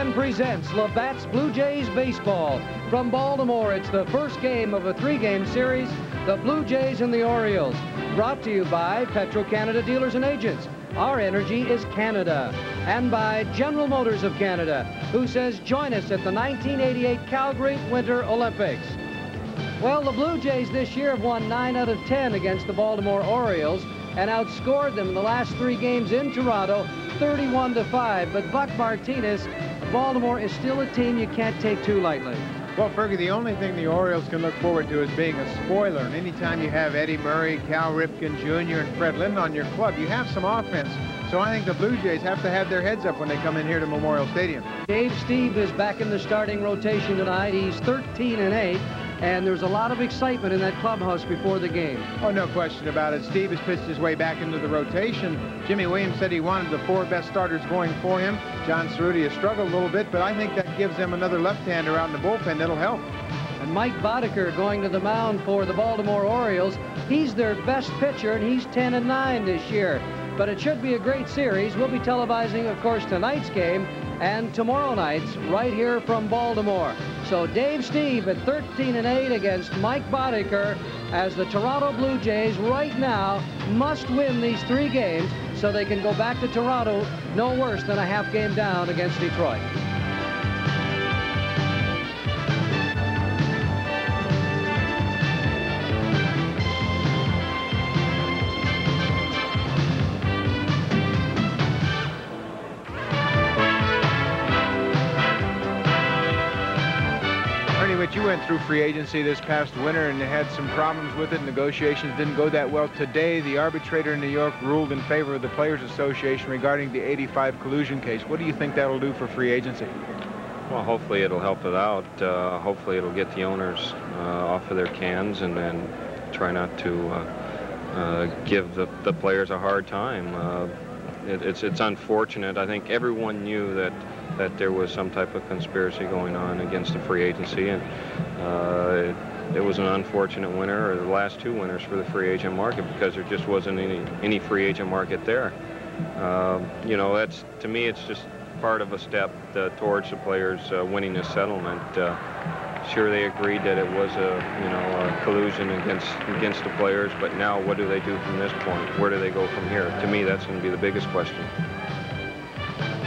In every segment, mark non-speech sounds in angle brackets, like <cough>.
TSN presents Labatt's Blue Jays Baseball. From Baltimore, it's the first game of a three-game series, the Blue Jays and the Orioles. Brought to you by Petro-Canada Dealers and Agents. Our energy is Canada. And by General Motors of Canada, who says join us at the 1988 Calgary Winter Olympics. Well, the Blue Jays this year have won 9 out of 10 against the Baltimore Orioles and outscored them in the last three games in Toronto 31 to 5. But Buck Martinez, Baltimore is still a team you can't take too lightly. Well, Fergie, the only thing the Orioles can look forward to is being a spoiler. And anytime you have Eddie Murray, Cal Ripken Jr., and Fred Lynn on your club, you have some offense. So I think the Blue Jays have to have their heads up when they come in here to Memorial Stadium. Dave Stieb is back in the starting rotation tonight. He's 13 and 8 and there's a lot of excitement in that clubhouse before the game. Oh, no question about it. Stieb has pitched his way back into the rotation. Jimmy Williams said he wanted the four best starters going for him. John Cerutti has struggled a little bit, but I think that gives them another left-hander out in the bullpen that'll help. And Mike Boddicker going to the mound for the Baltimore Orioles. He's their best pitcher, and he's 10 and 9 this year. But it should be a great series. We'll be televising, of course, tonight's game and tomorrow night's right here from Baltimore. So Dave Stieb at 13 and 8 against Mike Boddicker as the Toronto Blue Jays right now must win these three games so they can go back to Toronto no worse than a half game down against Detroit. Through free agency this past winter and had some problems with it. Negotiations didn't go that well. Today, the arbitrator in New York ruled in favor of the Players Association regarding the 85 collusion case. What do you think that'll do for free agency? Well, hopefully it'll help it out. Uh, hopefully it'll get the owners uh, off of their cans and then try not to uh, uh, give the, the players a hard time. Uh, it, it's, it's unfortunate. I think everyone knew that that there was some type of conspiracy going on against the free agency, and uh, it, it, was an unfortunate winter, or the last two winters for the free agent market, because there just wasn't any any free agent market there. Uh, you know, that's to me, it's just part of a step uh, towards the players uh, winning a settlement. Uh, sure, they agreed that it was a you know a collusion against against the players, but now what do they do from this point? Where do they go from here? To me, that's going to be the biggest question.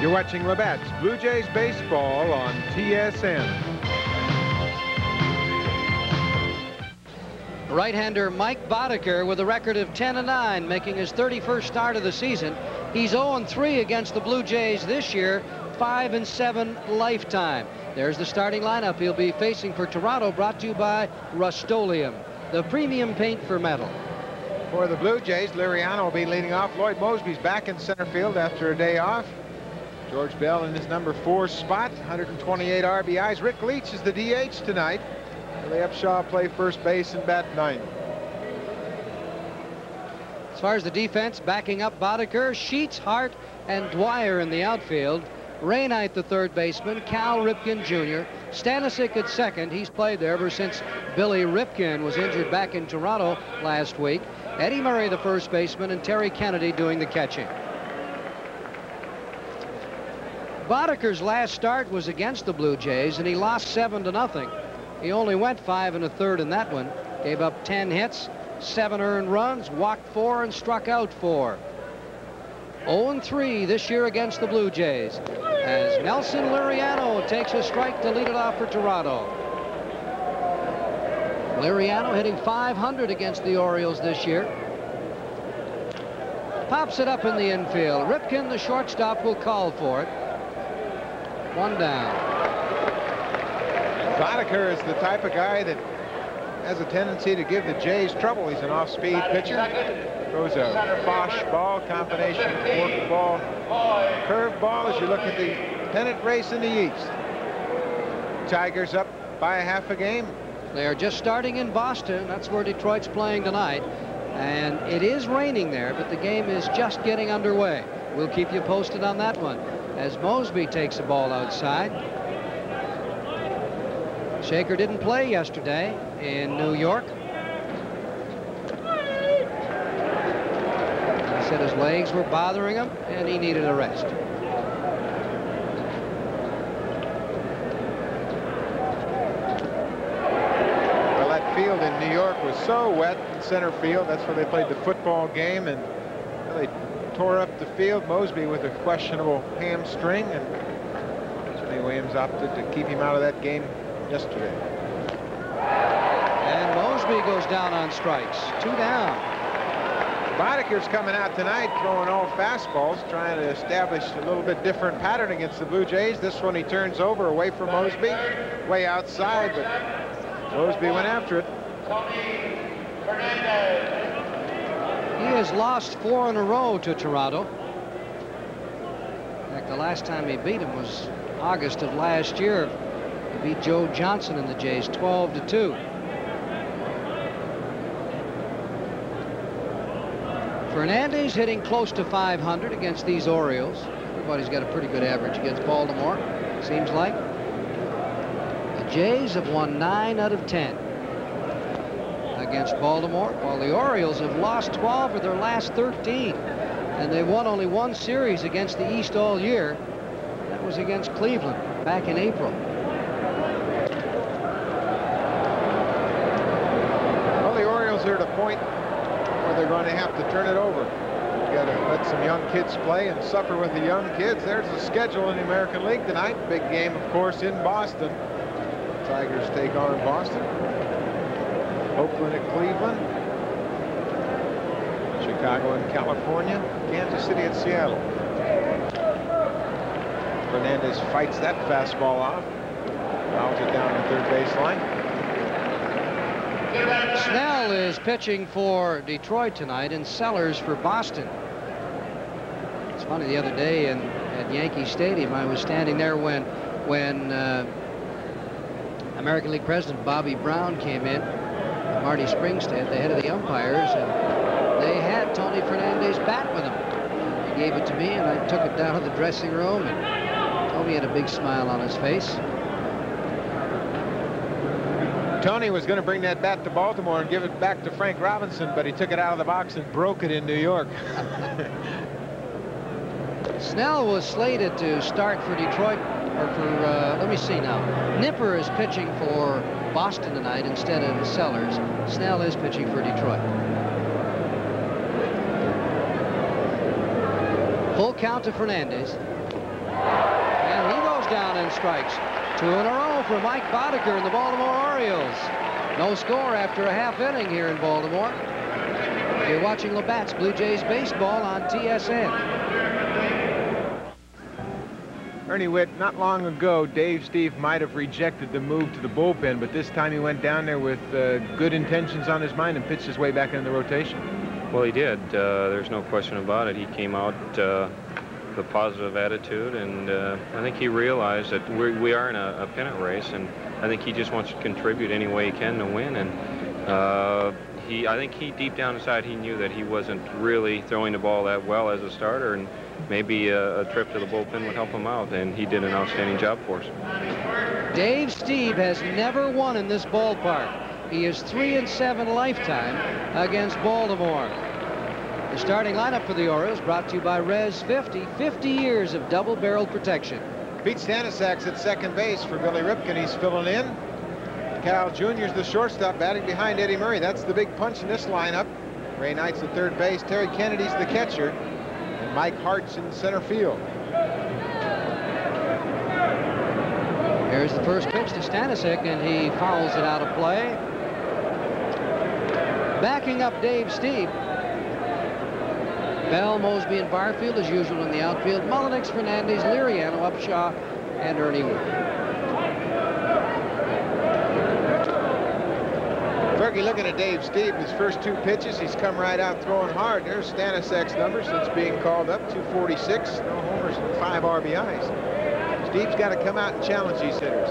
You're watching Labatt's Blue Jays Baseball on TSN. Right-hander Mike Boddicker with a record of 10 and 9, making his 31st start of the season. He's 0 3 against the Blue Jays this year, 5 and 7 lifetime. There's the starting lineup he'll be facing for Toronto, brought to you by Rust-Oleum, the premium paint for metal. For the Blue Jays, Liriano will be leading off. Lloyd Moseby's back in center field after a day off. George Bell in his number four spot, 128 RBIs. Rick Leach is the DH tonight. Willie Upshaw play first base and bat ninth. As far as the defense, backing up Boddicker, Sheets, Hart, and Dwyer in the outfield. Ray Knight, the third baseman, Cal Ripken Jr., Stanicek at second. He's played there ever since Billy Ripken was injured back in Toronto last week. Eddie Murray, the first baseman, and Terry Kennedy doing the catching. Boddicker's last start was against the Blue Jays, and he lost seven to nothing. He only went five and a third in that one. Gave up 10 hits, seven earned runs, walked four, and struck out four. 0-3 this year against the Blue Jays as Nelson Liriano takes a strike to lead it off for Toronto. Liriano hitting 500 against the Orioles this year. Pops it up in the infield. Ripken, the shortstop, will call for it. One down. Boddicker is the type of guy that has a tendency to give the Jays trouble. He's an off-speed pitcher. Throws a Fosh ball, combination fork ball, curve ball as you look at the pennant race in the East. Tigers up by a half a game. They are just starting in Boston. That's where Detroit's playing tonight. And it is raining there, but the game is just getting underway. We'll keep you posted on that one as Moseby takes the ball outside. Shaker didn't play yesterday in New York. He said his legs were bothering him and he needed a rest. Well, that field in New York was so wet in center field. That's where they played the football game and they tore up the field. Moseby with a questionable hamstring, and Jimmy Williams opted to keep him out of that game yesterday. And Moseby goes down on strikes. Two down. Boddicker's coming out tonight throwing all fastballs, trying to establish a little bit different pattern against the Blue Jays. This one he turns over away from Moseby, way outside, but Moseby went after it. He has lost four in a row to Toronto. In fact, the last time he beat him was August of last year. He beat Joe Johnson and the Jays 12 to 2. Fernandez hitting close to 500 against these Orioles. Everybody's got a pretty good average against Baltimore, seems like. The Jays have won 9 out of 10 against Baltimore, while the Orioles have lost 12 of their last 13. And they won only one series against the East all year. That was against Cleveland back in April. Well, the Orioles are at a point where they're going to have to turn it over. You got to let some young kids play and suffer with the young kids. There's the schedule in the American League tonight. Big game, of course, in Boston. Tigers take on Boston. Oakland at Cleveland. Chicago and California. Kansas City at Seattle. Fernandez fights that fastball off. Fouls it down the third baseline. Snell is pitching for Detroit tonight and Sellers for Boston. It's funny, the other day in, at Yankee Stadium, I was standing there when, when uh, American League President Bobby Brown came in, Marty Springstead, the head of the umpires, and they had Tony Fernandez bat with him. He gave it to me, and I took it down to the dressing room, and Tony had a big smile on his face. Tony was going to bring that bat to Baltimore and give it back to Frank Robinson, but he took it out of the box and broke it in New York. <laughs> Snell was slated to start for Detroit, or for, uh, let me see now. Nipper is pitching for Boston tonight instead of Sellers. Snell is pitching for Detroit. Full count to Fernandez. And he goes down and strikes. Two in a row for Mike Boddicker and the Baltimore Orioles. No score after a half inning here in Baltimore. You're watching Labatt's Blue Jays baseball on TSN. Ernie Whitt, not long ago, Dave Stieb might have rejected the move to the bullpen, but this time he went down there with uh, good intentions on his mind and pitched his way back into the rotation. Well, he did. Uh, there's no question about it. He came out uh, with a positive attitude, and uh, I think he realized that we're, we are in a, a, pennant race, and I think he just wants to contribute any way he can to win. And uh, he, I think he, deep down inside, he knew that he wasn't really throwing the ball that well as a starter, and maybe a, a trip to the bullpen would help him out, and he did an outstanding job for us. Dave Stieb has never won in this ballpark. He is 3 and 7 lifetime against Baltimore. The starting lineup for the Orioles brought to you by Res 50. 50 years of double-barrel protection. Pete Stanicek's at second base for Billy Ripken. He's filling in. Cal Jr.'s the shortstop batting behind Eddie Murray. That's the big punch in this lineup. Ray Knight's at third base. Terry Kennedy's the catcher. Mike Hart's in center field. Here's the first pitch to Stanicek, and he fouls it out of play. Backing up Dave Stieb. Bell, Moseby, and Barfield as usual in the outfield. Mulliniks, Fernandez, Liriano, Upshaw, and Ernie Whitt. Fergie looking at Dave Stieb. His first two pitches, he's come right out throwing hard. There's Stanicek's number since being called up, 246, no homers and five RBIs. Stieb's got to come out and challenge these hitters.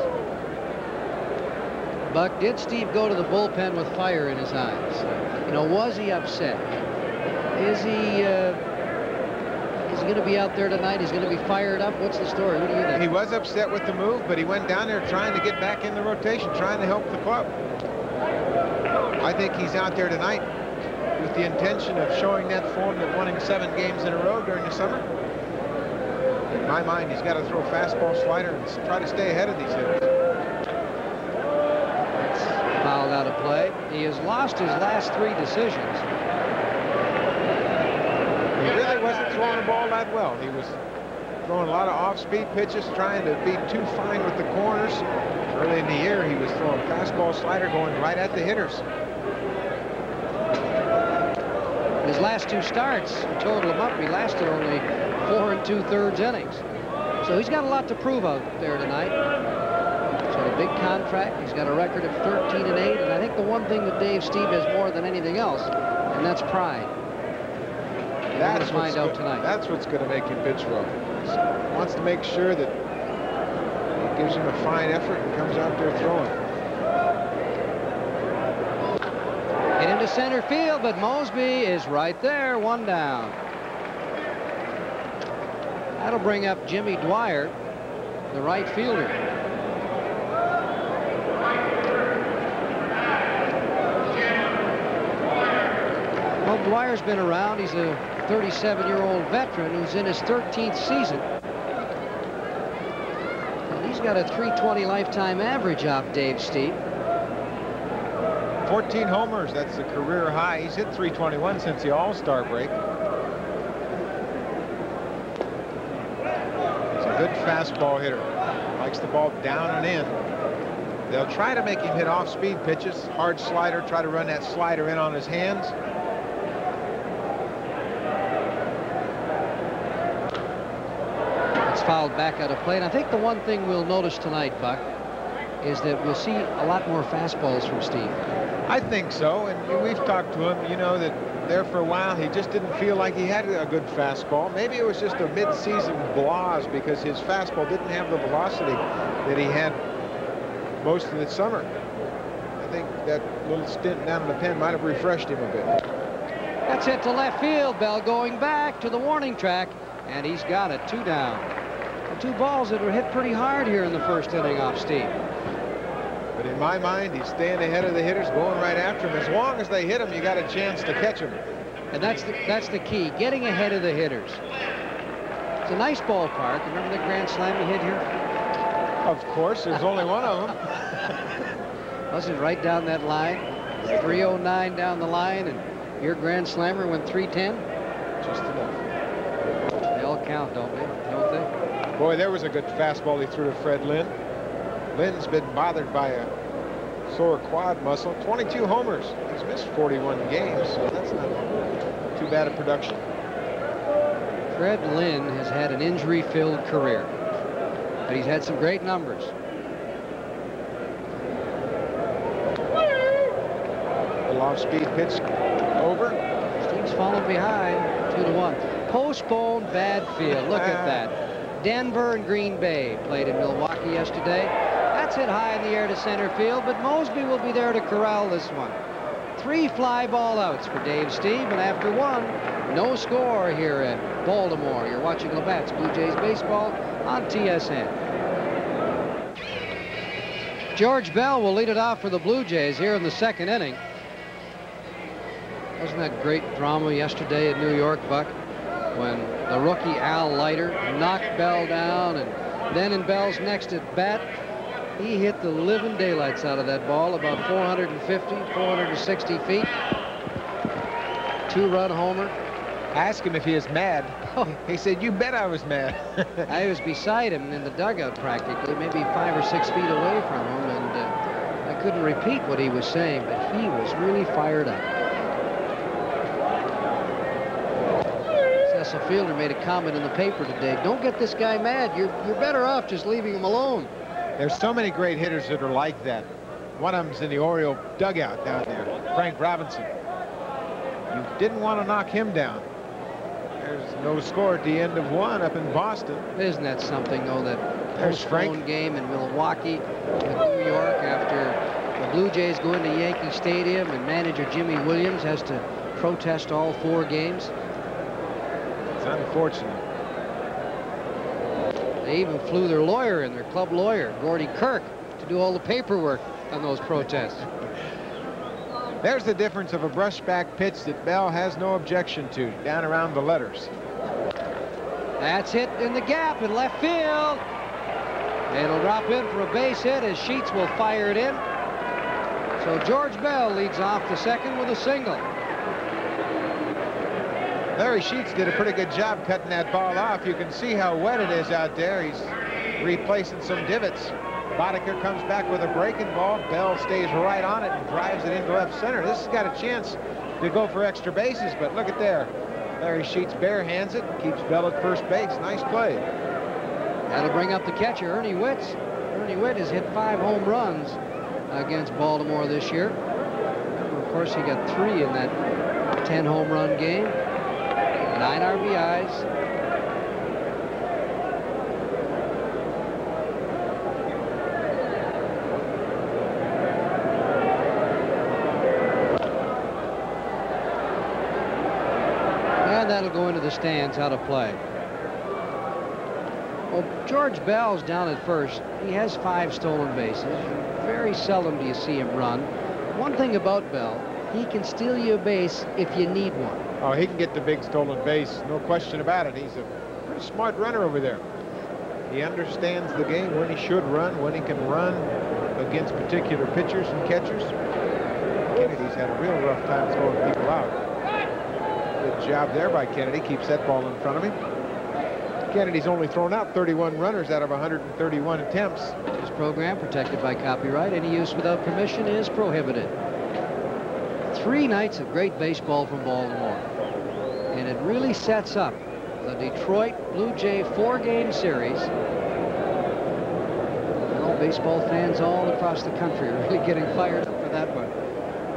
Buck, did Stieb go to the bullpen with fire in his eyes? You know, was he upset? Is he uh, is he going to be out there tonight? He's going to be fired up. What's the story? What do you think? He was upset with the move, but he went down there trying to get back in the rotation, trying to help the club. I think he's out there tonight with the intention of showing that form that winning seven games in a row during the summer. In my mind, he's got to throw fastball, slider, and try to stay ahead of these hitters. fouled out of play. He has lost his last three decisions. He really wasn't throwing the ball that well. He was throwing a lot of off-speed pitches, trying to be too fine with the corners. Early in the year, he was throwing fastball slider going right at the hitters. His last two starts, total them up, he lasted only four and two-thirds innings. So he's got a lot to prove out there tonight. He's got a big contract. He's got a record of 13 and 8. And I think the one thing that Dave Stieb has more than anything else, and that's pride. That's find out tonight. That's what's going to make him pitch well. He wants to make sure that he gives him a fine effort and comes out there throwing. Hit into center field, but Moseby is right there, one down. That'll bring up Jimmy Dwyer, the right fielder. Well, Dwyer's been around. He's a 37-year-old veteran who's in his 13th season. And he's got a 320 lifetime average off Dave Stieb. 14 homers. That's a career high. He's hit 321 since the All-Star break. He's a good fastball hitter. Likes the ball down and in. They'll try to make him hit off-speed pitches. Hard slider. Try to run that slider in on his hands. It's fouled back out of play. And I think the one thing we'll notice tonight, Buck, is that we'll see a lot more fastballs from Stieb. I think so, and we've talked to him. You know that there for a while he just didn't feel like he had a good fastball. Maybe it was just a mid-season blahs because his fastball didn't have the velocity that he had most of the summer. I think that little stint down in the pen might have refreshed him a bit. That's hit to left field. Bell going back to the warning track, and he's got it. Two down. The two balls that were hit pretty hard here in the first inning off Stieb. But in my mind, he's staying ahead of the hitters, going right after him. As long as they hit him, you got a chance to catch him. And that's the, that's the key, getting ahead of the hitters. It's a nice ballpark. Remember the grand slam he hit here? Of course, there's only one of them. <laughs> Wasn't right down that line. 309 down the line, and your grand slammer went 310. Just enough. They all count, don't they? Don't they? Boy, there was a good fastball he threw to Fred Lynn. Lynn's been bothered by a sore quad muscle. 22 homers. He's missed 41 games, so that's not too bad a production. Fred Lynn has had an injury-filled career, but he's had some great numbers. The off-speed pitch over. Stieb's falling behind, two to one. Postponed bad field. Look at ah. that. Denver and Green Bay played in Milwaukee yesterday. Hit high in the air to center field, but Moseby will be there to corral this one. Three fly ball outs for Dave Stieb, and after one, no score here at Baltimore. You're watching Labatt's Blue Jays baseball on TSN. George Bell will lead it off for the Blue Jays here in the second inning. Wasn't that great drama yesterday in New York, Buck, when the rookie Al Leiter knocked Bell down, and then in Bell's next at bat, he hit the living daylights out of that ball, about 450, 460 feet. Two-run homer. Ask him if he is mad. Oh. He said, you bet I was mad. <laughs> I was beside him in the dugout practically, maybe five or six feet away from him, and uh, I couldn't repeat what he was saying, but he was really fired up. Cecil Fielder made a comment in the paper today. Don't get this guy mad. You're, you're better off just leaving him alone. There's so many great hitters that are like that. One of them's in the Oriole dugout down there, Frank Robinson. You didn't want to knock him down. There's no score at the end of one up in Boston. Isn't that something, though, that There's Frank. postponed game in Milwaukee New York after the Blue Jays go into Yankee Stadium and manager Jimmy Williams has to protest all four games? It's unfortunate. They even flew their lawyer in, their club lawyer, Gordy Kirk, to do all the paperwork on those protests. <laughs> There's the difference of a brushback pitch that Bell has no objection to, down around the letters. That's hit in the gap in left field. It'll drop in for a base hit as Sheets will fire it in. So George Bell leads off the second with a single. Larry Sheets did a pretty good job cutting that ball off. You can see how wet it is out there. He's replacing some divots. Boddicker comes back with a breaking ball. Bell stays right on it and drives it into left center. This has got a chance to go for extra bases, but look at there. Larry Sheets bare hands it, keeps Bell at first base. Nice play. That'll bring up the catcher, Ernie Whitt. Ernie Whitt has hit five home runs against Baltimore this year. Of course, he got three in that 10 home run game. Nine RBIs. And that'll go into the stands out of play. Well, George Bell's down at first. He has five stolen bases. Very seldom do you see him run. One thing about Bell, he can steal you a base if you need one. Oh, he can get the big stolen base, no question about it. He's a pretty smart runner over there. He understands the game, when he should run, when he can run against particular pitchers and catchers. Kennedy's had a real rough time throwing people out. Good job there by Kennedy. Keeps that ball in front of him. Kennedy's only thrown out 31 runners out of 131 attempts. This program, protected by copyright, any use without permission is prohibited. Three nights of great baseball from Baltimore. And it really sets up the Detroit Blue Jay four-game series. Well, baseball fans all across the country are <laughs> really getting fired up for that one.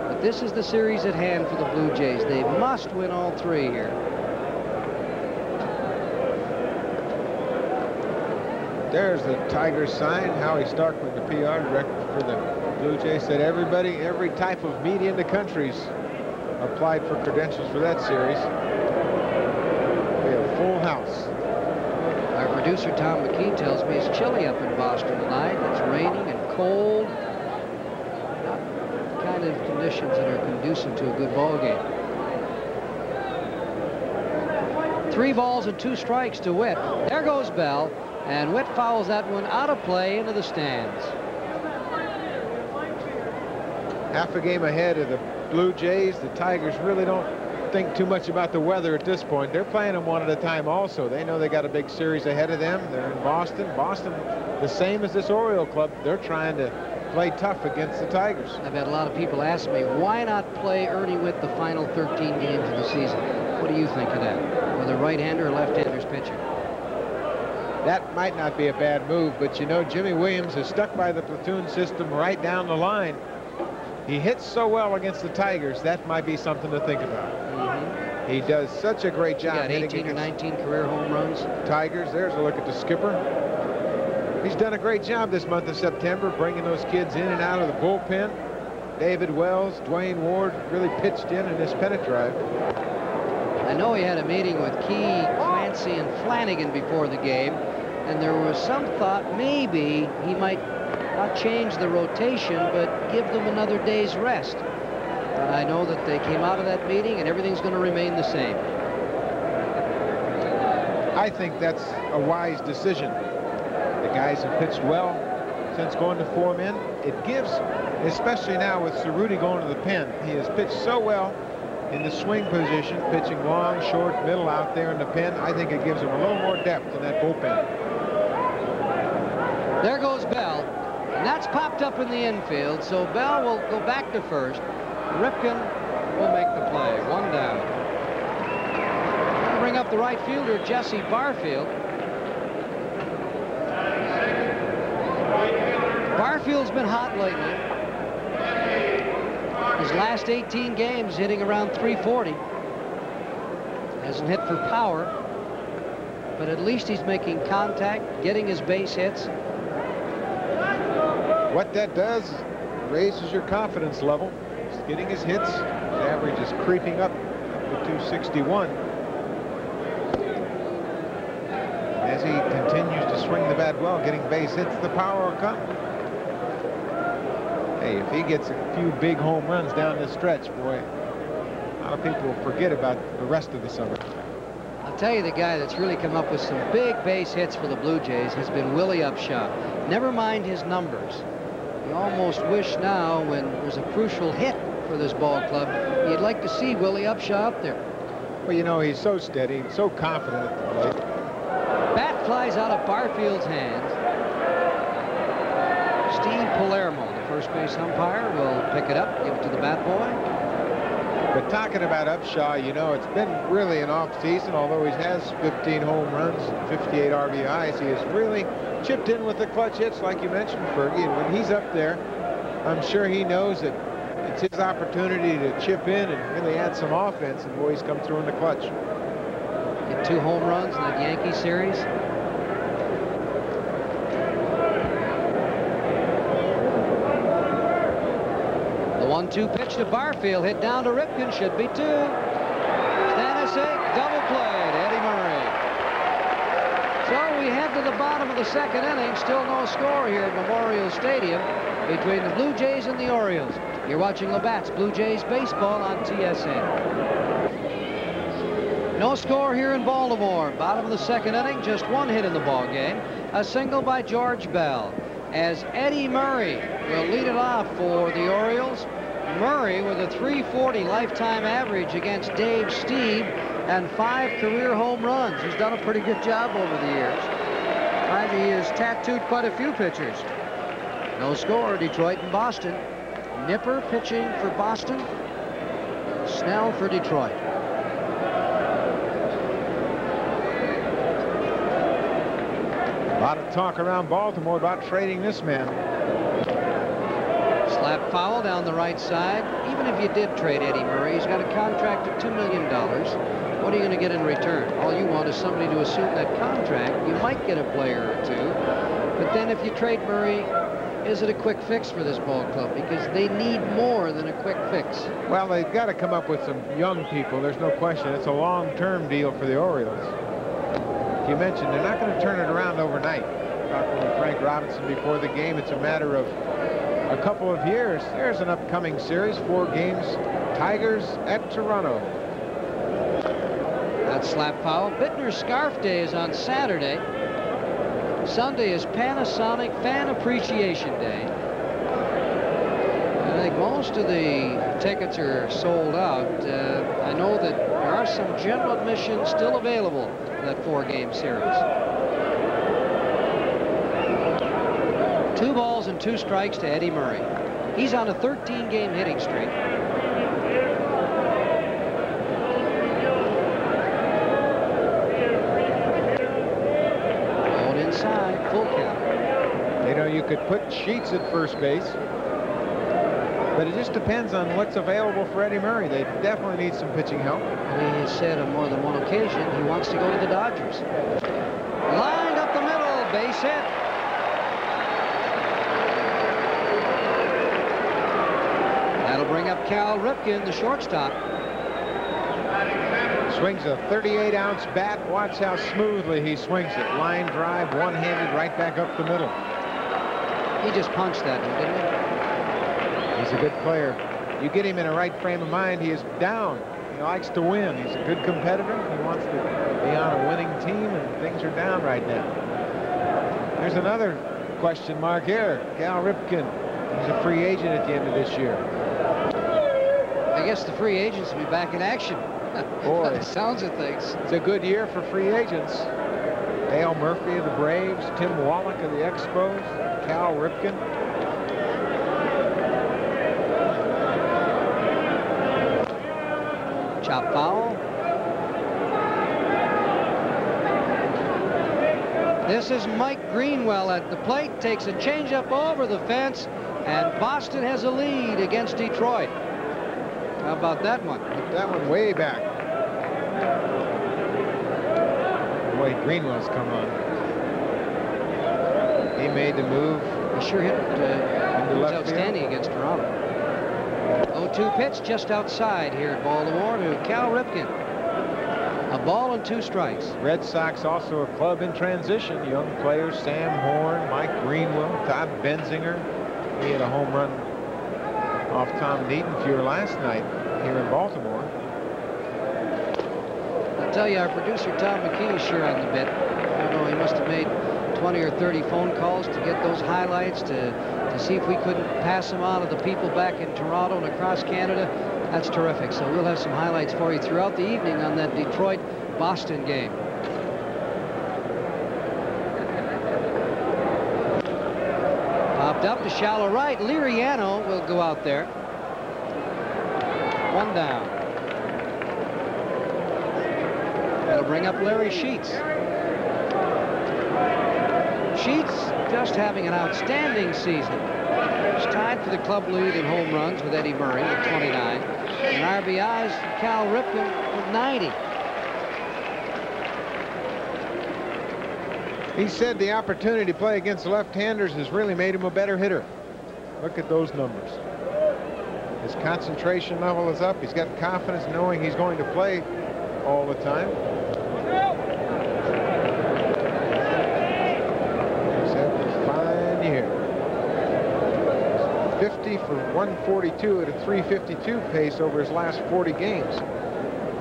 But this is the series at hand for the Blue Jays. They must win all three here. There's the Tigers sign. Howie Starkman, the PR director for the Blue Jays, said everybody, every type of media in the country's applied for credentials for that series. We have full house. Our producer, Tom McKean, tells me it's chilly up in Boston tonight. It's raining and cold. Not kind of conditions that are conducive to a good ball game. Three balls and two strikes to Whitt. There goes Bell. And Whitt fouls that one out of play into the stands. Half a game ahead of the Blue Jays. The Tigers really don't think too much about the weather at this point. They're playing them one at a time also. They know they got a big series ahead of them. They're in Boston. Boston, the same as this Oriole club, they're trying to play tough against the Tigers. I've had a lot of people ask me, why not play Ernie Whitt the final 13 games of the season? What do you think of that? Whether right-hander or left-hander's pitcher? That might not be a bad move, but you know, Jimmy Williams is stuck by the platoon system right down the line. He hits so well against the Tigers, that might be something to think about. Mm -hmm. He does such a great job. He got 18 or 19 career home runs. Tigers, there's a look at the skipper. He's done a great job this month of September, bringing those kids in and out of the bullpen. David Wells, Duane Ward really pitched in in this pennant drive. I know he had a meeting with Key, Clancy, and Flanagan before the game and there was some thought maybe he might not change the rotation, but give them another day's rest. But I know that they came out of that meeting and everything's going to remain the same. I think that's a wise decision. The guys have pitched well since going to four men. It gives, especially now with Cerutti going to the pen, he has pitched so well in the swing position, pitching long, short, middle out there in the pen. I think it gives him a little more depth in that bullpen. There goes Bell. That's popped up in the infield, so Bell will go back to first. Ripken will make the play. One down. Bring up the right fielder, Jesse Barfield. Barfield's been hot lately. His last 18 games hitting around 340. Hasn't hit for power, but at least he's making contact, getting his base hits. What that does raises your confidence level. He's getting his hits. His average is creeping up to 261. As he continues to swing the bat well, getting base hits, the power will come. Hey, if he gets a few big home runs down this stretch, boy, a lot of people will forget about the rest of the summer. I'll tell you the guy that's really come up with some big base hits for the Blue Jays has been Willie Upshaw. Never mind his numbers. You almost wish now, when there's a crucial hit for this ball club, you'd like to see Willie Upshaw up there. Well, you know, he's so steady, so confident at the plate. Bat flies out of Barfield's hands. Steve Palermo, the first base umpire, will pick it up, give it to the bat boy. But talking about Upshaw, you know, it's been really an off season, although he has 15 home runs, and 58 RBIs. He has really chipped in with the clutch hits, like you mentioned, Fergie. And when he's up there, I'm sure he knows that it's his opportunity to chip in and really add some offense, and boy, he's come through in the clutch. Get two home runs in that Yankee series. The one-two pitch to Barfield, hit down to Ripken, should be two. Stanicek, double played, Eddie Murray. So we head to the bottom of the second inning, still no score here at Memorial Stadium between the Blue Jays and the Orioles. You're watching Labatt's Blue Jays baseball on TSN. No score here in Baltimore. Bottom of the second inning, just one hit in the ball game. A single by George Bell. As Eddie Murray will lead it off for the Orioles. Murray with a 340 lifetime average against Dave Stieb and five career home runs. He's done a pretty good job over the years. He has tattooed quite a few pitchers. No score, Detroit and Boston. Nipper pitching for Boston. Snell for Detroit. A lot of talk around Baltimore about trading this man. Slap foul down the right side. Even if you did trade Eddie Murray, he's got a contract of $2 million. What are you going to get in return? All you want is somebody to assume that contract. You might get a player or two. But then if you trade Murray, is it a quick fix for this ball club? Because they need more than a quick fix. Well, they've got to come up with some young people. There's no question. It's a long-term deal for the Orioles. You mentioned they're not going to turn it around overnight. Talking with Frank Robinson before the game, it's a matter of a couple of years. There's an upcoming series, four games, Tigers at Toronto. That slap foul. Bittner's Scarf Day is on Saturday. Sunday is Panasonic Fan Appreciation Day. I think most of the tickets are sold out. Uh, I know that there are some general admission still available for that four-game series. Two balls and two strikes to Eddie Murray. He's on a 13-game hitting streak. Out inside, full count. You know, you could put Sheets at first base. But it just depends on what's available for Eddie Murray. They definitely need some pitching help. He has said on more than one occasion he wants to go to the Dodgers. Lined up the middle, base hit. That'll bring up Cal Ripken, the shortstop. Swings a 38-ounce bat. Watch how smoothly he swings it. Line drive, one-handed, right back up the middle. He just punched that one, didn't he? He's a good player. You get him in a right frame of mind, he is down. He likes to win. He's a good competitor. He wants to be on a winning team, and things are down right now. There's another question mark here. Cal Ripken. He's a free agent at the end of this year. I guess the free agents will be back in action. <laughs> Boy, sounds of things. It's a good year for free agents. Dale Murphy of the Braves, Tim Wallach of the Expos, Cal Ripken. Chop foul. This is Mike Greenwell at the plate, takes a changeup over the fence, and Boston has a lead against Detroit. How about that one? That one way back. Greenwell's come on. He made the move. He sure hit uh, was outstanding field. against Toronto. 0-2 pitch just outside here at Baltimore to Cal Ripken. A ball and two strikes. Red Sox also a club in transition. Young players, Sam Horn, Mike Greenwell, Todd Benzinger. He had a home run off Tom Niedenfuer last night here in Baltimore. I'll tell you, our producer Tom McKee is sure on the bit. I don't know, he must have made 20 or 30 phone calls to get those highlights, to, to to see if we couldn't pass them on to the people back in Toronto and across Canada. That's terrific. So we'll have some highlights for you throughout the evening on that Detroit-Boston game. Popped up to shallow right. Liriano will go out there. One down. That'll bring up Larry Sheets. Sheets just having an outstanding season. He's tied for the club lead in home runs with Eddie Murray at 29. And RBIs, Cal Ripken with 90. He said the opportunity to play against left-handers has really made him a better hitter. Look at those numbers. His concentration level is up. He's got confidence knowing he's going to play all the time. He's having a fine year. 50 for 142 at a 352 pace over his last 40 games.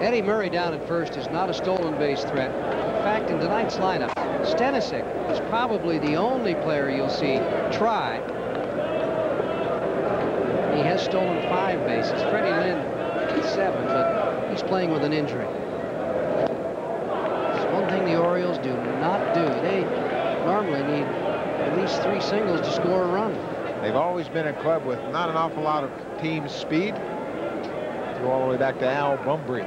Eddie Murray down at first is not a stolen base threat. In fact, in tonight's lineup, Stanicek is probably the only player you'll see try he has stolen five bases. Freddie Lynn seven, but he's playing with an injury. It's one thing the Orioles do not do. They normally need at least three singles to score a run. They've always been a club with not an awful lot of team speed. Go all the way back to Al Bumbry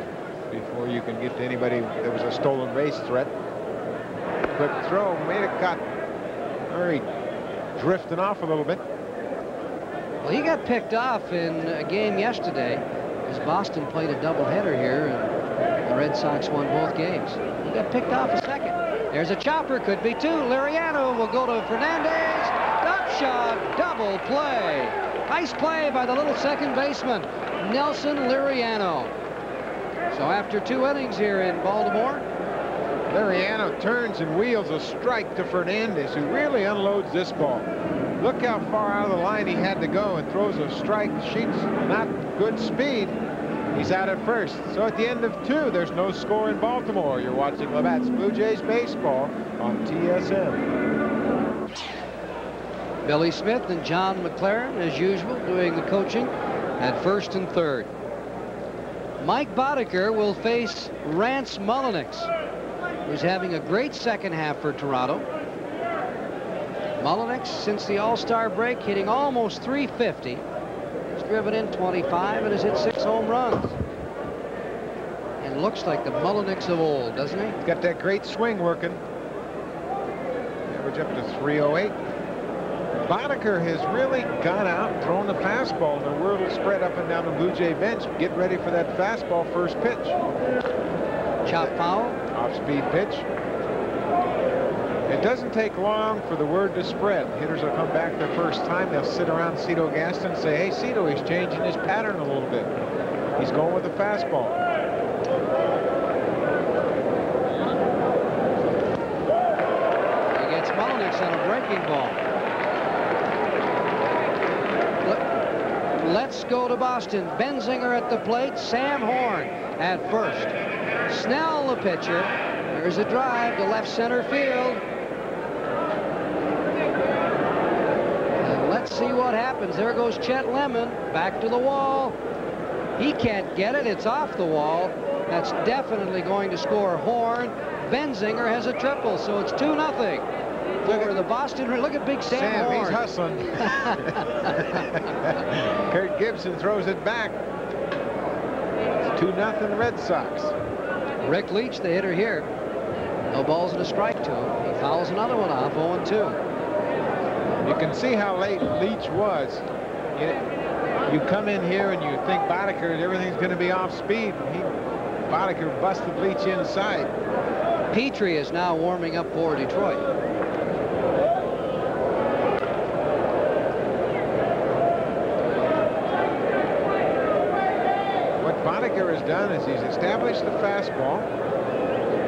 before you can get to anybody that was a stolen base threat. Quick throw, made a cut. Murray drifting off a little bit. Well, he got picked off in a game yesterday as Boston played a doubleheader here and the Red Sox won both games. He got picked off a second. There's a chopper, could be two. Liriano will go to Fernandez. Up shot, play. Nice play by the little second baseman, Nelson Liriano. So after two innings here in Baltimore, Liriano turns and wheels a strike to Fernandez, who really unloads this ball. Look how far out of the line he had to go and throws a strike. Sheets not good speed. He's out at first. So at the end of two, there's no score in Baltimore. You're watching Labatt's Blue Jays baseball on TSN. Billy Smith and John McLaren, as usual, doing the coaching at first and third. Mike Boddicker will face Rance Mulliniks, who's having a great second half for Toronto. Mulliniks, since the All-Star break, hitting almost 350. He's driven in 25 and has hit six home runs. And looks like the Mulliniks of old, doesn't he? He's got that great swing working. Average up to 308. Boddicker has really gone out and thrown the fastball, and the word will spread up and down the Blue Jay bench. Get ready for that fastball first pitch. Chop foul. Off-speed pitch. It doesn't take long for the word to spread. Hitters will come back the first time. They'll sit around Cito Gaston and say, hey, Cito, he's changing his pattern a little bit. He's going with the fastball. He gets Mulliniks on a breaking ball. Let's go to Boston. Benzinger at the plate. Sam Horn at first. Snell the pitcher. There's a drive to left center field. And let's see what happens. There goes Chet Lemon back to the wall. He can't get it. It's off the wall. That's definitely going to score Horn. Benzinger has a triple, so it's 2 nothing for the Boston. Look at Big Sam, Sam Horn. he's hustling. <laughs> Kirk Gibson throws it back. It's 2 nothing Red Sox. Rick Leach, the hitter here. No balls and a strike to him. He fouls another one off, 0-2. You can see how late Leach was. You, you come in here and you think Boddicker, everything's going to be off speed. He, Boddicker busted Leach inside. Petry is now warming up for Detroit. Boddicker has done is he's established the fastball.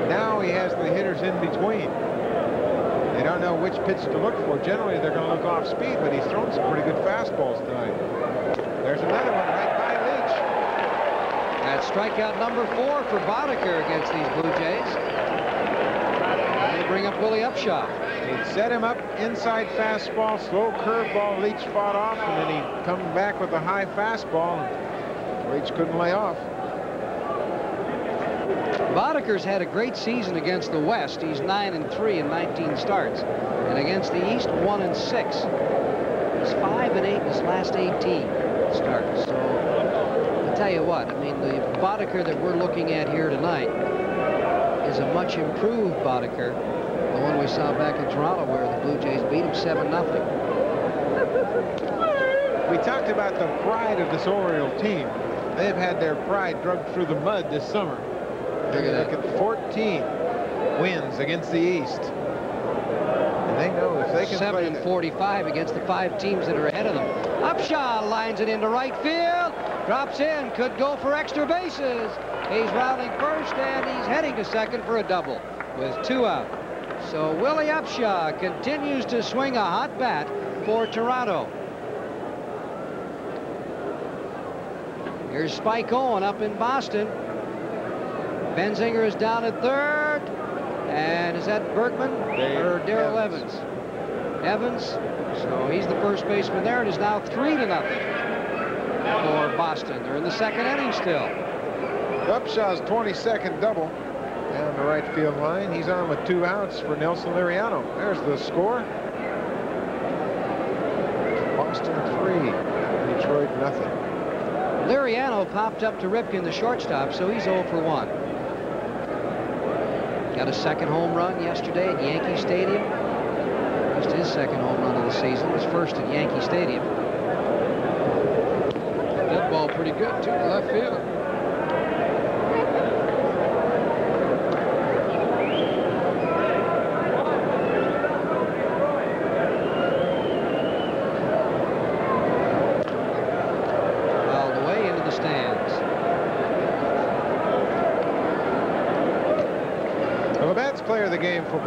Now he has the hitters in between. They don't know which pitch to look for. Generally, they're going to look off speed, but he's thrown some pretty good fastballs tonight. There's another one right by Leach. That's strikeout number four for Boddicker against these Blue Jays. And bring up Willie Upshaw. He'd set him up inside fastball, slow curveball. Leach fought off, and then he come back with a high fastball. Leach couldn't lay off. Boddicker's had a great season against the West. He's 9 and 3 in 19 starts. And against the East, 1 and 6. He's 5 and 8 in his last 18 starts. So I tell you what, I mean, the Boddicker that we're looking at here tonight is a much improved Boddicker. The one we saw back in Toronto where the Blue Jays beat him 7 nothing. We talked about the pride of this Oriole team. They've had their pride drugged through the mud this summer. Look at Look at 14 wins against the East. And they know if they can 7 play and the- 45 against the five teams that are ahead of them. Upshaw lines it into right field. Drops in. Could go for extra bases. He's rounding first and he's heading to second for a double with two out. So Willie Upshaw continues to swing a hot bat for Toronto. Here's Spike Owen up in Boston. Benzinger is down at third. And is that Berkman Dave or Daryl Evans. Evans? Evans. So he's the first baseman there. It is now three to nothing for Boston. They're in the second inning still. Upshaw's 22nd double down the right field line. He's on with two outs for Nelson Liriano. There's the score. Boston three, Detroit nothing. Liriano popped up to Ripken, the shortstop, so he's 0 for 1. Got a second home run yesterday at Yankee Stadium. Just his second home run of the season. His first at Yankee Stadium. That ball pretty good, too, to left field. Fouled away into the stands. The Labatt's player of the game for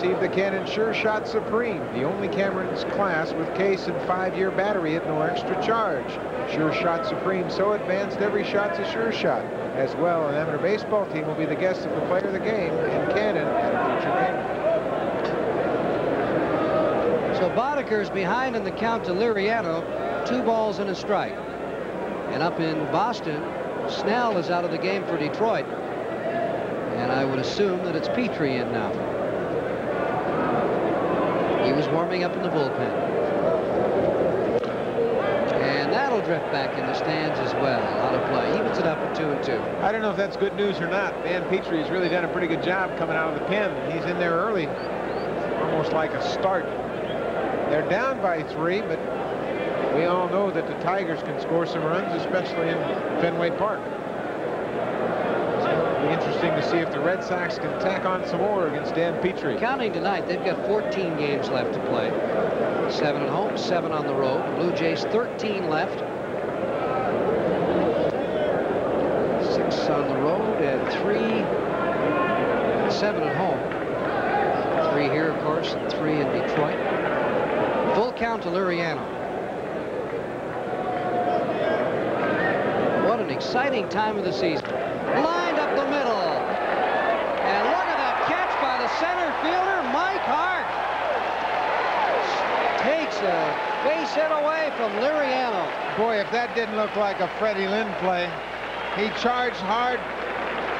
Baltimore will receive the Canon Sure Shot Supreme, the only Cameron's class with case and five-year battery at no extra charge. Sure Shot Supreme so advanced every shot's a sure shot. As well, an amateur baseball team will be the guest of the player of the game in Cannon at a future game. So Boddicker's behind in the count to Liriano, two balls and a strike. And up in Boston, Snell is out of the game for Detroit. And I would assume that it's Petry in now. Was warming up in the bullpen. And that'll drift back in the stands as well. Out of play. Evens it up at two and two. I don't know if that's good news or not. Dan Petry has really done a pretty good job coming out of the pen. He's in there early, almost like a start. They're down by three, but we all know that the Tigers can score some runs, especially in Fenway Park. So it'll be interesting to see if the Red Sox can tack on some more against Dan Petry. Counting tonight, they've got 14 games left to play. Seven at home, seven on the road. Blue Jays 13 left. Six on the road and three, seven at home. Three here, of course, and three in Detroit. Full count to Liriano. What an exciting time of the season. Lined up the middle. And look at that catch by the center fielder, Mike Hart. Takes a base hit away from Liriano. Boy, if that didn't look like a Freddie Lynn play. He charged hard,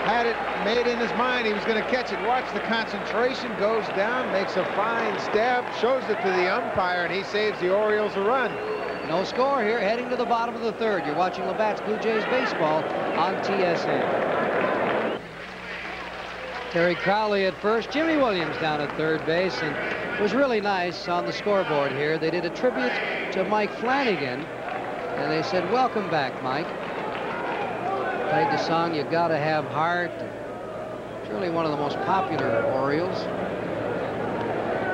had it made in his mind he was going to catch it. Watch the concentration, goes down, makes a fine stab, shows it to the umpire, and he saves the Orioles a run. No score here, heading to the bottom of the third. You're watching Labatt's Blue Jays baseball on TSN. Terry Crowley at first, Jimmy Williams down at third base, and it was really nice on the scoreboard here. They did a tribute to Mike Flanagan, and they said, welcome back, Mike. Played the song, You Gotta Have Heart. Really one of the most popular Orioles.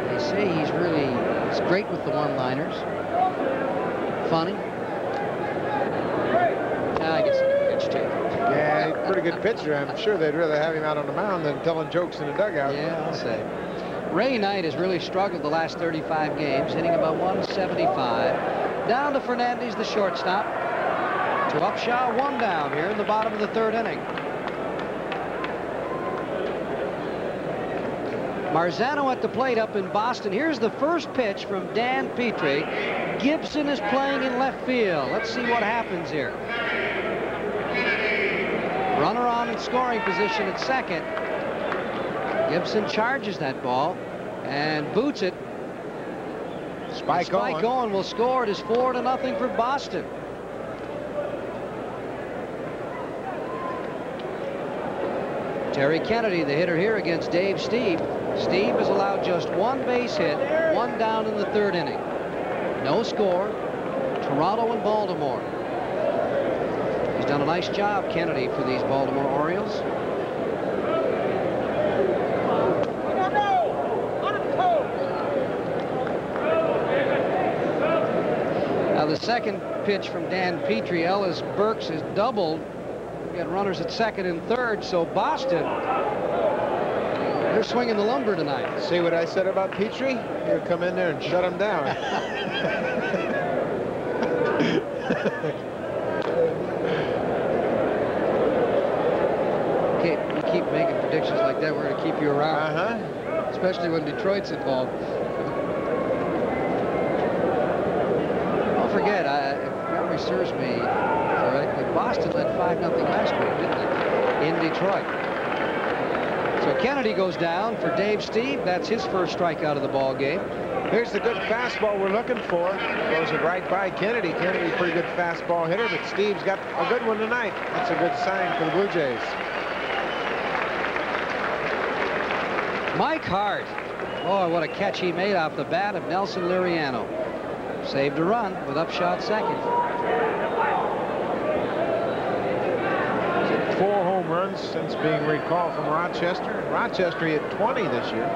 They say he's really, he's great with the one-liners. Funny. Ah, I guess pitch taker. Yeah, he's a pretty good pitcher. I'm sure they'd rather have him out on the mound than telling jokes in the dugout. Yeah, I'll say. Ray Knight has really struggled the last 35 games, hitting about 175. Down to Fernandez, the shortstop. To Upshaw, one down here in the bottom of the third inning. Marzano at the plate up in Boston. Here's the first pitch from Dan Petry. Gibson is playing in left field. Let's see what happens here. Runner on in scoring position at second. Gibson charges that ball and boots it. Spike, Spike Owen. Owen will score. It is four to nothing for Boston. Terry Kennedy, the hitter here against Dave Stieb. Stieb has allowed just one base hit, one down in the third inning. No score. Toronto and Baltimore. He's done a nice job, Kennedy, for these Baltimore Orioles. Now the second pitch from Dan Petry, Ellis Burks has doubled. We got runners at second and third, so Boston, they're swinging the lumber tonight. See what I said about Petry? He'll come in there and shut him down. <laughs> Keep, you keep making predictions like that, we're going to keep you around, Uh-huh. especially when Detroit's involved. Don't forget, I, if memory serves me correctly, Boston led 5 nothing last week, didn't they? In Detroit. So Kennedy goes down for Dave Stieb. That's his first strikeout of the ball game. Here's the good fastball we're looking for. Goes it right by Kennedy. Kennedy, pretty good fastball hitter, but Stieb's got a good one tonight. That's a good sign for the Blue Jays. Mike Hart. Oh, what a catch he made off the bat of Nelson Liriano. Saved a run with upshot second. Four home runs since being recalled from Rochester. Rochester hit 20 this year.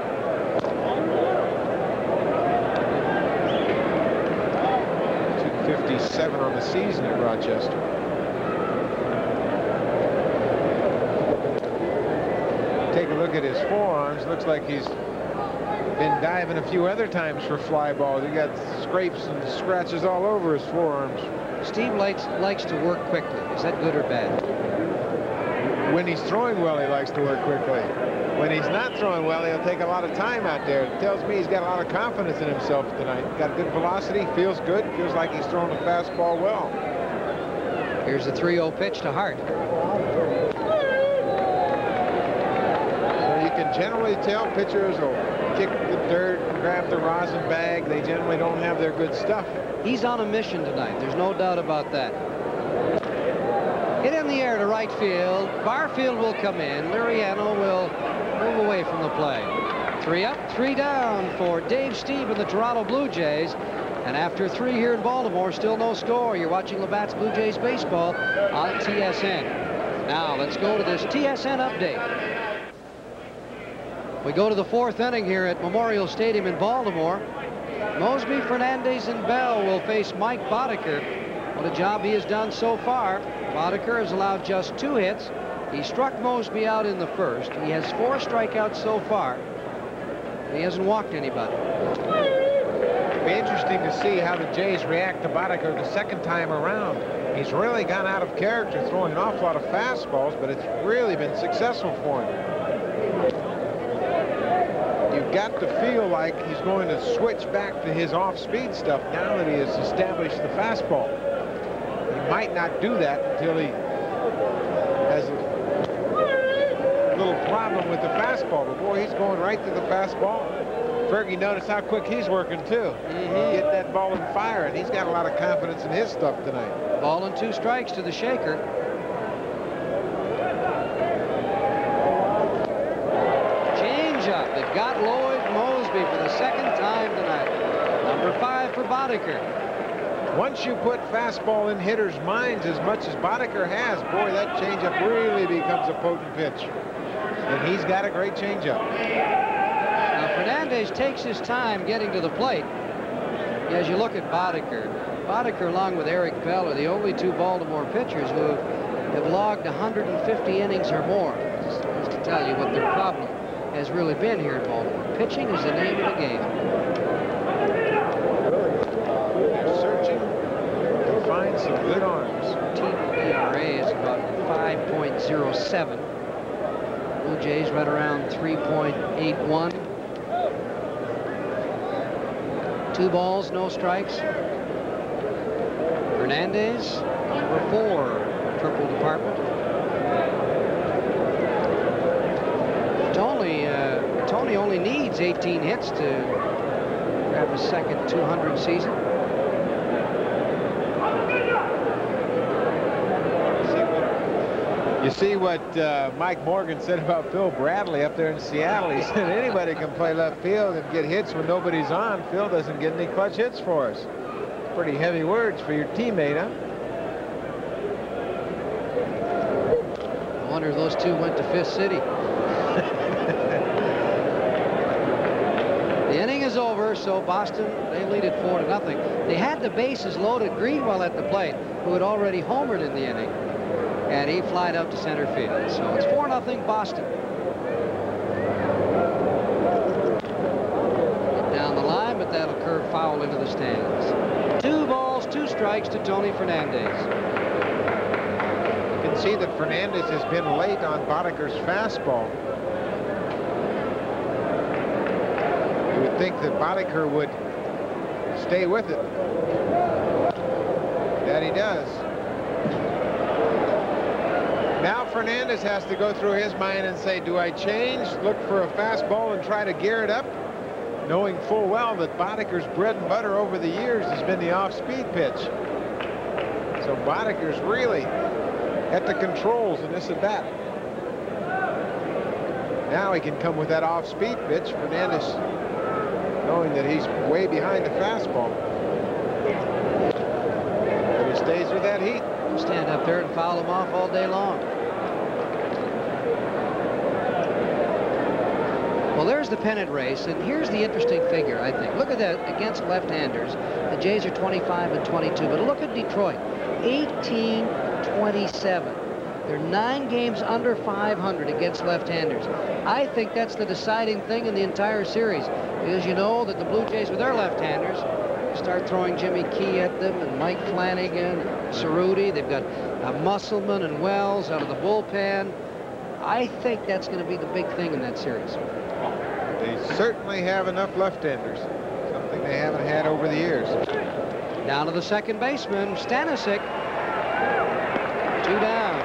Two fifty-seven on the season at Rochester. Take a look at his forearms. Looks like he's been diving a few other times for fly balls. He got scrapes and scratches all over his forearms. Stieb likes, likes to work quickly. Is that good or bad? When he's throwing well, he likes to work quickly. When he's not throwing well, he'll take a lot of time out there. It tells me he's got a lot of confidence in himself tonight. Got good velocity, feels good, feels like he's throwing the fastball well. Here's the 3-0 pitch to Hart. So you can generally tell pitchers will kick the dirt, and grab the rosin bag. They generally don't have their good stuff. He's on a mission tonight. There's no doubt about that. Hit in the air to right field. Barfield will come in. Liriano will move away from the play. Three up, three down for Dave Stieb and the Toronto Blue Jays. And after three here in Baltimore, still no score. You're watching Labatt's Blue Jays baseball on TSN. Now let's go to this TSN update. We go to the fourth inning here at Memorial Stadium in Baltimore. Moseby, Fernandez, and Bell will face Mike Boddicker. What a job he has done so far. Boddicker has allowed just two hits. He struck Moseby out in the first. He has four strikeouts so far. He hasn't walked anybody. It'll be interesting to see how the Jays react to Boddicker the second time around. He's really gone out of character, throwing an awful lot of fastballs, but it's really been successful for him. Got to feel like he's going to switch back to his off-speed stuff now that he has established the fastball. He might not do that until he has a little problem with the fastball. But boy, he's going right to the fastball. Fergie notice how quick he's working too. Mhm. Get that ball in fire, and he's got a lot of confidence in his stuff tonight. Ball and two strikes to the shaker. Change up. They've got Lloyd Moseby for the second time tonight. Number five for Boddicker. Once you put fastball in hitters' minds as much as Boddicker has, boy, that changeup really becomes a potent pitch. And he's got a great changeup. Now Fernandez takes his time getting to the plate. As you look at Boddicker, Boddicker along with Eric Bell are the only two Baltimore pitchers who have logged 150 innings or more. Just, to tell you what their problem has really been here in Baltimore. Pitching is the name of the game. They're searching to find some good arms. Team ERA is about 5.07. Blue Jays right around 3.81. Two balls, no strikes. Hernandez, number four, triple department. Needs 18 hits to have a second 200 season. You see what uh, Mike Morgan said about Phil Bradley up there in Seattle. He said anybody can play left field and get hits when nobody's on. Phil doesn't get any clutch hits for us. Pretty heavy words for your teammate, huh? I wonder if those two went to Fifth City. the over, so Boston, they lead it four to nothing. They had the bases loaded. Greenwell at the plate, who had already homered in the inning and he flied up to center field. So it's 4 nothing Boston. Down the line, but that'll curve foul into the stands. Two balls, two strikes to Tony Fernandez. You can see that Fernandez has been late on Boddicker's fastball. You would think that Boddicker would stay with it. That he does. Now Fernandez has to go through his mind and say, do I change, look for a fastball and try to gear it up? Knowing full well that Boddicker's bread and butter over the years has been the off-speed pitch. So Boddicker's really at the controls in this at-bat. Now he can come with that off-speed pitch. Fernandez knowing that he's way behind the fastball. And he stays with that heat. Stand up there and foul him off all day long. Well, there's the pennant race, and here's the interesting figure, I think. Look at that against left-handers. The Jays are 25 and 22, but look at Detroit, 18-27. They're nine games under 500 against left-handers. I think that's the deciding thing in the entire series, because you know that the Blue Jays with their left-handers start throwing Jimmy Key at them and Mike Flanagan, and Cerutti. They've got uh, Musselman and Wells out of the bullpen. I think that's going to be the big thing in that series. They certainly have enough left-handers, something they haven't had over the years. Down to the second baseman, Stanicek. Two down.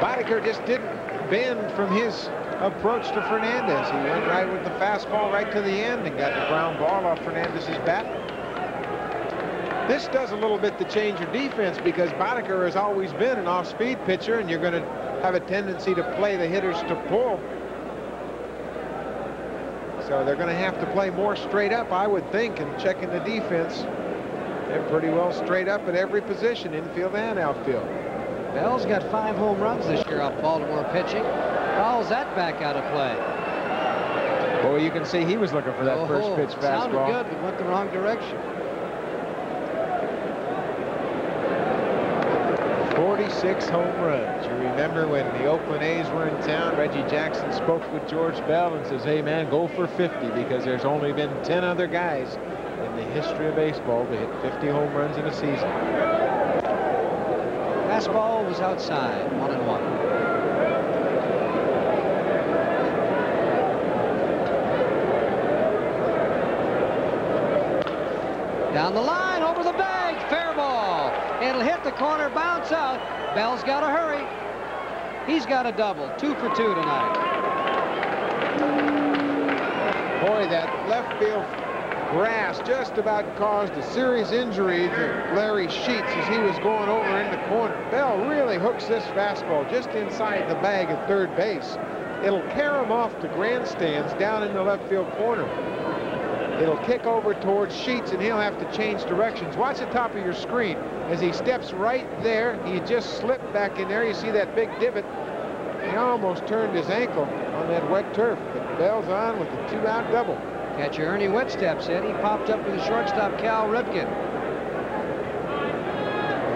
Boddicker just didn't bend from his approach to Fernandez. He went right with the fastball right to the end and got the ground ball off Fernandez's bat. This does a little bit to change your defense because Boddicker has always been an off-speed pitcher and you're going to have a tendency to play the hitters to pull. So they're going to have to play more straight up, I would think, and checking the defense. They're pretty well straight up at every position, infield and outfield. Bell's got five home runs this year off Baltimore pitching. Fouls that back out of play. Boy, you can see he was looking for that oh, first pitch fastball. Sounded good, but went the wrong direction. 46 home runs. You remember when the Oakland A's were in town, Reggie Jackson spoke with George Bell and says, hey man, go for 50 because there's only been 10 other guys in the history of baseball to hit 50 home runs in a season. Fastball was outside, one and one. Down the line, over the bag, fair ball. It'll hit the corner, bounce out. Bell's got to hurry. He's got a double, two for two tonight. Boy, that left field grass just about caused a serious injury to Larry Sheets as he was going over in the corner. Bell really hooks this fastball just inside the bag at third base. It'll carry him off the grandstands down in the left field corner. It'll kick over towards Sheets, and he'll have to change directions. Watch the top of your screen. As he steps right there, he just slipped back in there. You see that big divot. He almost turned his ankle on that wet turf. But Bell's on with a two-out double. Catcher Ernie Whitt steps in. He popped up with the shortstop Cal Ripken.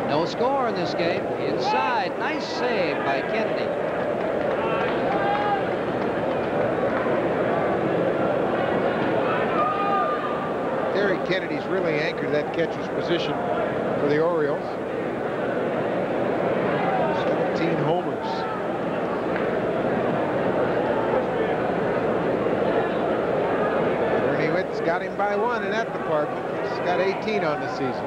No score in this game. Inside. Nice save by Kennedy. Kennedy's really anchored that catcher's position for the Orioles. 17 homers. Got him by one in that department. He's got 18 on the season.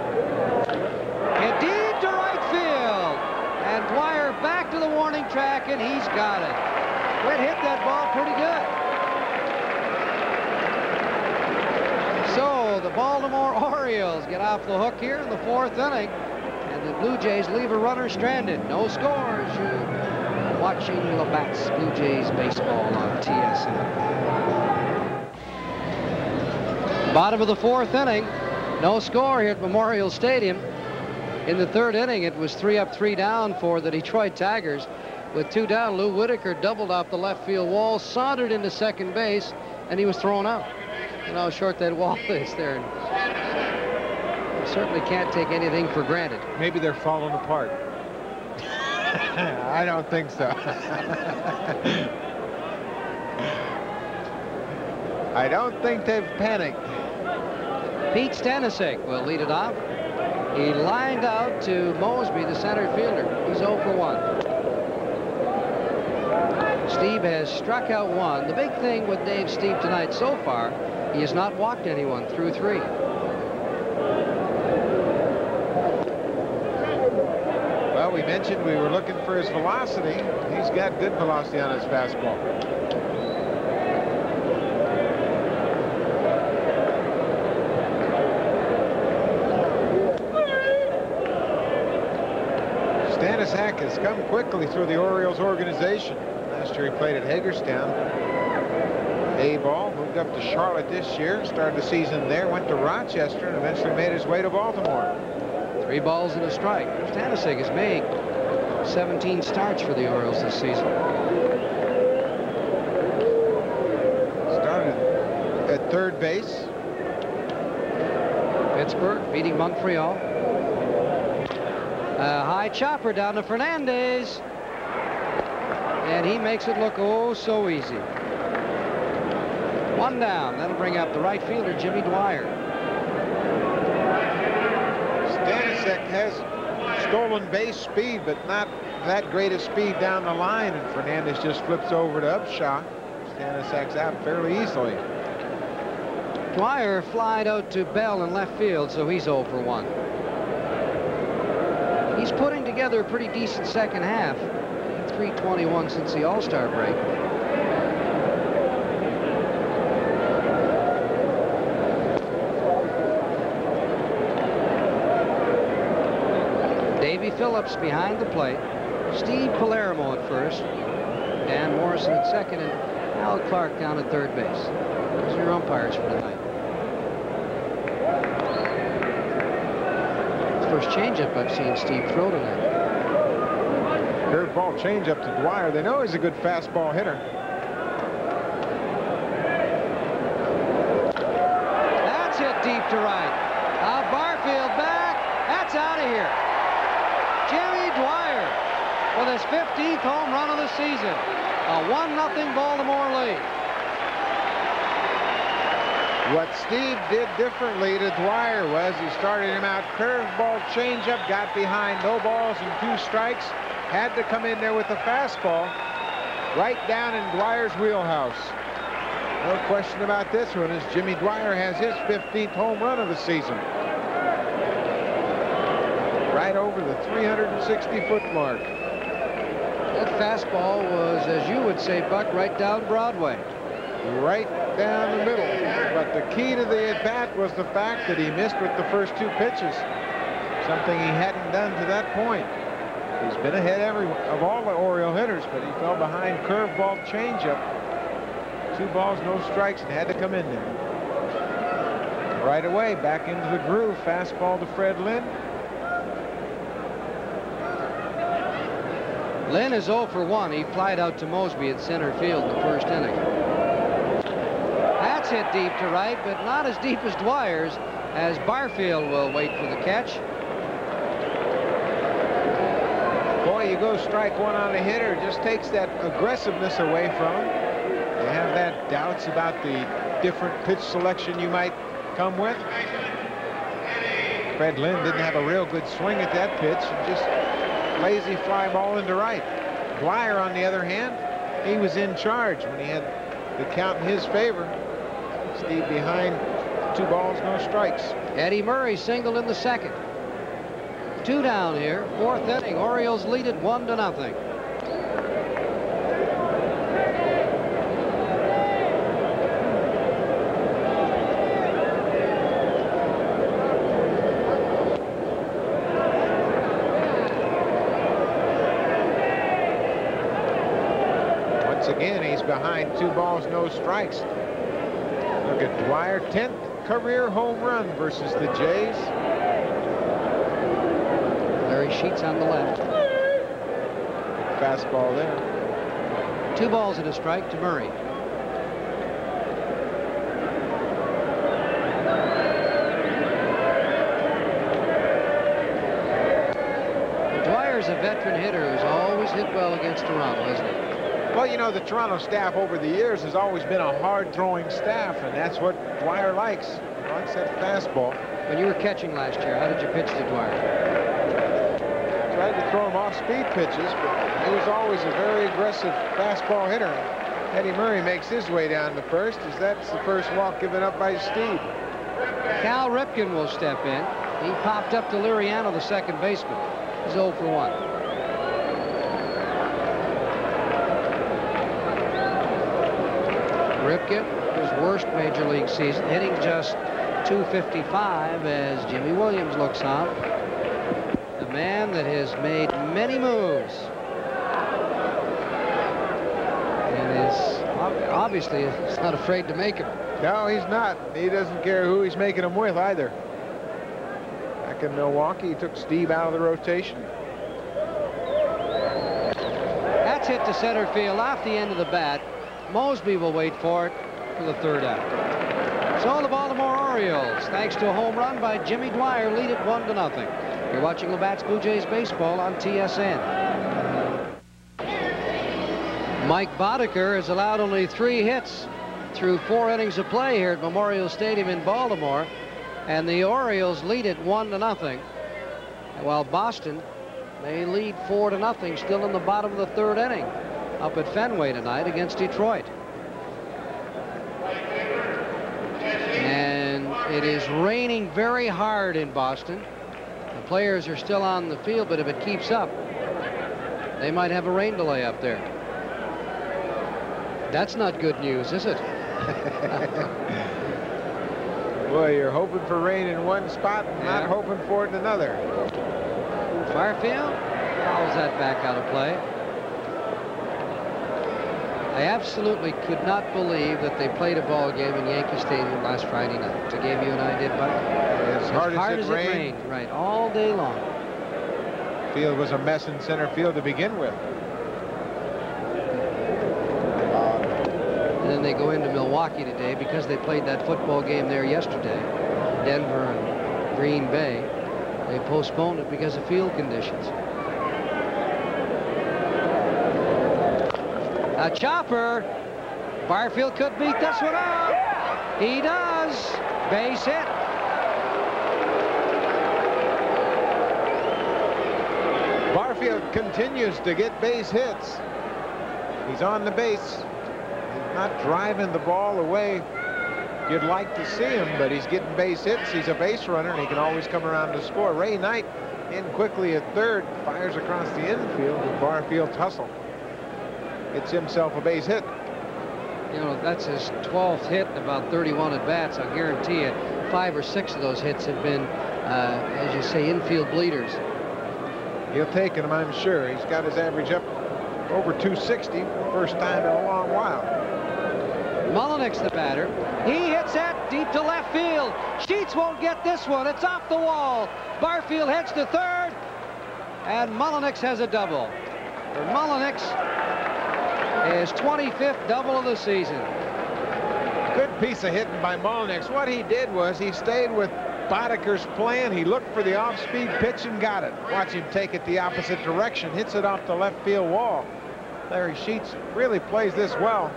And Indeed to right field. And Dwyer back to the warning track, and he's got it. Quinn hit that ball pretty good. So the Baltimore Orioles get off the hook here in the fourth inning. And the Blue Jays leave a runner stranded. No scores. You're watching Blue Jays baseball on TSN. Bottom of the fourth inning. No score here at Memorial Stadium. In the third inning, it was three up, three down for the Detroit Tigers. With two down, Lou Whitaker doubled off the left field wall, sauntered into second base, and he was thrown out. You know how short that <laughs> wall is there. You certainly can't take anything for granted. Maybe they're falling apart. <laughs> I don't think so. <laughs> I don't think they've panicked. Pete Stanicek will lead it off. He lined out to Moseby, the center fielder. He's 0 for 1. Stieb has struck out one. The big thing with Dave Stieb tonight so far, he has not walked anyone through three. Well, we mentioned we were looking for his velocity. He's got good velocity on his fastball. Stanicek has come quickly through the Orioles organization. Last year he played at Hagerstown. A ball moved up to Charlotte this year, started the season there, went to Rochester, and eventually made his way to Baltimore. Three balls and a strike. Stanicek has made 17 starts for the Orioles this season. Started at third base. Pittsburgh beating Montreal. A high chopper down to Fernandez. And he makes it look oh so easy. One down. That'll bring up the right fielder, Jimmy Dwyer. Stanicek has stolen base speed, but not that great a speed down the line, and Fernandez just flips over to Upshaw. Stanicek's out fairly easily. Dwyer flied out to Bell in left field, so he's 0 for 1. He's putting together a pretty decent second half. 321 since the All-Star break. Davy Phillips behind the plate. Steve Palermo at first. Dan Morrison at second and Al Clark down at third base. Those are your umpires for tonight. First changeup I've seen Stieb throw tonight. Curveball changeup to Dwyer. They know he's a good fastball hitter. That's hit deep to right. Uh, Barfield back. That's out of here. With his 15th home run of the season. A 1-0 Baltimore lead. What Stieb did differently to Dwyer was he started him out curveball changeup, got behind no balls and two strikes, had to come in there with the fastball right down in Dwyer's wheelhouse. No question about this one as Jimmy Dwyer has his 15th home run of the season. Right over the 360-foot mark. Fastball was, as you would say, Buck, right down Broadway. Right down the middle. But the key to the at-bat was the fact that he missed with the first two pitches. Something he hadn't done to that point. He's been ahead every of all the Oriole hitters, but he fell behind curveball changeup. Two balls, no strikes, and had to come in there. Right away, back into the groove. Fastball to Fred Lynn. Lynn is 0 for 1. He flied out to Moseby at center field in the first inning. That's hit deep to right, but not as deep as Dwyer's, as Barfield will wait for the catch. Boy, you go strike one on a hitter, just takes that aggressiveness away from him. You have that doubts about the different pitch selection you might come with. Fred Lynn didn't have a real good swing at that pitch, just lazy fly ball into right. Dwyer, on the other hand, he was in charge when he had the count in his favor. Stieb behind two balls, no strikes. Eddie Murray singled in the second. Two down here, fourth inning. Orioles lead it one to nothing. Once again, he's behind two balls, no strikes. Look at Dwyer, 10th career home run versus the Jays. Larry Sheets on the left. Fastball there. Two balls and a strike to Murray. Dwyer's a veteran hitter who's always hit well against Toronto, isn't he? Well, you know, the Toronto staff over the years has always been a hard-throwing staff, and that's what Dwyer likes. Likes that fastball. When you were catching last year, how did you pitch to Dwyer? Tried to throw him off speed pitches, but he was always a very aggressive fastball hitter. Eddie Murray makes his way down to first, as that's the first walk given up by Stieb. Cal Ripken will step in. He popped up to Liriano, the second baseman. He's 0 for 1. His worst major league season, hitting just 255 as Jimmy Williams looks on. The man that has made many moves. And is obviously is not afraid to make them. No, he's not. He doesn't care who he's making them with either. Back in Milwaukee, he took Stieb out of the rotation. That's hit to center field off the end of the bat. Moseby will wait for it for the third out. So the Baltimore Orioles, thanks to a home run by Jimmy Dwyer, lead it one to nothing. You're watching Labatt's Blue Jays baseball on TSN. Mike Boddicker has allowed only three hits through four innings of play here at Memorial Stadium in Baltimore, and the Orioles lead it one to nothing. While Boston they lead four to nothing, still in the bottom of the third inning, up at Fenway tonight against Detroit. And it is raining very hard in Boston. The players are still on the field, but if it keeps up, they might have a rain delay up there. That's not good news, is it? <laughs> Boy, you're hoping for rain in one spot and Yeah. not hoping for it in another. Barfield fouls that back out of play. I absolutely could not believe that they played a ball game in Yankee Stadium last Friday night. To give you and an idea, Buck. As hard as it rained, rained, right, all day long. field was a mess in center field to begin with. And then they go into Milwaukee today because they played that football game there yesterday, Denver and Green Bay. They postponed it because of field conditions. A chopper. Barfield could beat this one out. He does. Base hit. Barfield continues to get base hits. He's on the base. He's not driving the ball away. You'd like to see him, but he's getting base hits. He's a base runner, and he can always come around to score. Ray Knight in quickly at third, fires across the infield, and Barfield's hustle. Gets himself a base hit. You know, that's his 12th hit in about 31 at bats. I'll guarantee you, five or six of those hits have been, uh, as you say, infield bleeders. He'll take them, I'm sure. He's got his average up over 260 first time in a long while. Mulliniks the batter. He hits that deep to left field. Sheets won't get this one. It's off the wall. Barfield heads to third. And Mulliniks has a double. For Mulliniks, his 25th double of the season. Good piece of hitting by Mulliniks. What he did was he stayed with Boddicker's plan. He looked for the off-speed pitch and got it. Watch him take it the opposite direction. Hits it off the left field wall. Larry Sheets really plays this well.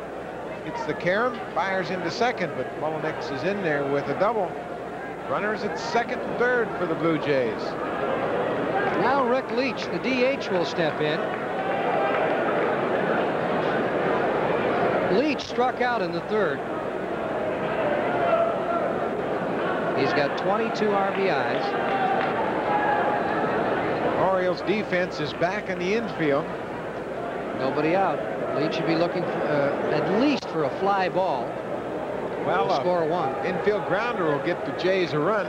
It's the carom, fires into second, but Mulliniks is in there with a double. Runners at second and third for the Blue Jays. Now Rick Leach, the DH, will step in. Leach struck out in the third. He's got 22 RBIs. Orioles defense is back in the infield. Nobody out. Leach should be looking for, uh, at least for a fly ball. Well, uh, score one. Infield grounder will get the Jays a run.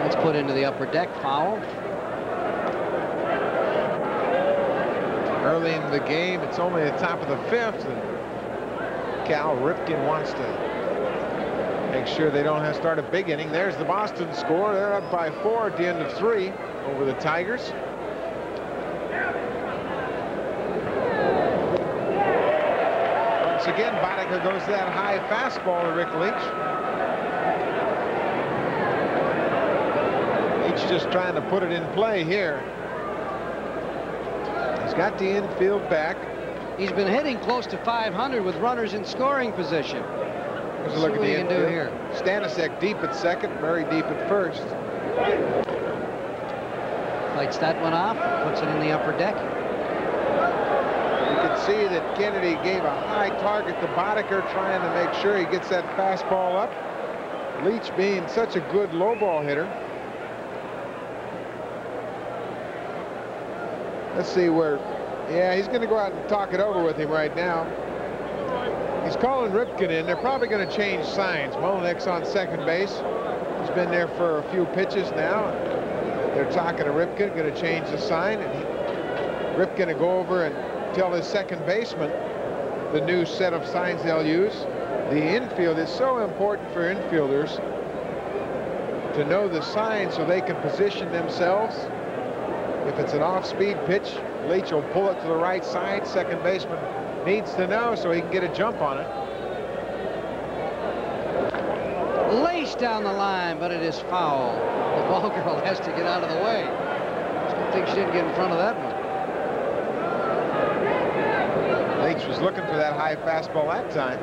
Let's put into the upper deck foul. Early in the game, it's only the top of the fifth, and Cal Ripken wants to make sure they don't have start a big inning. There's the Boston score. They're up by four at the end of three over the Tigers. Once again, Boddicker goes to that high fastball to Rick Leach. Leach just trying to put it in play here. Got the infield back. He's been hitting close to 500 with runners in scoring position. A look at what the he can do infield. here. Stanicek deep at second, Murray deep at first. Lights that one off, puts it in the upper deck. You can see that Kennedy gave a high target to Boddicker, trying to make sure he gets that fastball up. Leach being such a good low ball hitter. Let's see where. Yeah, he's going to go out and talk it over with him right now. He's calling Ripken in. They're probably going to change signs. Mulliniks on second base. He's been there for a few pitches now. They're talking to Ripken, going to change the sign. And Ripken to go over and tell his second baseman the new set of signs they'll use. The infield is so important for infielders to know the signs so they can position themselves. If it's an off-speed pitch, Leach will pull it to the right side. Second baseman needs to know so he can get a jump on it. Laced down the line, but it is foul. The ball girl has to get out of the way. I don't think she didn't get in front of that one. Leach was looking for that high fastball that time.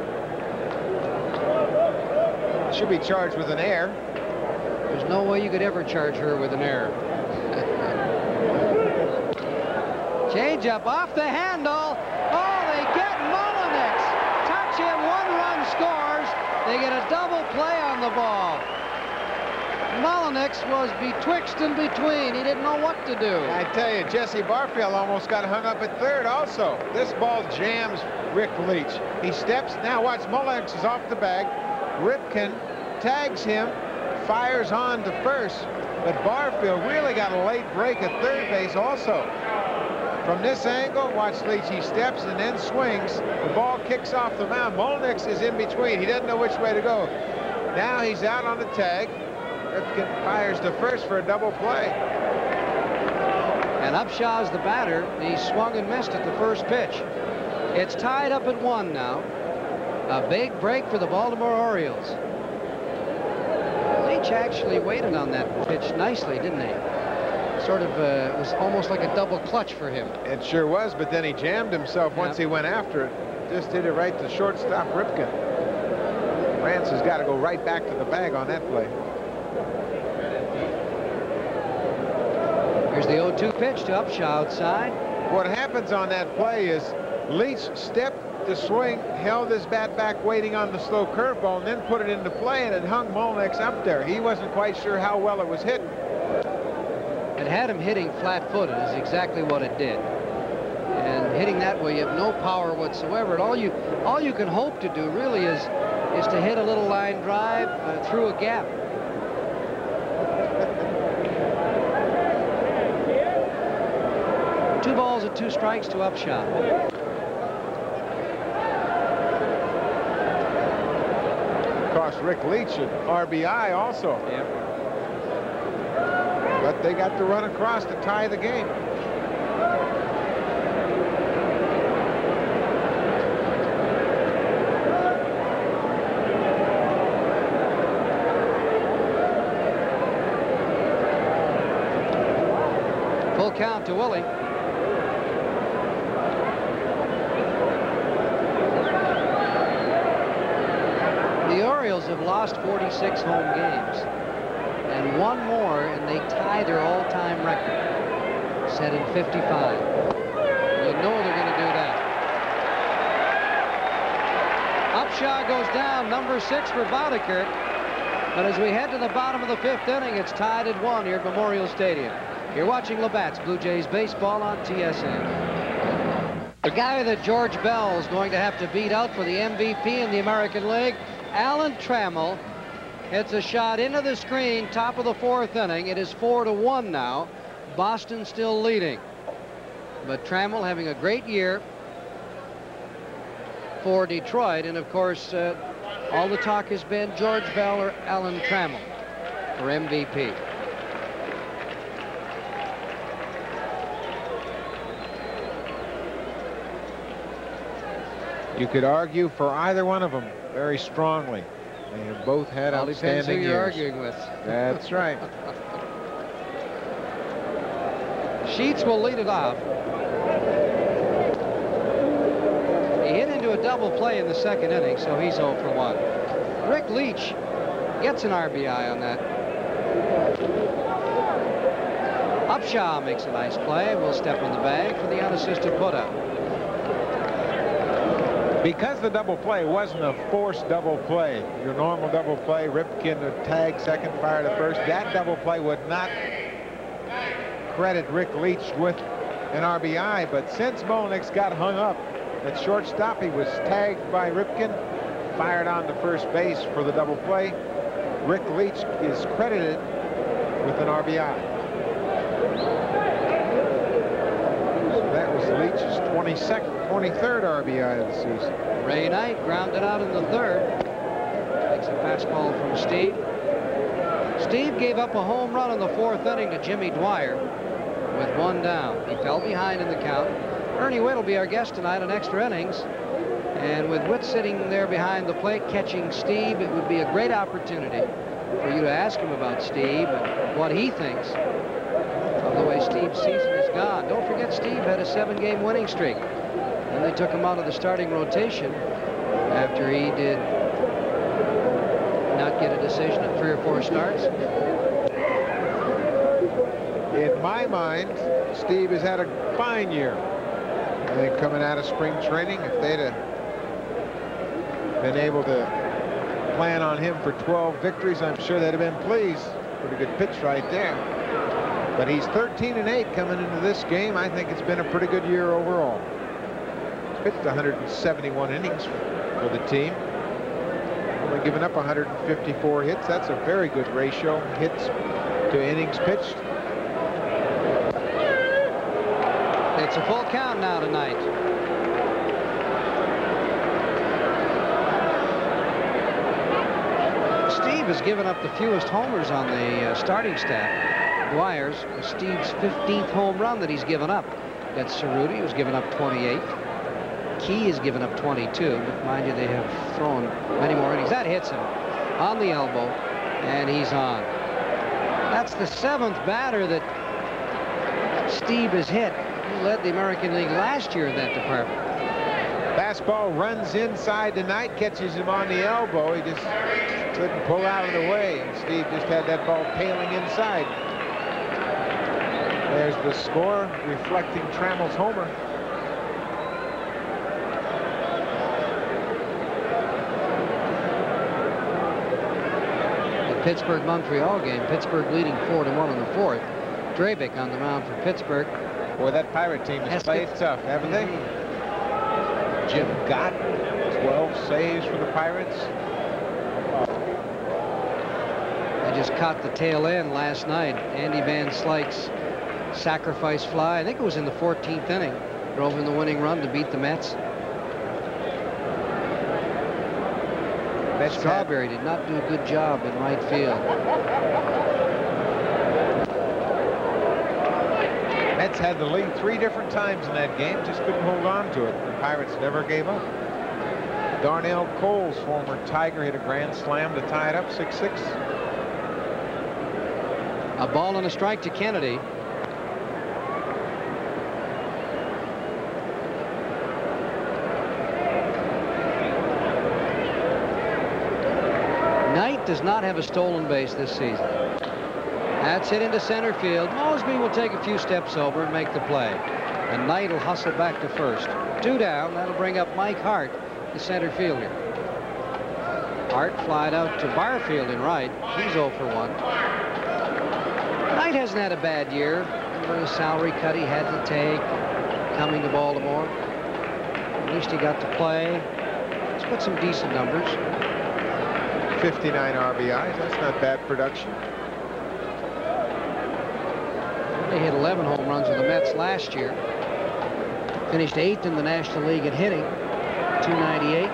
Should be charged with an error. There's no way you could ever charge her with an error. Change up off the handle. Oh, they get Mulliniks. Touch him, one run scores. They get a double play on the ball. Mulliniks was betwixt and between. He didn't know what to do. I tell you, Jesse Barfield almost got hung up at third also. This ball jams Rick Leach. He steps, now watch, Mulliniks is off the bag. Ripken tags him, fires on to first, but Barfield really got a late break at third base also. From this angle, watch Leach, he steps and then swings. The ball kicks off the mound. Mulliniks is in between. He doesn't know which way to go. Now he's out on the tag. Ripken fires to first for a double play. And Upshaw's the batter. He swung and missed at the first pitch. It's tied up at one now. A big break for the Baltimore Orioles. Leach actually waited on that pitch nicely, didn't he? Sort of uh, was almost like a double clutch for him. It sure was, but then he jammed himself once he went after it. Just did it right to shortstop Ripken. Rance has got to go right back to the bag on that play. Here's the 0-2 pitch to Upshaw outside. What happens on that play is Leach stepped to swing, held his bat back waiting on the slow curveball, and then put it into play, and it hung Mulliniks up there. He wasn't quite sure how well it was hit. It had him hitting flat-footed is exactly what it did. And hitting that way, you have no power whatsoever. And all you, all you can hope to do really is, is to hit a little line drive uh, through a gap. <laughs> Two balls and two strikes to Upshaw. Cost Rick Leach an RBI also. They got to run across to tie the game. Full count to Willie. The Orioles have lost 46 home games. And one more, and they tie their all-time record, set in 55. You know they're going to do that. Upshaw goes down, number six for Boddicker. But as we head to the bottom of the fifth inning, it's tied at one here at Memorial Stadium. You're watching Labatt's Blue Jays baseball on TSN. The guy that George Bell is going to have to beat out for the MVP in the American League, Alan Trammell, hits a shot into the screen, top of the fourth inning. It is four to one now. Boston still leading. But Trammell having a great year for Detroit. And of course, uh, all the talk has been George Bell or Alan Trammell for MVP. You could argue for either one of them very strongly. They have both had All outstanding you're years. arguing with. That's right. <laughs> Sheets will lead it off. He hit into a double play in the second inning, so he's 0 for 1. Rick Leach gets an RBI on that. Upshaw makes a nice play. Will step in the bag for the unassisted putout. Because the double play wasn't a forced double play, your normal double play, Ripken to tag second, fire to first, that double play would not credit Rick Leach with an RBI. But since Mulliniks got hung up at shortstop, he was tagged by Ripken, fired on to first base for the double play. Rick Leach is credited with an RBI. So that was Leach's 22nd, 23rd RBI of the season. Ray Knight grounded out in the third. Takes a fastball from Stieb. Stieb gave up a home run in the fourth inning to Jimmy Dwyer with one down. He fell behind in the count. Ernie Whitt will be our guest tonight on Extra Innings. And with Whitt sitting there behind the plate catching Stieb, it would be a great opportunity for you to ask him about Stieb and what he thinks of the way Stieb's season has gone. Don't forget, Stieb had a seven-game winning streak. They took him out of the starting rotation after he did not get a decision in three or four starts. In my mind, Stieb has had a fine year. I think coming out of spring training, if they'd have been able to plan on him for 12 victories, I'm sure they'd have been pleased. Pretty good pitch right there. But he's 13 and 8 coming into this game. I think it's been a pretty good year overall. Pitched 171 innings for the team. Only given up 154 hits. That's a very good ratio. Hits to innings pitched. It's a full count now tonight. Stieb has given up the fewest homers on the uh, starting staff. Dwyer's Stieb's 15th home run that he's given up. That's Cerutti, who's given up 28. Key has given up 22, but mind you, they have thrown many more innings. That hits him on the elbow, and he's on. That's the seventh batter that Stieb has hit. He led the American League last year in that department. Fastball runs inside tonight, catches him on the elbow. He just couldn't pull out of the way. And Stieb just had that ball tailing inside. There's the score reflecting Trammell's homer. Pittsburgh-Montreal game, Pittsburgh leading 4 to 1 in the fourth. Drabek on the mound for Pittsburgh. Boy, that Pirate team has played tough, haven't they? Mm-hmm. Jim Gott, 12 saves for the Pirates. They just caught the tail end last night. Andy Van Slyke's sacrifice fly. I think it was in the 14th inning. Drove in the winning run to beat the Mets. Had- Strawberry did not do a good job in right field. Mets had the lead three different times in that game, just couldn't hold on to it. The Pirates never gave up. Darnell Coles, former Tiger, hit a grand slam to tie it up 6-6. A ball and a strike to Kennedy. Knight does not have a stolen base this season. That's hit into center field. Moseby will take a few steps over and make the play. And Knight will hustle back to first. Two down. That'll bring up Mike Hart, the center fielder. Hart flied out to Barfield in right. He's 0 for 1. Knight hasn't had a bad year. Remember the salary cut he had to take coming to Baltimore. At least he got to play. He's got some decent numbers. 59 RBIs. That's not bad production. They hit 11 home runs with the Mets last year. Finished eighth in the National League at hitting, 298.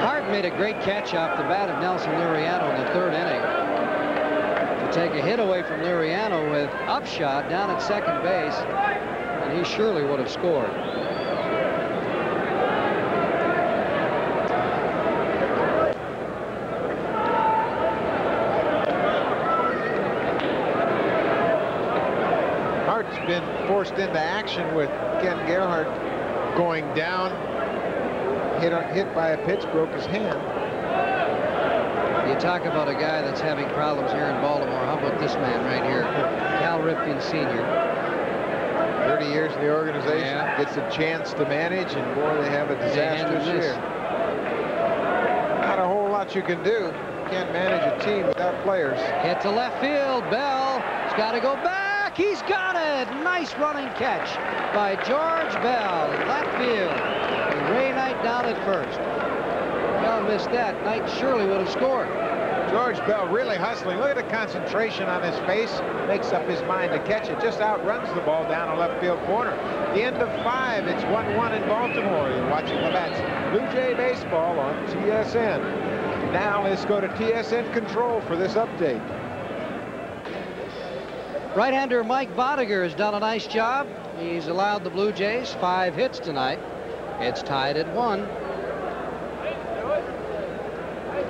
Hart made a great catch off the bat of Nelson Liriano in the third inning. Take a hit away from Liriano with Upshaw down at second base, and he surely would have scored. Hart's been forced into action with Ken Gerhart going down. Hit, hit by a pitch, broke his hand. You talk about a guy that's having problems here in Baltimore. How about this man right here? Cal Ripken Sr. 30 years in the organization, Yeah. gets a chance to manage, and boy, they have a disastrous year. Not a whole lot you can do. You can't manage a team without players. Hit to left field. Bell He's got to go back. He's got it. Nice running catch by George Bell left field. And Ray Knight down at first. Bell missed that. Knight surely would have scored. George Bell really hustling. Look at the concentration on his face. Makes up his mind to catch it. Just outruns the ball down a left field corner. The end of five. It's 1-1 in Baltimore. You're watching Labatt's. Blue Jay Baseball on TSN. Now let's go to TSN Control for this update. Right-hander Mike Boddicker has done a nice job. He's allowed the Blue Jays five hits tonight. It's tied at one.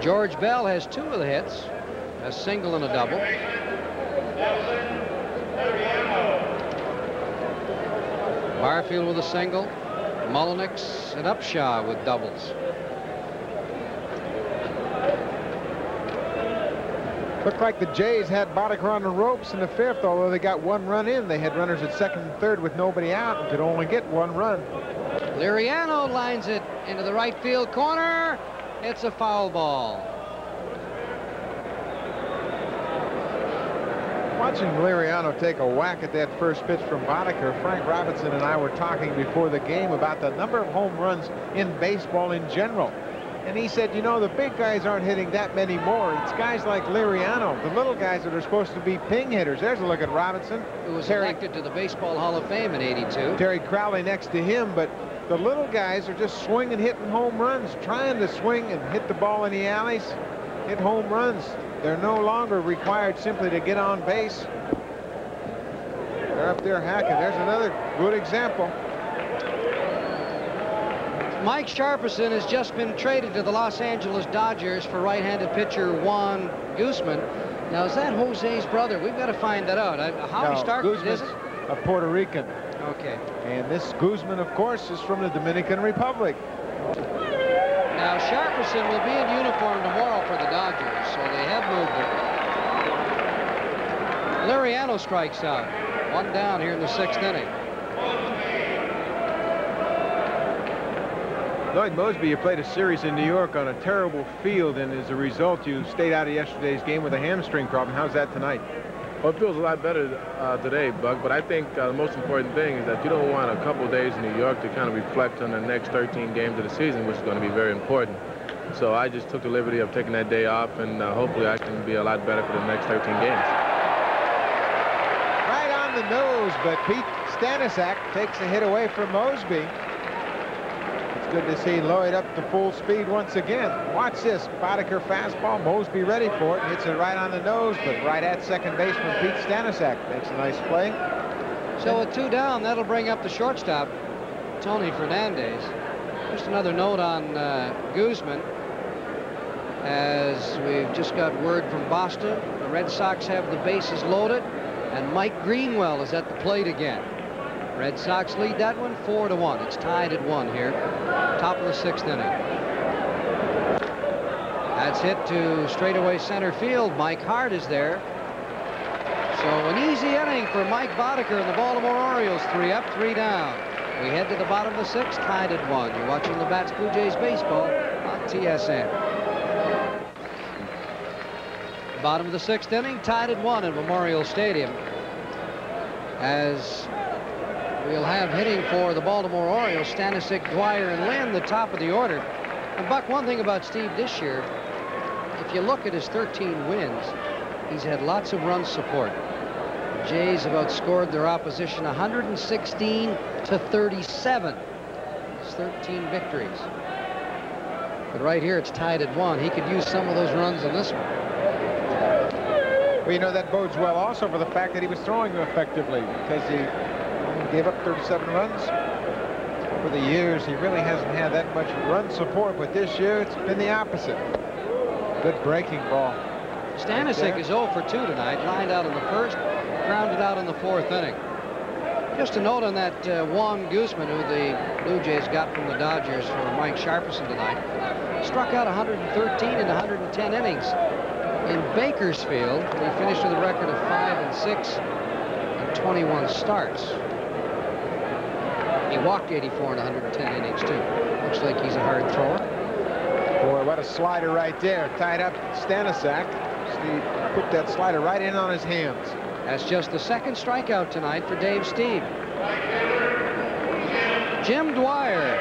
George Bell has two of the hits, a single and a double. Barfield with a single, Mulliniks and Upshaw with doubles. Looked like the Jays had Boddicker on the ropes in the fifth, although they got one run in. They had runners at second and third with nobody out and could only get one run. Liriano lines it into the right field corner. It's a foul ball. Watching Liriano take a whack at that first pitch from Boddicker, Frank Robinson and I were talking before the game about the number of home runs in baseball in general. And he said, you know, the big guys aren't hitting that many more. It's guys like Liriano, the little guys that are supposed to be ping hitters. There's a look at Robinson. Who was Terry, elected to the Baseball Hall of Fame in 82. Terry Crowley next to him, but the little guys are just swinging, hitting home runs, trying to swing and hit the ball in the alleys, hit home runs. They're no longer required simply to get on base. They're up there hacking. There's another good example. Mike Sharperson has just been traded to the Los Angeles Dodgers for right-handed pitcher Juan Guzman. Now, is that Jose's brother? We've got to find that out. Uh, Howie No, Stark, is it? a Puerto Rican. Okay. And this Guzman, of course, is from the Dominican Republic. Now, Sharperson will be in uniform tomorrow for the Dodgers, so they have moved him. Liriano strikes out. One down here in the sixth inning. Lloyd Moseby, you played a series in New York on a terrible field, and as a result, you stayed out of yesterday's game with a hamstring problem. How's that tonight? Well, it feels a lot better uh, today, Buck, but I think uh, the most important thing is that you don't want a couple days in New York to kind of reflect on the next 13 games of the season, which is going to be very important. So I just took the liberty of taking that day off, and uh, hopefully I can be a lot better for the next 13 games. Right on the nose, but Pete Stanicek takes a hit away from Moseby. Good to see Lloyd up to full speed once again. Watch this. Boddicker fastball. Moseby ready for it. Hits it right on the nose, but right at second baseman Pete Stanicek makes a nice play. So with two down, that'll bring up the shortstop, Tony Fernandez. Just another note on uh, Guzman. As we've just got word from Boston, the Red Sox have the bases loaded, and Mike Greenwell is at the plate again. Red Sox lead that one four to one. It's tied at one here. Top of the sixth inning. That's hit to straightaway center field. Mike Hart is there. So an easy inning for Mike Boddicker and the Baltimore Orioles. Three up, three down. We head to the bottom of the sixth, tied at one. You're watching Labatt's Blue Jays baseball on TSN. Bottom of the sixth inning, tied at one at Memorial Stadium. As we'll have hitting for the Baltimore Orioles, Stanicek, Dwyer, and Lynn, the top of the order. And Buck, one thing about Stieb this year, if you look at his 13 wins, he's had lots of run support. The Jays have outscored their opposition 116 to 37. It's 13 victories. But right here, it's tied at one. He could use some of those runs in this one. Well, you know, that bodes well also for the fact that he was throwing effectively because he gave up 37 runs. Over the years, he really hasn't had that much run support, but this year it's been the opposite. Good breaking ball. Stanicek is 0 for 2 tonight, lined out in the first, grounded out in the fourth inning. Just a note on that uh, Juan Guzman, who the Blue Jays got from the Dodgers for Mike Sharperson tonight, struck out 113 in 110 innings in Bakersfield. He finished with a record of 5 and 6 and 21 starts. He walked 84 in 110 innings, too. Looks like he's a hard thrower. Boy, what a slider right there. Tied up Stanicek. Stieb put that slider right in on his hands. That's just the second strikeout tonight for Dave Stieb. Jim Dwyer.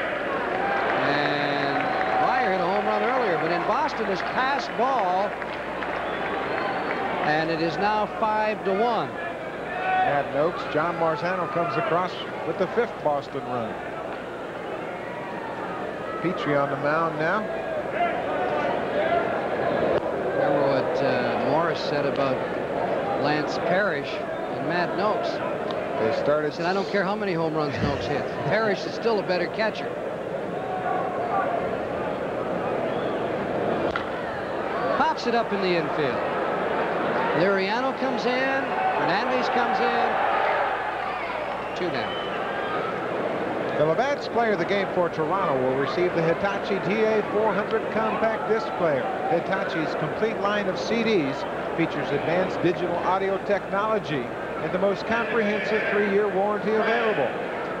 And Dwyer hit a home run earlier, but in Boston his passed ball and it is now five to one. At Nokes, John Marzano comes across with the fifth Boston run. Petry on the mound now. Remember what uh, Morris said about Lance Parrish and Matt Nokes. They started. He said, I don't care how many home runs Nokes hits. <laughs> Parrish is still a better catcher. Pops it up in the infield. Liriano comes in. Fernandez comes in. Two down. The Labatt's player of the game for Toronto will receive the Hitachi TA400 compact disc player. Hitachi's complete line of CDs features advanced digital audio technology and the most comprehensive three-year warranty available.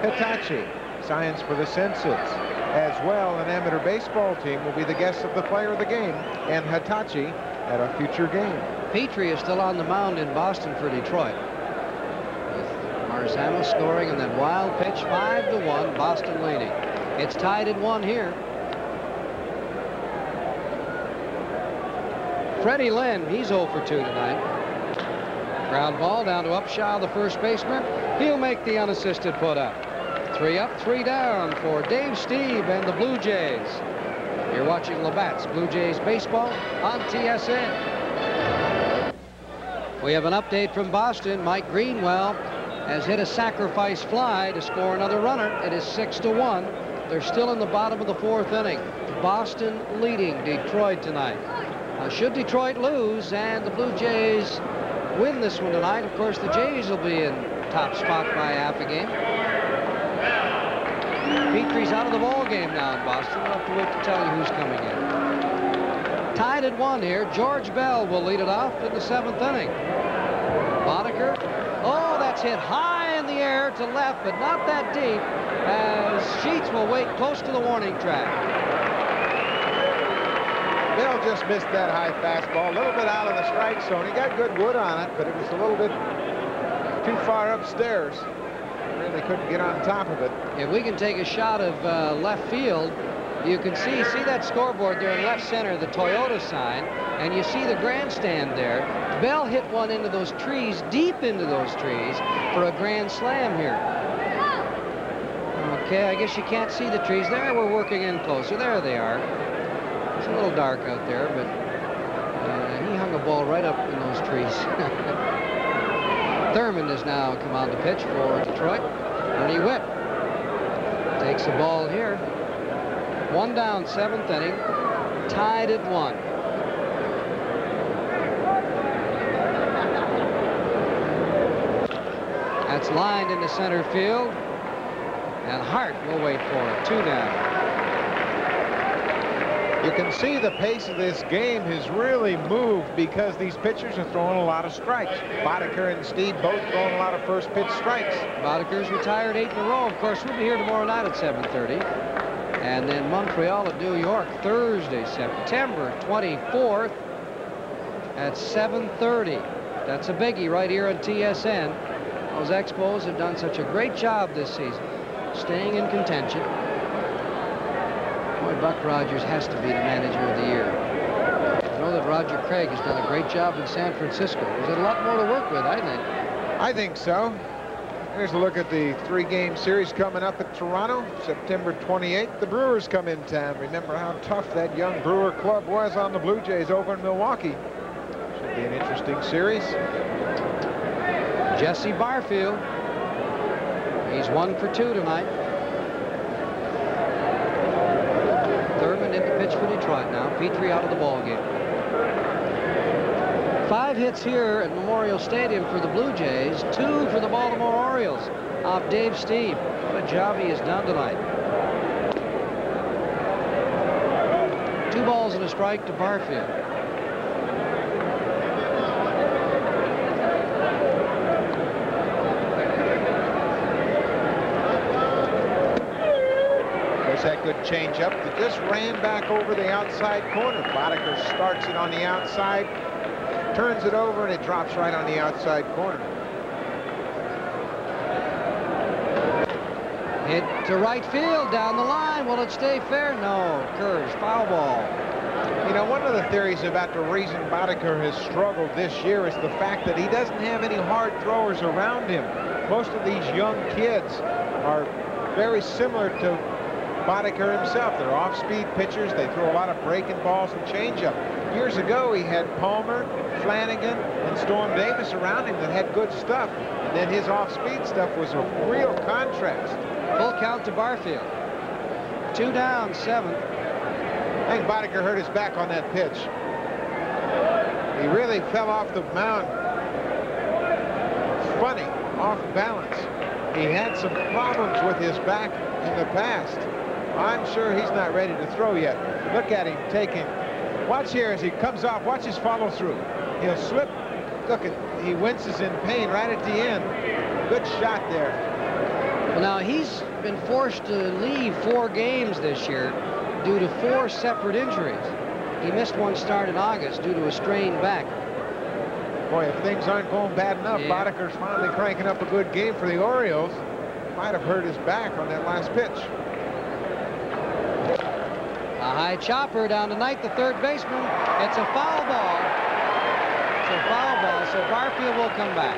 Hitachi, science for the senses. As well, an amateur baseball team will be the guest of the player of the game and Hitachi at a future game. Petry is still on the mound in Boston for Detroit. With Marzano scoring and that wild pitch, 5 to one, Boston leading. It's tied at one here. Freddie Lynn, he's 0 for 2 tonight. Ground ball down to Upshaw, the first baseman. He'll make the unassisted put up. Three up, three down for Dave Stieb and the Blue Jays. You're watching Labatt's Blue Jays baseball on TSN. We have an update from Boston. Mike Greenwell has hit a sacrifice fly to score another runner. It is six to one. They're still in the bottom of the fourth inning. Boston leading Detroit tonight. Now, should Detroit lose and the Blue Jays win this one tonight, of course, the Jays will be in top spot by half a game. Petry's out of the ball game now in Boston. We'll have to wait to tell you who's coming in. Tied at one here. George Bell will lead it off in the seventh inning. Boddicker. Oh, that's hit high in the air to left, but not that deep, as Sheets will wait close to the warning track. Bell just missed that high fastball, a little bit out of the strike zone. He got good wood on it, but it was a little bit too far upstairs. Really couldn't get on top of it. If we can take a shot of uh, left field, you can see, see that scoreboard there in left center, the Toyota sign, and you see the grandstand there. Bell hit one into those trees, deep into those trees, for a grand slam here. Okay, I guess you can't see the trees. There, we're working in closer. There they are. It's a little dark out there, but uh, he hung a ball right up in those trees. <laughs> Thurmond has now come on the pitch for Detroit. Ernie Whitt takes the ball here. One down, seventh inning, tied at one. That's lined into center field, and Hart will wait for it. Two down. You can see the pace of this game has really moved because these pitchers are throwing a lot of strikes. Boddicker and Stieb both throwing a lot of first pitch strikes. Boddicker's retired eight in a row. Of course, we'll be here tomorrow night at 7.30. And then Montreal at New York Thursday, September 24th at 7.30. That's a biggie right here on TSN. Those Expos have done such a great job this season, staying in contention. Boy, Buck Rodgers has to be the manager of the year. I know that Roger Craig has done a great job in San Francisco. There's a lot more to work with, I think. I think so. Here's a look at the three-game series coming up at Toronto, September 28th. The Brewers come in town. Remember how tough that young Brewer club was on the Blue Jays over in Milwaukee. Should be an interesting series. Jesse Barfield. He's one for two tonight. Thurmond in the pitch for Detroit now. Petry out of the ball game. Five hits here at Memorial Stadium for the Blue Jays, two for the Baltimore Orioles off Dave Stieb. What job he has done tonight. Two balls and a strike to Barfield. There's that good changeup that just ran back over the outside corner. Boddicker starts it on the outside, turns it over, and it drops right on the outside corner. Hit to right field down the line. Will it stay fair? No. Curves. Foul ball. You know, one of the theories about the reason Boddicker has struggled this year is the fact that he doesn't have any hard throwers around him. Most of these young kids are very similar to Boddicker himself. They're off-speed pitchers. They throw a lot of breaking balls and changeup. Years ago, he had Palmer, Flanagan, and Storm Davis around him that had good stuff. And then his off-speed stuff was a real contrast. Full count to Barfield. Two down, seven. I think Boddicker hurt his back on that pitch. He really fell off the mound. Funny, off balance. He had some problems with his back in the past. I'm sure he's not ready to throw yet. Look at him taking. Watch here as he comes off. Watch his follow through. He'll slip. Look at he winces in pain right at the end. Good shot there. Well, now he's been forced to leave four games this year due to four separate injuries. He missed one start in August due to a strained back. Boy, if things aren't going bad enough, Yeah. Finally cranking up a good game for the Orioles. Might have hurt his back on that last pitch. A high chopper down to Knight, the third baseman. It's a foul ball. It's a foul ball, so Barfield will come back.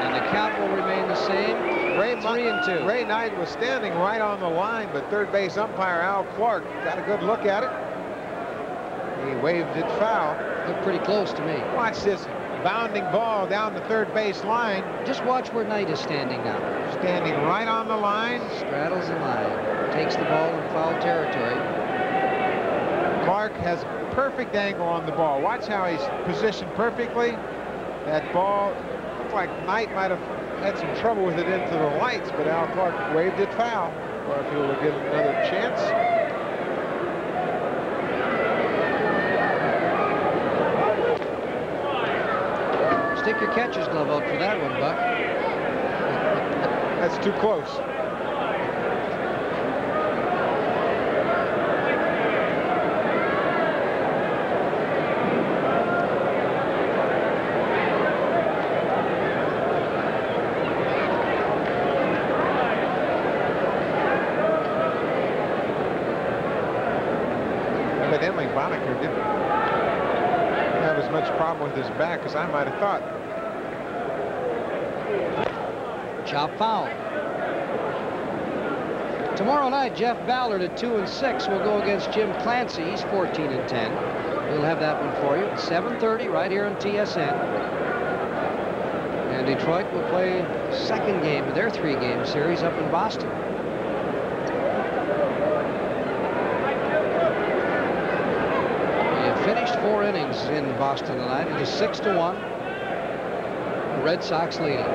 And the count will remain the same. Ray, three and two. Ray Knight was standing right on the line, but third base umpire Al Clark got a good look at it. He waved it foul. Looked pretty close to me. Watch this bounding ball down the third base line, Just watch where Knight is standing now. standing right on the line. Straddles the line. Takes the ball in foul territory. Clark has perfect angle on the ball. Watch how he's positioned perfectly. That ball looked like Knight might have had some trouble with it into the lights, but Al Clark waved it foul. Barfield will get another chance. Stick your catcher's glove out for that one, Buck. That's too close. Evidently, Boddicker didn't have as much problem with his back as I might have thought. Chop foul. Tomorrow night, Jeff Ballard at 2 and 6 will go against Jim Clancy. He's 14 and 10. We'll have that one for you at 7:30 right here on TSN. And Detroit will play second game of their three-game series up in Boston. They finished four innings in Boston tonight. It is six to one. Red Sox leading.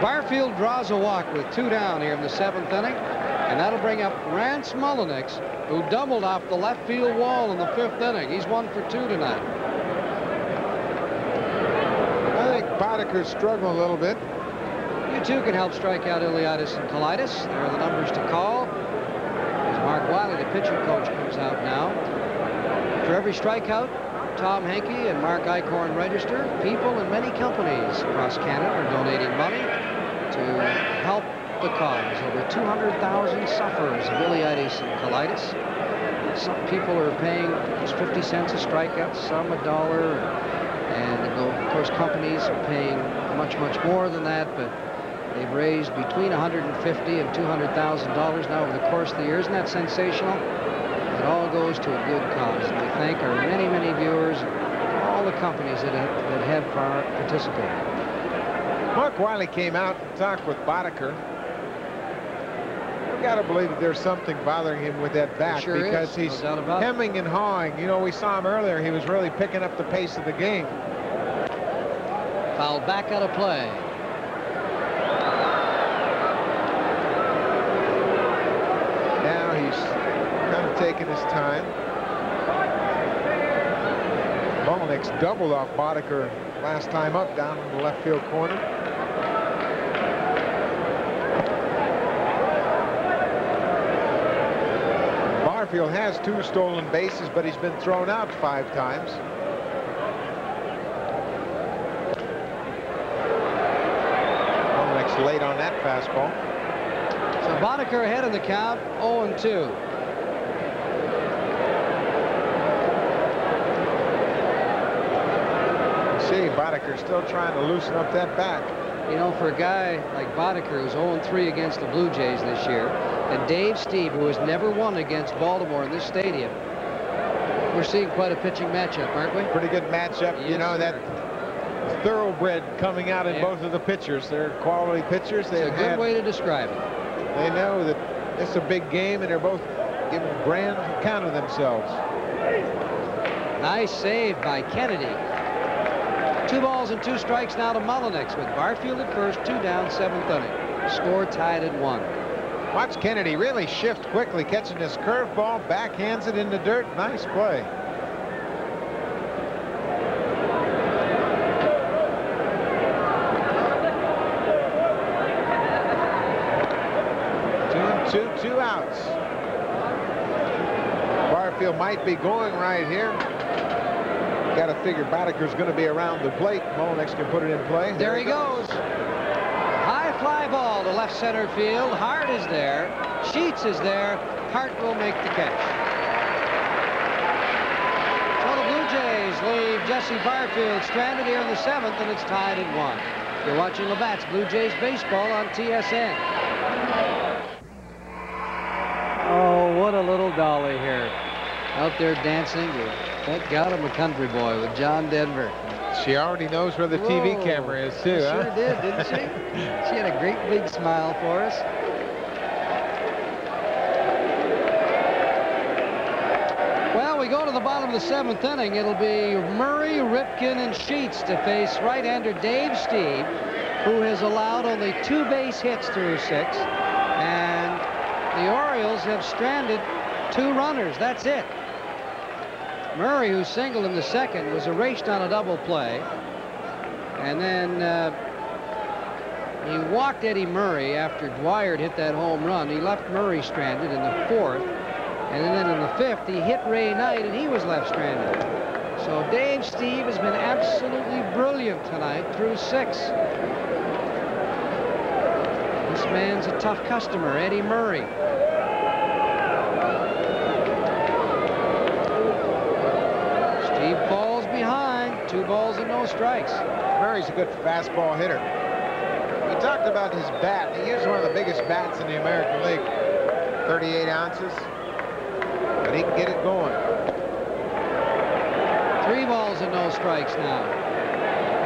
Barfield draws a walk with two down here in the seventh inning. And that'll bring up Rance Mulliniks, who doubled off the left field wall in the fifth inning. He's one for two tonight. I think Boddicker's struggling a little bit. You too can help strike out ileitis and colitis. There are the numbers to call. As Mark Wiley, the pitching coach, comes out now. For every strikeout, Tom Henke and Mark Eichhorn register. People and many companies across Canada are donating money the cause. Over 200,000 sufferers of ileitis and colitis. Some people are paying just 50 cents a strikeout, some a dollar. And of course, companies are paying much, much more than that, but they've raised between 150 and 200,000 dollars now over the course of the year. Isn't that sensational? It all goes to a good cause. And we thank our many, many viewers, all the companies that have, that have participated. Mark Wiley came out and talked with Boddicker. I've got to believe that there's something bothering him with that back sure because is, he's no hemming and hawing. You know, we saw him earlier. He was really picking up the pace of the game. Fouled back out of play. Now he's kind of taking his time. Mulliniks doubled off Boddicker last time up down in the left field corner. Barfield has two stolen bases, but he's been thrown out five times. Mulliniks late on that fastball. So Boddicker ahead in the count, 0-2. See, Boddicker still trying to loosen up that back. You know, for a guy like Boddicker, who's 0-3 against the Blue Jays this year, and Dave Stieb, who has never won against Baltimore in this stadium, we're seeing quite a pitching matchup, aren't we? Pretty good matchup. you Yes, know, that thoroughbred coming out in Yeah. both of the pitchers. They're quality pitchers. They've a good had, way to describe it. they know that it's a big game, and they're both giving grand account of themselves. Nice save by Kennedy. Two balls and two strikes now to Mulliniks with Barfield at first, two down, seventh inning. Score tied at one. Watch Kennedy really shift quickly, catching this curveball, backhands it in the dirt. Nice play. Two and two, two outs. Barfield might be going right here. Got to figure Boddicker's going to be around the plate. Mulliniks can put it in play. There he goes. High fly ball to left center field. Hart is there. Sheets is there. Hart will make the catch. So the Blue Jays leave Jesse Barfield stranded here in the seventh, and it's tied at one. You're watching Labatt's Blue Jays baseball on TSN. Oh, what a little dolly here. Out there dancing thank God I'm a country boy, with John Denver. She already knows where the TV camera is, too, Sure huh? did, didn't she? <laughs> she had a great big smile for us. Well, we go to the bottom of the seventh inning. It'll be Murray, Ripken, and Sheets to face right-hander Dave Stieb, who has allowed only two base hits through six. And the Orioles have stranded two runners. That's it. Murray, who singled in the second, was erased on a double play. And then uh, he walked Eddie Murray after Dwyer hit that home run. He left Murray stranded in the fourth. And then in the fifth, he hit Ray Knight, and he was left stranded. So Dave Stieb has been absolutely brilliant tonight through six. This man's a tough customer, Eddie Murray. Stieb falls behind. Two balls and no strikes. Murray's a good fastball hitter. We talked about his bat. He used one of the biggest bats in the American League, 38 ounces. But he can get it going. Three balls and no strikes now.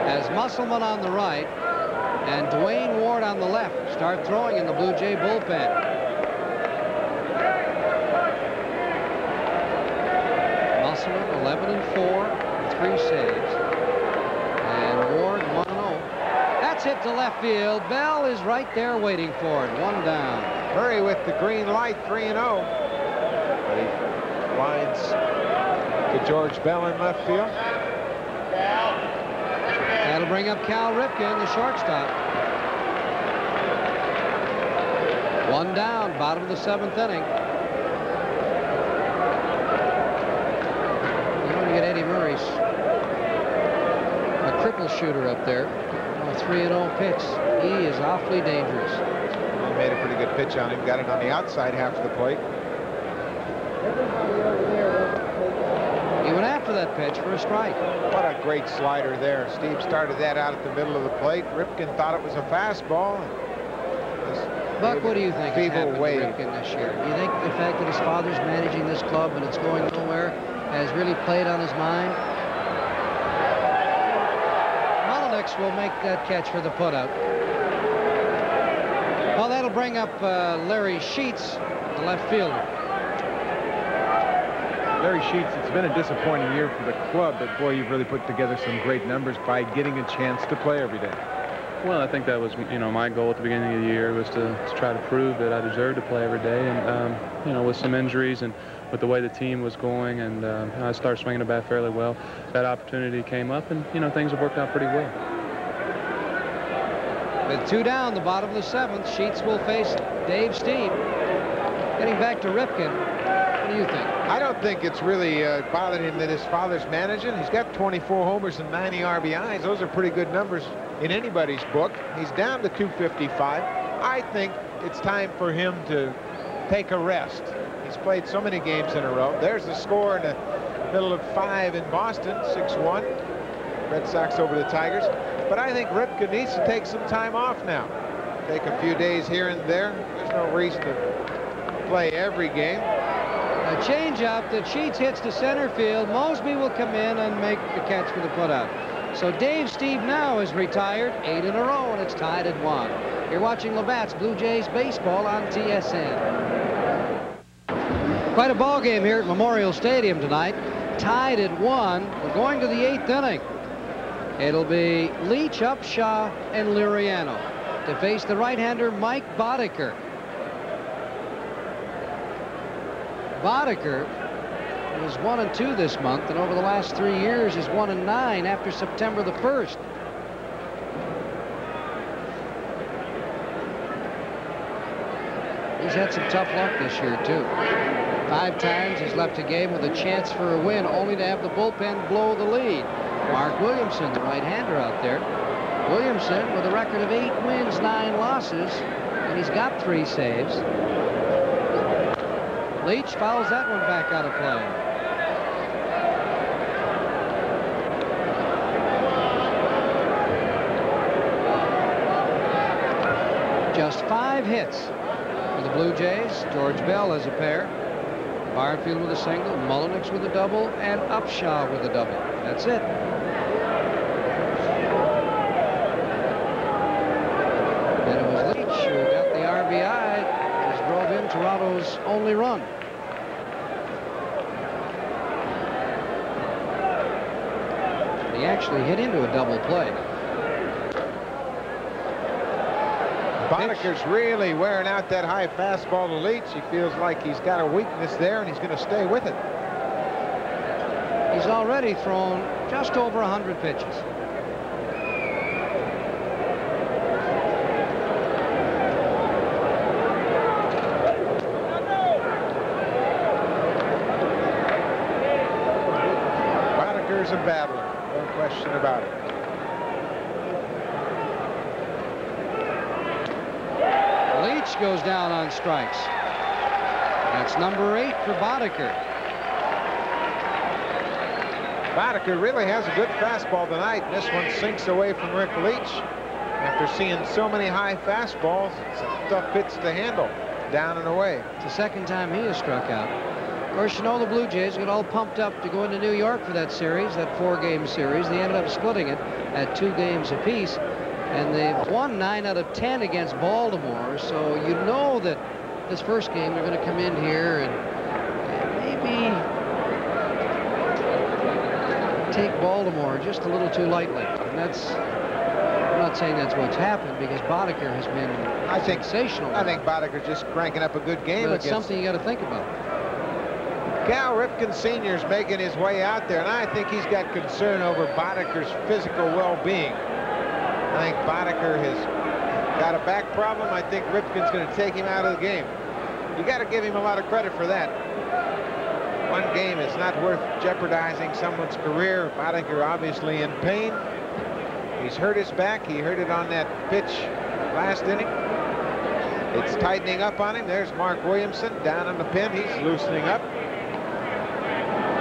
As Musselman on the right and Duane Ward on the left start throwing in the Blue Jay bullpen. Musselman 11 and 4, three saves. And Ward 1 0. That's hit to left field. Bell is right there waiting for it. One down. Murray with the green light, 3 and 0. But he lines to George Bell in left field. That'll bring up Cal Ripken, the shortstop. One down, bottom of the seventh inning. You want to get Eddie Murray's a cripple shooter up there. A 3 0 pitch. He is awfully dangerous. He made a pretty good pitch on him. Got it on the outside half of the plate. He went after that pitch for a strike. What a great slider there. Stieb started that out at the middle of the plate. Ripken thought it was a fastball. Buck, what do you think has happened wave. to Ripken this year? Do you think the fact that his father's managing this club and it's going nowhere has really played on his mind? Mulliniks will make that catch for the putout. Well, that'll bring up uh, Larry Sheets, the left fielder. Larry Sheets, it's been a disappointing year for the club, but boy, you've really put together some great numbers by getting a chance to play every day. Well, I think that was, you know, my goal at the beginning of the year was to, to try to prove that I deserved to play every day. And, um, you know, with some injuries and with the way the team was going and uh, I started swinging the bat fairly well, that opportunity came up and, you know, things have worked out pretty well. With two down, the bottom of the seventh, Sheets will face Dave Stieb. Getting back to Ripken, what do you think? I don't think it's really uh, bothering him that his father's managing. He's got 24 homers and 90 RBIs. Those are pretty good numbers in anybody's book. He's down to 255. I think it's time for him to take a rest. He's played so many games in a row. There's the score in the middle of five in Boston, 6-1. Red Sox over the Tigers. But I think Ripken needs to take some time off now. Take a few days here and there. There's no reason to play every game. A changeup that Sheets hits to center field. Moseby will come in and make the catch for the putout. So Dave Stieb now is retired, eight in a row, and it's tied at one. You're watching Labatt's Blue Jays baseball on TSN. Quite a ball game here at Memorial Stadium tonight. Tied at one. We're going to the eighth inning. It'll be Leach, Upshaw, and Liriano to face the right-hander Mike Boddicker. Boddicker was one and two this month, and over the last three years is one and nine after September the 1st. He's had some tough luck this year, too. Five times he's left a game with a chance for a win, only to have the bullpen blow the lead. Mark Williamson, the right-hander out there. Williamson with a record of eight wins, nine losses, and he's got three saves. Leach fouls that one back out of play. Just five hits for the Blue Jays. George Bell has a pair. Barfield with a single, Mulliniks with a double, and Upshaw with a double. That's it. And it was Leach who got the RBI as drove in Toronto's only run. He actually hit into a double play. Boddicker's really wearing out that high fastball to Leach. He feels like he's got a weakness there, and he's going to stay with it. He's already thrown just over 100 pitches. Boddicker's a battler, no question about it. Leach goes down on strikes. That's number eight for Boddicker. Boddicker really has a good fastball tonight. This one sinks away from Rick Leach. After seeing so many high fastballs, it's a tough pitch to handle. Down and away. It's the second time he has struck out. Of course, you know the Blue Jays got all pumped up to go into New York for that series, that four-game series. They ended up splitting it at two games apiece, and they've won nine out of ten against Baltimore. So you know that this first game they're going to come in here and, and maybe take Baltimore just a little too lightly. And that's I'm not not saying that's what's happened because Boddicker has been I think, sensational. I think Boddicker's just cranking up a good game but it's something you got to think about. Cal Ripken Sr. is making his way out there, and I think he's got concern over Boddicker's physical well-being. I think Boddicker has got a back problem. I think Ripken's going to take him out of the game. You got to give him a lot of credit for that. One game is not worth jeopardizing someone's career. Boddicker obviously in pain. He's hurt his back. He hurt it on that pitch last inning. It's tightening up on him. There's Mark Williamson down on the pin. He's loosening up.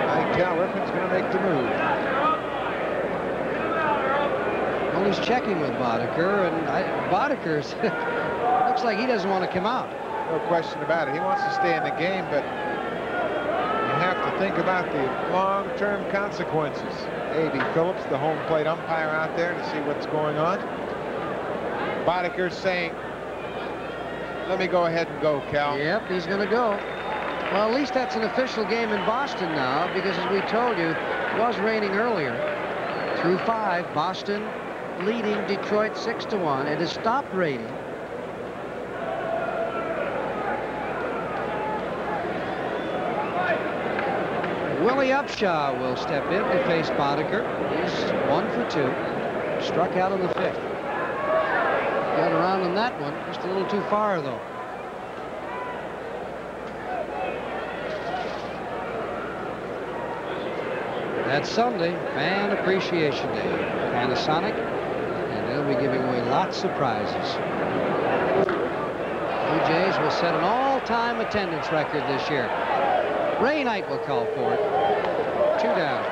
I think Cal Ripken's going to make the move. Well, he's checking with Boddicker, and I, Boddicker's <laughs> looks like he doesn't want to come out. No question about it. He wants to stay in the game, but you have to think about the long-term consequences. A.B. Phillips, the home plate umpire out there to see what's going on. Boddicker's saying, let me go ahead and go, Cal. Yep, he's going to go. Well, at least that's an official game in Boston now because, as we told you, it was raining earlier. Through five, Boston leading Detroit 6 to 1. It has stopped raining. Willie Upshaw will step in to face Boddicker. He's one for two. Struck out on the fifth. Got around on that one. Just a little too far, though. That's Sunday, Fan Appreciation Day. Panasonic, and giving away lots of prizes. Blue Jays will set an all-time attendance record this year. Ray Knight will call for it. Two down.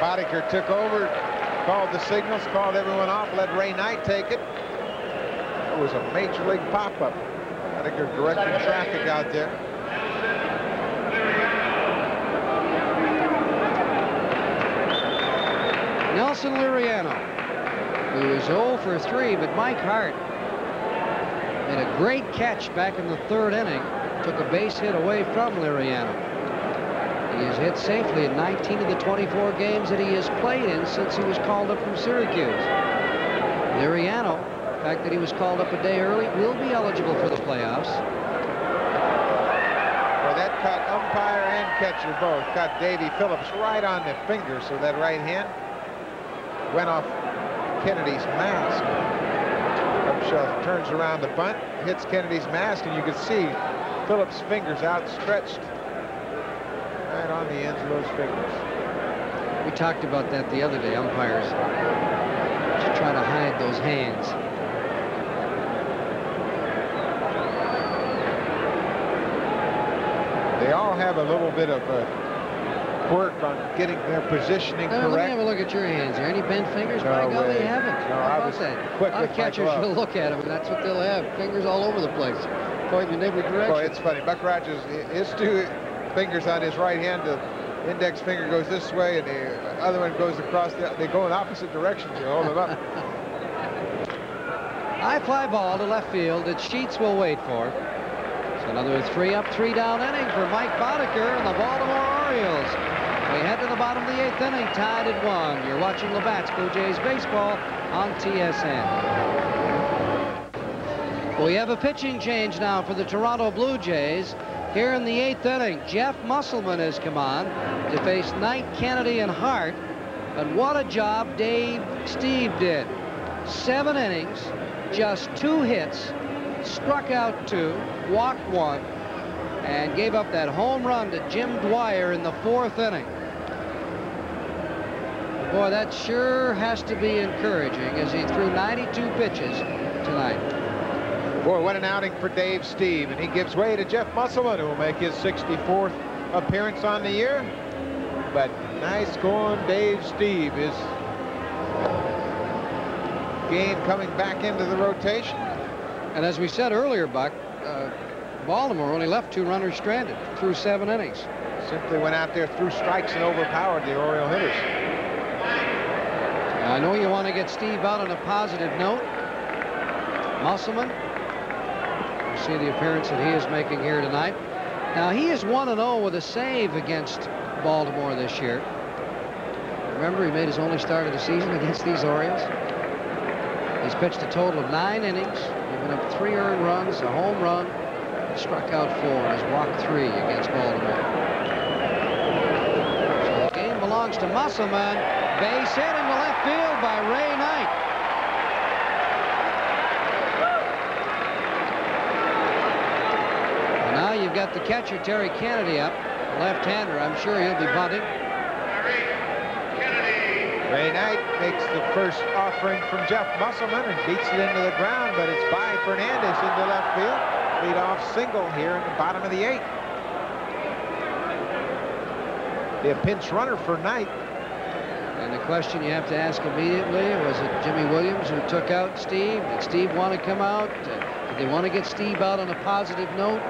Boddicker took over, called the signals, called everyone off, let Ray Knight take it. It was a major league pop-up. Boddicker directing traffic out there. Nelson Liriano, who is 0 for 3, but Mike Hart made a great catch back in the third inning. Took a base hit away from Liriano. He has hit safely in 19 of the 24 games that he has played in since he was called up from Syracuse. Liriano, the fact that he was called up a day early, will be eligible for the playoffs. Well, that caught umpire and catcher both. Caught Davy Phillips right on the finger, so that right hand went off Kennedy's mask. Upshaw turns around the bunt, hits Kennedy's mask, and you can see Phillips' fingers outstretched right on the ends of those fingers. We talked about that the other day, umpires try to hide those hands. They all have a little bit of a quirk on getting their positioning Now, correct. Let me have a look at your hands. Are any bent fingers? No By you haven't. No, How I was that? quick Our catchers will look at them, and that's what they'll have. Fingers all over the place, pointing in every direction. Boy, it's funny. Buck Rodgers, his two fingers on his right hand, the index finger goes this way, and the other one goes across. The, they go in opposite directions. You hold them up. <laughs> High fly ball to left field that Sheets will wait for. So another three up, three down inning for Mike Boddicker and the Baltimore Orioles. We head to the bottom of the eighth inning, tied at one. You're watching Labatt's Blue Jays baseball on TSN. We have a pitching change now for the Toronto Blue Jays. Here in the eighth inning, Jeff Musselman has come on to face Knight, Kennedy, and Hart. And what a job Dave Stieb did. Seven innings, just two hits, struck out two, walked one, and gave up that home run to Jim Dwyer in the fourth inning. Boy, that sure has to be encouraging as he threw 92 pitches tonight. Boy, what an outing for Dave Stieb. And he gives way to Jeff Musselman, who will make his 64th appearance on the year. But nice going, Dave Stieb. His game coming back into the rotation. And as we said earlier, Buck, uh, Baltimore only left two runners stranded through seven innings. Simply went out there, threw strikes, and overpowered the Oriole hitters. I know you want to get Stieb out on a positive note. Musselman, you see the appearance that he is making here tonight. Now, he is 1-0 with a save against Baltimore this year. Remember, he made his only start of the season <laughs> against these Orioles. He's pitched a total of nine innings, given up three earned runs, a home run, struck out four, and has walked three against Baltimore. So the game belongs to Musselman. Base hit left field by Ray Knight. And now you've got the catcher, Terry Kennedy, up. Left-hander. I'm sure he'll be bunting. Ray Knight makes the first offering from Jeff Musselman and beats it into the ground, but it's by Fernandez into left field. Lead off single here in the bottom of the eighth. Be a pinch runner for Knight. Question you have to ask immediately, was it Jimmy Williams who took out Stieb? Did Stieb want to come out? Did they want to get Stieb out on a positive note?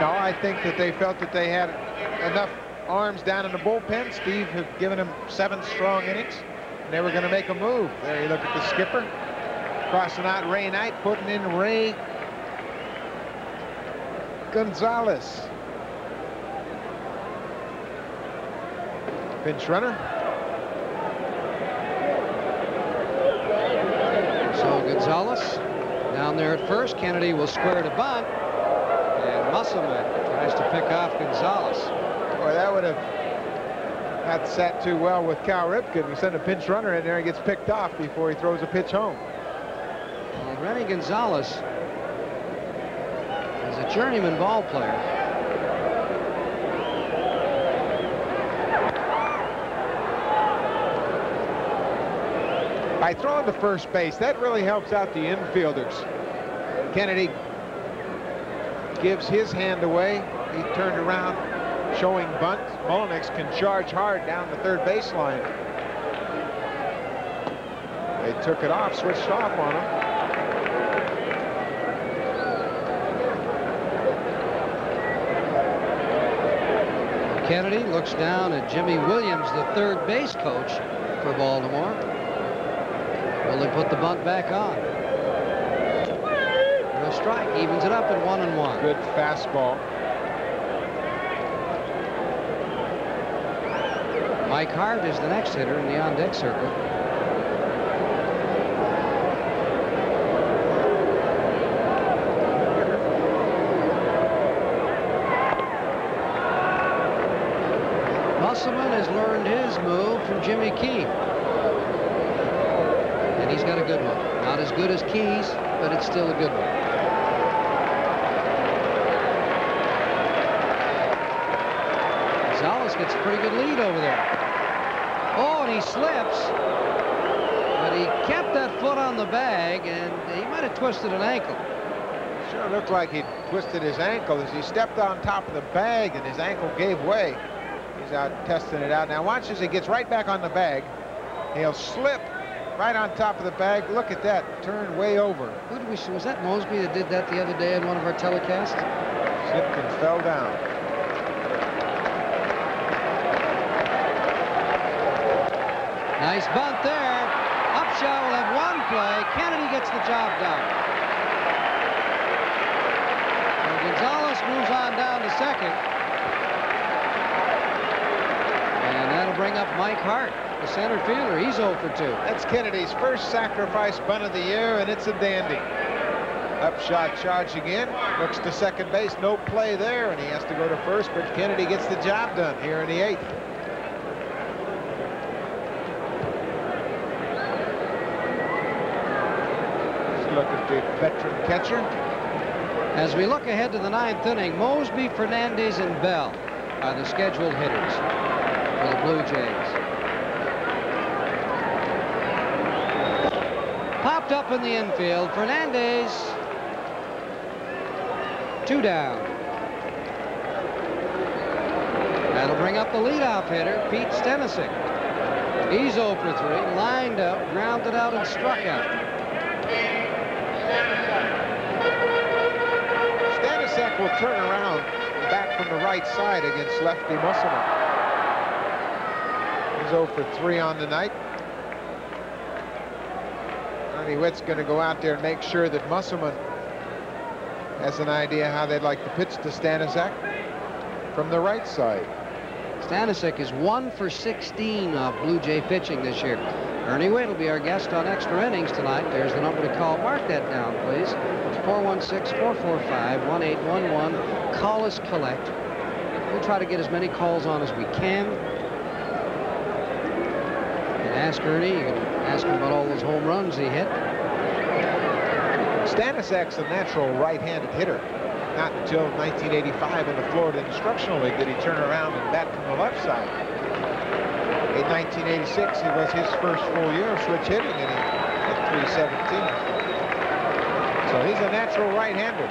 No, I think that they felt that they had enough arms down in the bullpen. Stieb had given him seven strong innings. And they were going to make a move. There you look at the skipper. Crossing out Ray Knight, putting in Ray Gonzalez. Pinch runner. So Gonzalez down there at first. Kennedy will square to bunt. And Musselman tries to pick off Gonzalez. Boy, that would have not sat too well with Cal Ripken. You send a pinch runner in there and gets picked off before he throws a pitch home. Well, Rennie Gonzalez is a journeyman ball player. By throwing to first base, that really helps out the infielders. Kennedy gives his hand away. He turned around, showing bunt. Mulliniks can charge hard down the third baseline. They took it off, switched off on him. Kennedy looks down at Jimmy Williams, the third base coach for Baltimore. They put the bunt back on? No strike, evens it up at one and one. Good fastball. Mike Hart is the next hitter in the on-deck circle. Musselman has learned his move from Jimmy Key. He's got a good one. Not as good as Key's, but it's still a good one. Gonzalez gets a pretty good lead over there. Oh, and he slips. But he kept that foot on the bag, and he might have twisted an ankle. Sure looked like he twisted his ankle as he stepped on top of the bag and his ankle gave way. He's out testing it out. Now watch as he gets right back on the bag. He'll slip right on top of the bag. Look at that, turned way over. Who did we see? Was that Moseby that did that the other day in one of our telecasts? Slipped and fell down. Nice bunt there. Upshaw will have one play. Kennedy gets the job done. So Gonzalez moves on down to second. And that'll bring up Mike Hart, the center fielder. He's 0 for 2. That's Kennedy's first sacrifice bunt of the year, and it's a dandy. Upshaw charge again. Looks to second base. No play there, and he has to go to first, but Kennedy gets the job done here in the eighth. Let's look at the veteran catcher. As we look ahead to the ninth inning, Moseby, Fernandez, and Bell are the scheduled hitters for the Blue Jays. Up in the infield. Fernandez. Two down. That'll bring up the leadoff hitter, Pete Stanicek. He's 0 for 3, lined up, grounded out, and struck out. Stanicek will turn around back from the right side against lefty Musselman. He's 0 for 3 on the night. Ernie Whitt's going to go out there and make sure that Musselman has an idea how they'd like to pitch to Stanicek from the right side. Stanicek is 1 for 16 off Blue Jay pitching this year. Ernie Whitt will be our guest on Extra Innings tonight. There's the number to call. Mark that down, please. 416-445-1811. Call us collect. We'll try to get as many calls on as we can. Ask Ernie. You can ask him about all those home runs he hit. Stanicek's a natural right-handed hitter. Not until 1985 in the Florida Instructional League did he turn around and bat from the left side. In 1986, it was his first full year of switch hitting, and he hit 317. So he's a natural right-hander.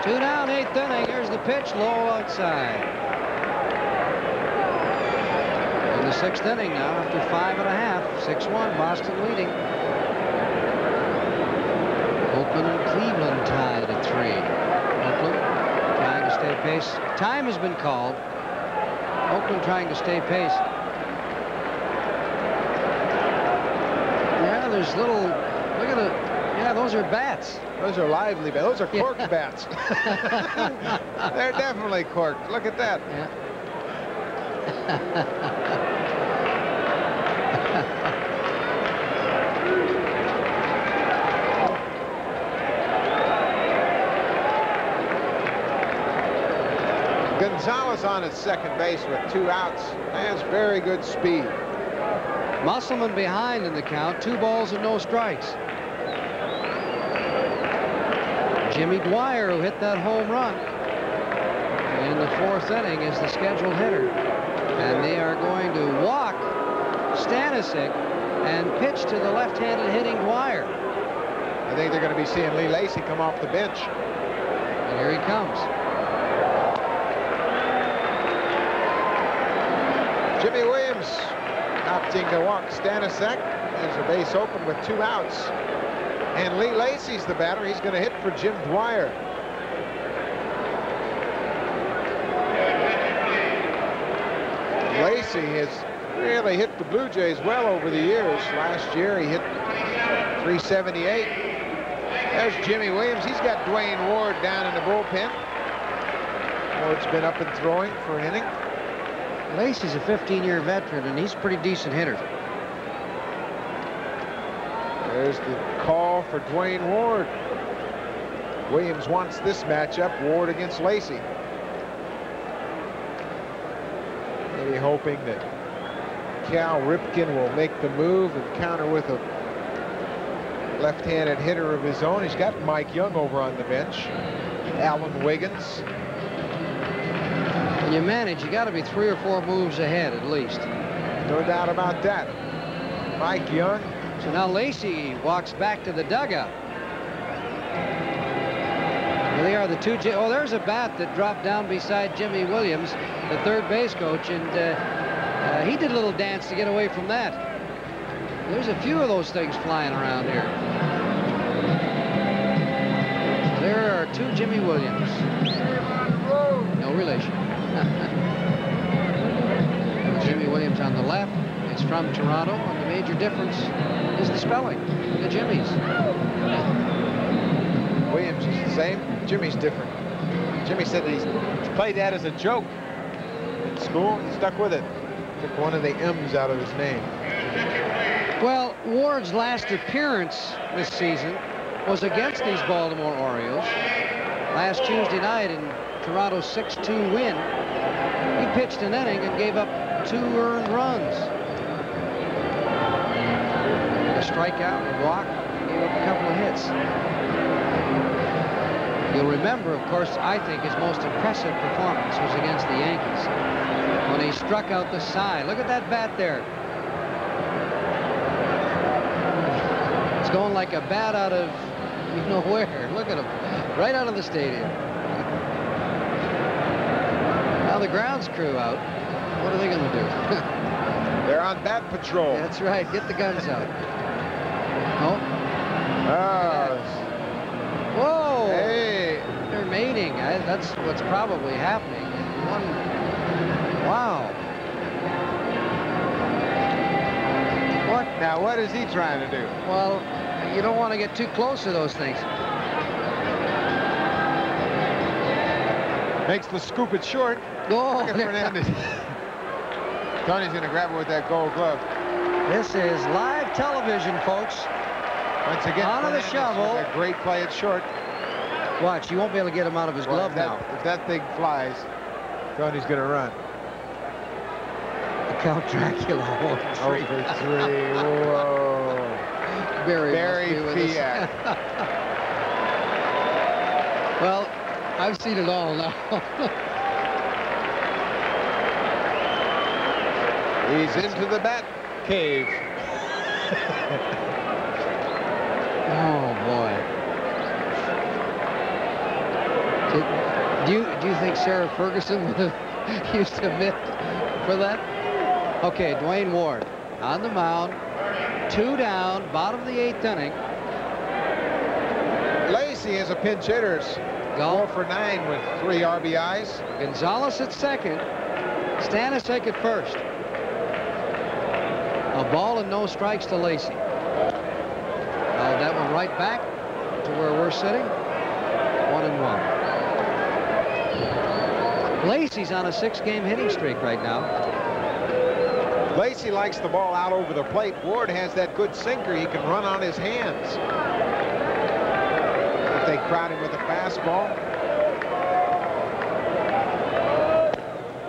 Two down, eighth inning. Here's the pitch, low outside. In the sixth inning now, after five and a half, 6-1, Boston leading. Oakland and Cleveland tied at three. Oakland trying to stay pace. Time has been called. Oakland trying to stay pace. Yeah, there's little, look at the, yeah, those are bats. Those are lively bats. Those are cork Yeah. bats. <laughs> They're definitely corked. Look at that. Yeah. <laughs> Gonzalez on at second base with two outs. Has very good speed. Musselman behind in the count, two balls and no strikes. Jimmy Dwyer, who hit that home run in the fourth inning, is the scheduled hitter. And they are going to walk Stanicek and pitch to the left-handed hitting Dwyer. I think they're going to be seeing Lee Lacy come off the bench. And here he comes. Jimmy Williams opting to walk Stanicek. There's a base open with two outs. And Lee Lacy's the batter. He's going to hit for Jim Dwyer. Lacy has really hit the Blue Jays well over the years. Last year he hit 378. There's Jimmy Williams. He's got Duane Ward down in the bullpen. Ward's been up and throwing for an inning. Lacy's a 15-year veteran, and he's a pretty decent hitter. There's the call for Duane Ward. Williams wants this matchup, Ward against Lacy. Maybe hoping that Cal Ripken will make the move and counter with a left-handed hitter of his own. He's got Mike Young over on the bench. Alan Wiggins. You manage, you got to be three or four moves ahead at least. No doubt about that. Mike Young. So now Lacy walks back to the dugout. Here they are, the two. Oh, there's a bat that dropped down beside Jimmy Williams, the third base coach, and uh, uh, he did a little dance to get away from that. There's a few of those things flying around here. There are two Jimmy Williams. Williams on the left is from Toronto, and the major difference is the spelling, the Jimmys. Williams is the same. Jimmy's different. Jimmy said that he's played that as a joke in school. He stuck with it. Took one of the M's out of his name. Well, Ward's last appearance this season was against these Baltimore Orioles. Last Tuesday night in Toronto's 6-2 win, he pitched an inning and gave up two earned runs. A strikeout, a walk, a couple of hits. You'll remember, of course, I think his most impressive performance was against the Yankees when he struck out the side. Look at that bat there. It's going like a bat out of <laughs> you know where. Look at him. Right out of the stadium. Now the grounds crew out. What are they going to do? <laughs> They're on bat patrol. That's right. Get the guns out. Oh. Ah, Whoa. hey. They're mating. I, that's what's probably happening. One. Wow. What? Now, what is he trying to do? Well, you don't want to get too close to those things. Makes the scoop it short. Oh, Look at Fernandez. <laughs> Tony's going to grab it with that gold glove. This is live television, folks. Once again, Onto the shovel. A great play at short. Watch, you won't be able to get him out of his Well, glove if that, now. If that thing flies, Tony's going to run. Count Dracula, <laughs> one, three. Over three. Whoa. Barry, Barry must be with. Fiat. <laughs> well, I've seen it all now. <laughs> He's into the bat cave. <laughs> oh boy. Do, do you do you think Sarah Ferguson would <laughs> have used a mitt for that? Okay, Duane Ward on the mound, two down, bottom of the eighth inning. Lacy is a pinch hitter. Go for nine with three RBIs. Gonzalez at second. Stanicek at first. A ball and no strikes to Lacy. That one right back to where we're sitting. One and one. Lacy's on a six-game hitting streak right now. Lacy likes the ball out over the plate. Ward has that good sinker. He can run on his hands. If they crowd him with a fastball.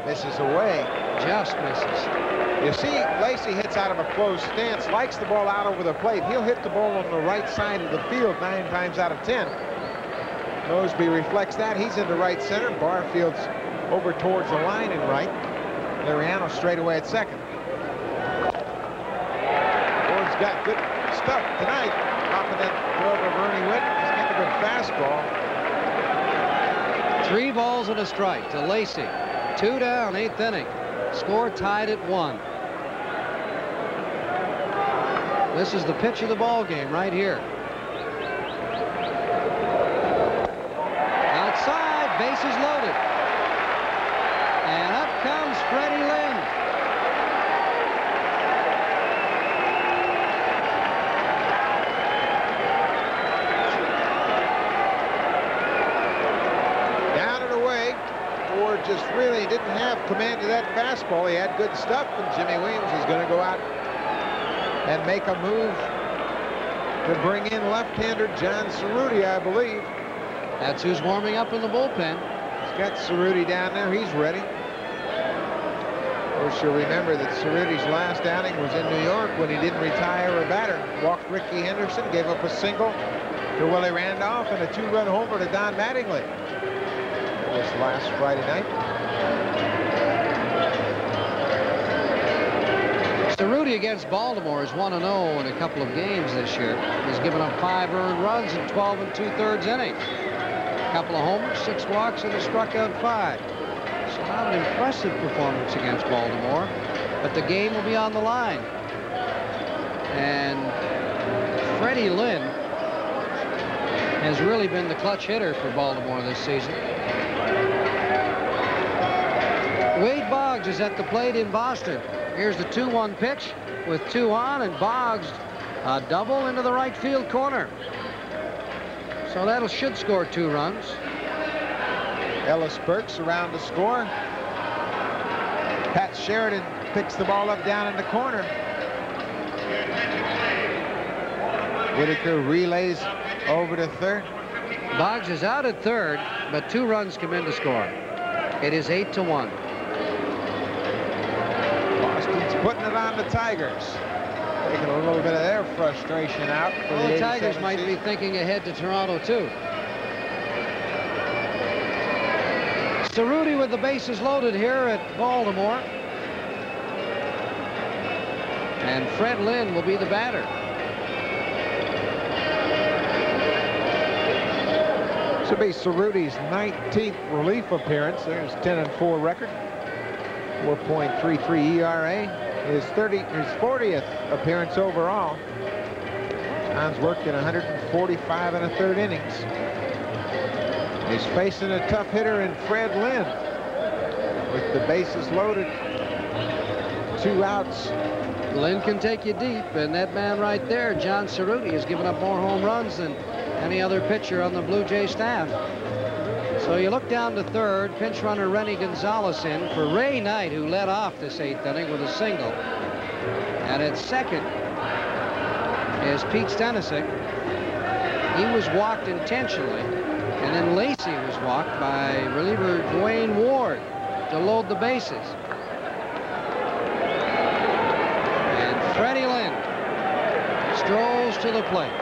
Misses away. Just misses. You see, Lacy hits out of a closed stance, likes the ball out over the plate. He'll hit the ball on the right side of the field nine times out of ten. Moseby reflects that. He's into right center. Barfield's over towards the line in right. Liriano straight away at second. Ward's got good stuff tonight. Of that glove of Ernie Whitt. He's got a good fastball. Three balls and a strike to Lacy. Two down, eighth inning. Score tied at one. This is the pitch of the ball game right here. Outside, bases loaded. And up comes Freddie Lynn. Down and away. Ward just really didn't have command of that fastball. He had good stuff, and Jimmy Williams is going to go out and make a move to bring in left-hander John Cerutti, I believe. That's who's warming up in the bullpen. He's got Cerutti down there. He's ready. Of course, you'll remember that Cerutti's last outing was in New York when he didn't retire a batter. Walked Rickey Henderson, gave up a single to Willie Randolph, and a two-run homer to Don Mattingly. That was last Friday night. Cerutti against Baltimore is 1-0 in a couple of games this year. He's given up five earned runs in 12 and two-thirds innings. A couple of homers, six walks, and a struck out five. So not an impressive performance against Baltimore, but the game will be on the line. And Freddie Lynn has really been the clutch hitter for Baltimore this season. Wade Boggs is at the plate in Boston. Here's the 2-1 pitch with two on, and Boggs a double into the right field corner. So that should score two runs. Ellis Burks around to score. Pat Sheridan picks the ball up down in the corner. Whitaker relays over to third. Boggs is out at third, but two runs come in to score. It is 8 to 1. On the Tigers. Taking a little bit of their frustration out. For Well, the the Tigers 87 might be thinking ahead to Toronto, too. Cerutti with the bases loaded here at Baltimore. And Fred Lynn will be the batter. This will be Cerutti's 19th relief appearance. There's 10 and 4 record. 4.33 ERA. His 30, his 40th appearance overall. John's worked in 145 and a third innings. He's facing a tough hitter in Fred Lynn. With the bases loaded, two outs. Lynn can take you deep, and that man right there, John Cerutti, has given up more home runs than any other pitcher on the Blue Jay staff. So you look down to third, pinch runner Rennie Gonzalez in for Ray Knight, who led off this eighth inning with a single. And at second, is Pete Stanicek. He was walked intentionally, and then Lacy was walked by reliever Duane Ward to load the bases. And Freddie Lynn strolls to the plate.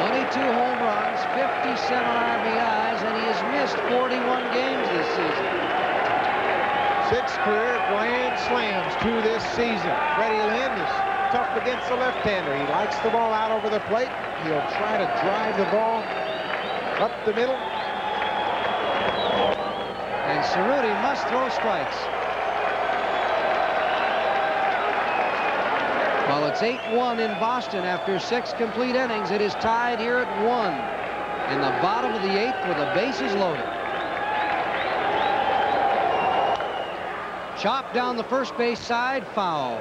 Twenty-two home runs, 57 RBIs, and he has missed 41 games this season. Six career grand slams to this season. Freddie Lynn is tough against the left-hander. He likes the ball out over the plate. He'll try to drive the ball up the middle. And Cerutti must throw strikes. Well, it's 8-1 in Boston after six complete innings. It is tied here at one in the bottom of the eighth with the bases loaded. Chop down the first base side, foul.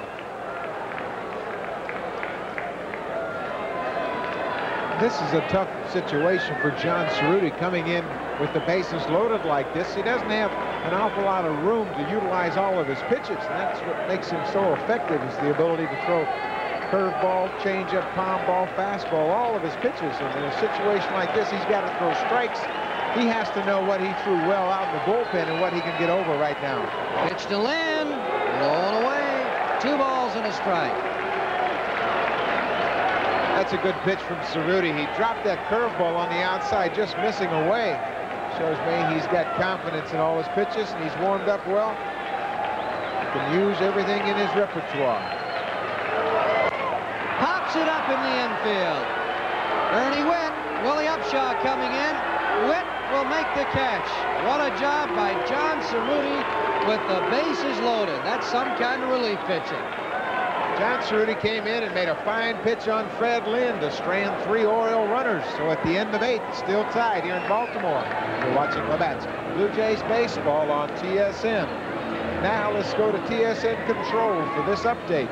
This is a tough situation for John Cerutti coming in with the bases loaded like this. He doesn't have an awful lot of room to utilize all of his pitches, and that's what makes him so effective is the ability to throw curveball, changeup, palm ball, fastball, all of his pitches. And in a situation like this, he's got to throw strikes. He has to know what he threw well out in the bullpen and what he can get over right now. Pitch to Lynn, blown away. Two balls and a strike. That's a good pitch from Cerutti. He dropped that curveball on the outside, just missing away. Shows me he's got confidence in all his pitches, and he's warmed up well. He can use everything in his repertoire. Pops it up in the infield. Ernie Whitt, Willie Upshaw coming in. Whitt will make the catch. What a job by John Cerutti with the bases loaded. That's some kind of relief pitching. John Cerutti came in and made a fine pitch on Fred Lynn to strand three Oriole runners. So at the end of eight, still tied here in Baltimore. You're watching Labatt's Blue Jays baseball on TSN. Now let's go to TSN Control for this update.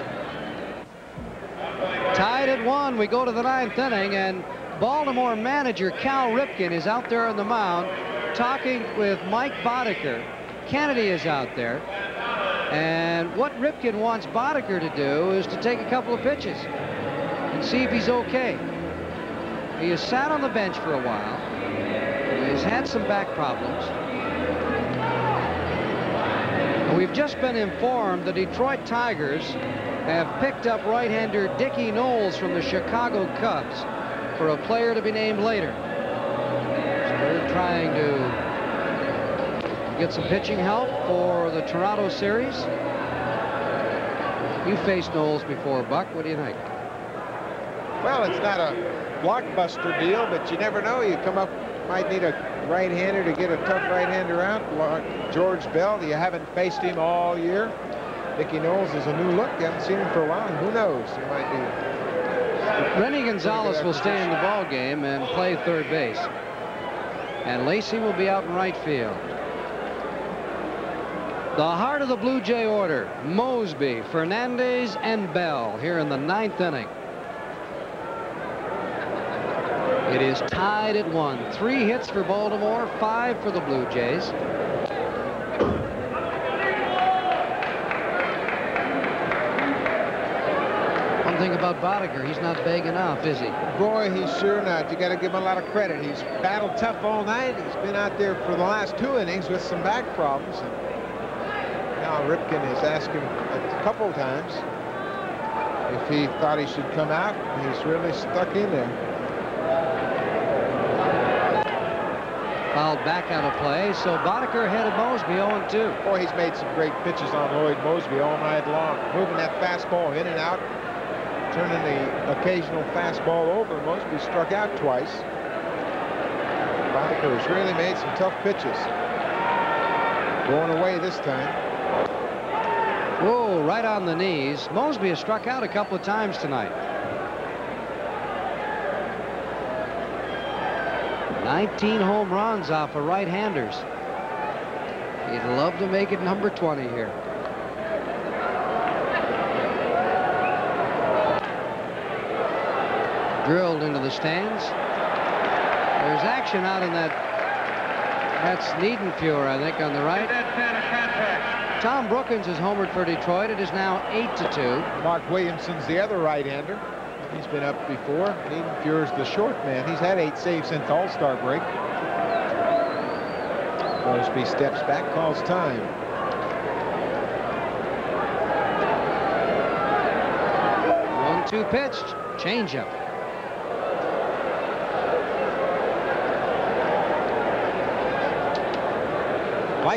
Tied at one, we go to the ninth inning, and Baltimore manager Cal Ripken is out there on the mound talking with Mike Boddicker. Kennedy is out there. And what Ripken wants Boddicker to do is to take a couple of pitches and see if he's okay. He has sat on the bench for a while. He's had some back problems. We've just been informed the Detroit Tigers have picked up right-hander Dickie Noles from the Chicago Cubs for a player to be named later. So they're trying to get some pitching help for the Toronto series. You faced Noles before, Buck. What do you think? Well, it's not a blockbuster deal, but you never know. You come up, might need a right-hander to get a tough right-hander out. George Bell, you haven't faced him all year. Dickie Noles is a new look. You haven't seen him for a while. Who knows? He might be. Rennie Gonzalez will stay in the ball game and play third base. And Lacy will be out in right field. The heart of the Blue Jay order, Moseby, Fernandez, and Bell here in the ninth inning. It is tied at one. Three hits for Baltimore, five for the Blue Jays. One thing about Boddicker, he's not begging off, is he? Boy, he's sure not. You got to give him a lot of credit. He's battled tough all night. He's been out there for the last two innings with some back problems. And now Ripken has asked him a couple times if he thought he should come out. He's really stuck in there. Fouled back out of play, so Boddicker ahead of Moseby 0-2. Boy, he's made some great pitches on Lloyd Moseby all night long. Moving that fastball in and out, turning the occasional fastball over. Moseby struck out twice. Boddicker has really made some tough pitches. Going away this time. Whoa, right on the knees. Moseby has struck out a couple of times tonight. 19 home runs off of right-handers. He'd love to make it number 20 here. Drilled into the stands. There's action out in that. That's Niedenfuer, I think, on the right. Tom Brookens has homered for Detroit. It is now 8 to 2. Mark Williamson's the other right-hander. He's been up before. Niedenfuer's the short man. He's had eight saves since All-Star break. Moseby steps back, calls time. One-two pitch, changeup.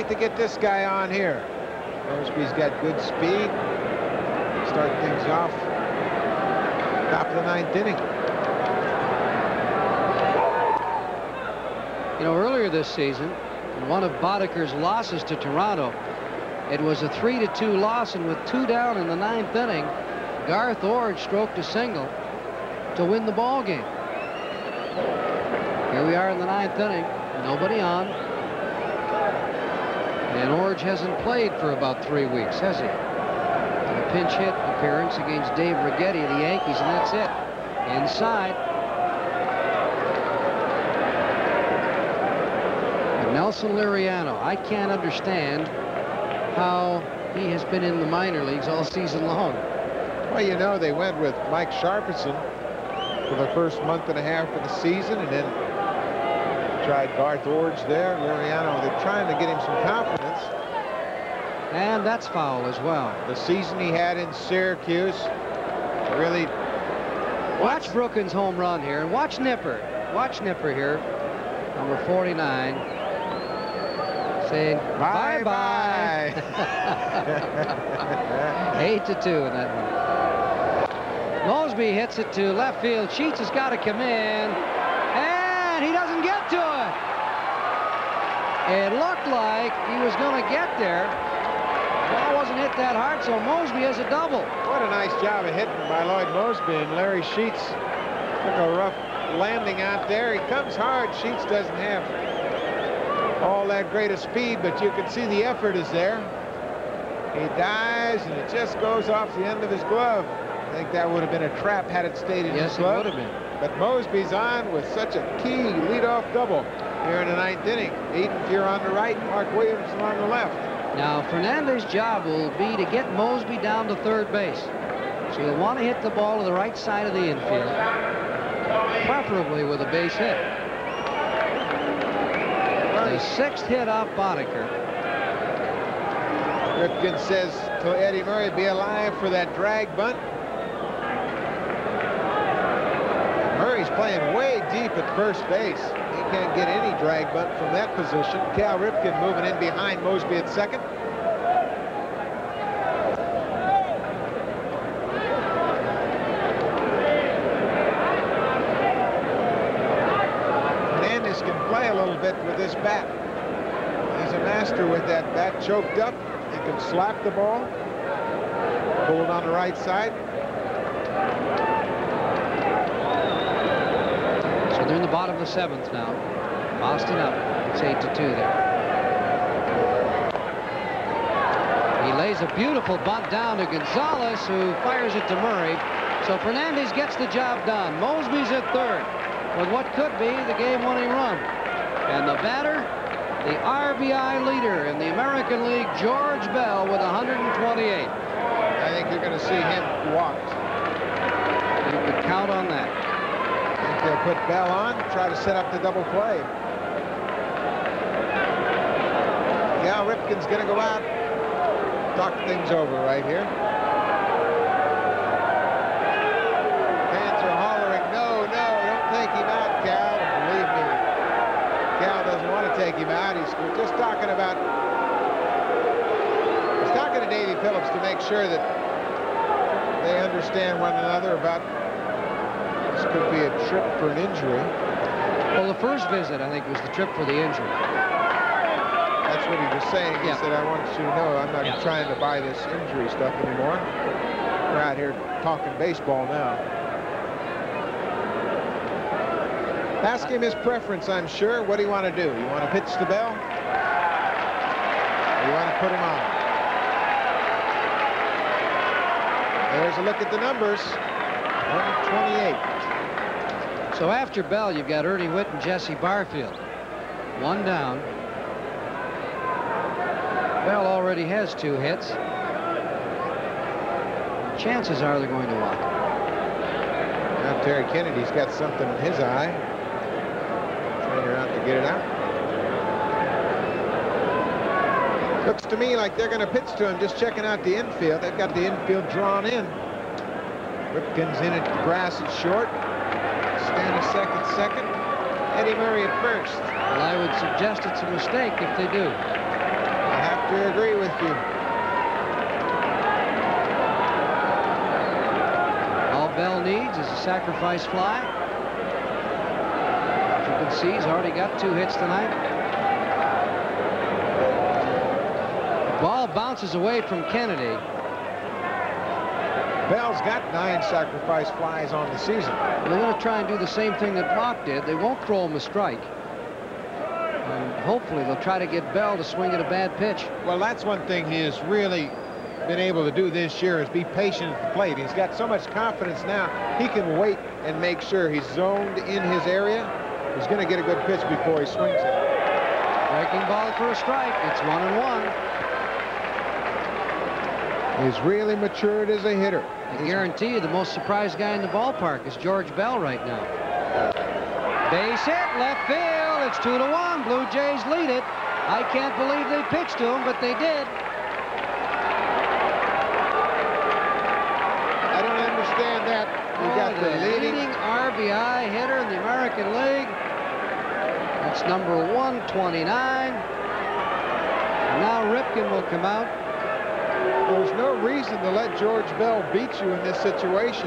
Like to get this guy on here. Moseby's got good speed. Start things off. Top of the ninth inning. You know, earlier this season, in one of Boddicker's losses to Toronto, it was a 3 to 2 loss, and with two down in the ninth inning, Garth Iorg stroked a single to win the ball game. Here we are in the ninth inning, nobody on. And Iorg hasn't played for about three weeks, has he? A pinch hit appearance against Dave Righetti of the Yankees, and that's it. Inside. And Nelson Liriano, I can't understand how he has been in the minor leagues all season long. Well, you know, they went with Mike Sharperson for the first month and a half of the season, and then tried Garth Iorg there. Liriano, they're trying to get him some confidence. And that's foul as well. The season he had in Syracuse really... Watch Brookens' home run here, and watch Nipper. Watch Nipper here, number 49, saying bye-bye. <laughs> Eight to two in that one. Moseby hits it to left field. Sheets has got to come in, and he doesn't get to it. It looked like he was going to get there. Hit that hard, so Moseby has a double. What a nice job of hitting by Lloyd Moseby, and Larry Sheets took a rough landing out there. He comes hard. Sheets doesn't have all that great a speed, but you can see the effort is there. He dives, and it just goes off the end of his glove. I think that would have been a trap had it stayed in yes, his glove. Yes, it would have been. But Moseby's on with such a key leadoff double here in the ninth inning. Niedenfuer on the right, Mark Williamson on the left. Now, Fernandez's job will be to get Moseby down to third base. So he'll want to hit the ball to the right side of the infield, preferably with a base hit. The sixth hit off Boddicker. Ripken says to Eddie Murray, be alive for that drag bunt. Murray's playing way deep at first base. He can't get any drag bunt from that position. Cal Ripken moving in behind Moseby at second. Fernandez can play a little bit with this bat. He's a master with that bat choked up. He can slap the ball, pull it on the right side. They're in the bottom of the seventh now. Boston up. It's 8 to 2 there. He lays a beautiful bunt down to Gonzalez, who fires it to Murray. So Fernandez gets the job done. Moseby's at third with what could be the game-winning run. And the batter, the RBI leader in the American League, George Bell, with 128. I think you're going to see him walked. You could count on that. Put Bell on, try to set up the double play. Cal Ripken's going to go out, talk things over right here. Fans are hollering, no, no, don't take him out, Cal. Believe me, Cal doesn't want to take him out. He's just talking about, he's talking to Davy Phillips to make sure that they understand one another about could be a trip for an injury. Well, the first visit, I think, was the trip for the injury. That's what he was saying. He Yeah. said, I want you to know I'm not Yeah. trying to buy this injury stuff anymore. We're out here talking baseball now. Ask him his preference, I'm sure. What do you want to do? You want to pitch the bell? Or you want to put him on? There's a look at the numbers. 128. So after Bell, you've got Ernie Whitt and Jesse Barfield. One down. Bell already has two hits. Chances are they're going to walk. Now Terry Kennedy's got something in his eye. Trainer out to get it out. Looks to me like they're going to pitch to him, just checking out the infield. They've got the infield drawn in. Ripken's in at grass at short. Second. Eddie Murray at first. Well, I would suggest it's a mistake if they do. I have to agree with you. All Bell needs is a sacrifice fly. As you can see, he's already got two hits tonight. Ball bounces away from Kennedy. Bell's got nine sacrifice flies on the season. They're going to try and do the same thing that Bach did. They won't throw him a strike. And hopefully they'll try to get Bell to swing at a bad pitch. Well, that's one thing he has really been able to do this year is be patient at the plate. He's got so much confidence now, he can wait and make sure he's zoned in his area. He's going to get a good pitch before he swings it. Breaking ball for a strike. It's one and one. He's really matured as a hitter. I guarantee you the most surprised guy in the ballpark is George Bell right now. Base hit, left field. It's two to one. Blue Jays lead it. I can't believe they pitched to him, but they did. I don't understand that. You Oh, got the leading. leading RBI hitter in the American League. That's number 129. And now Ripken will come out. There's no reason to let George Bell beat you in this situation.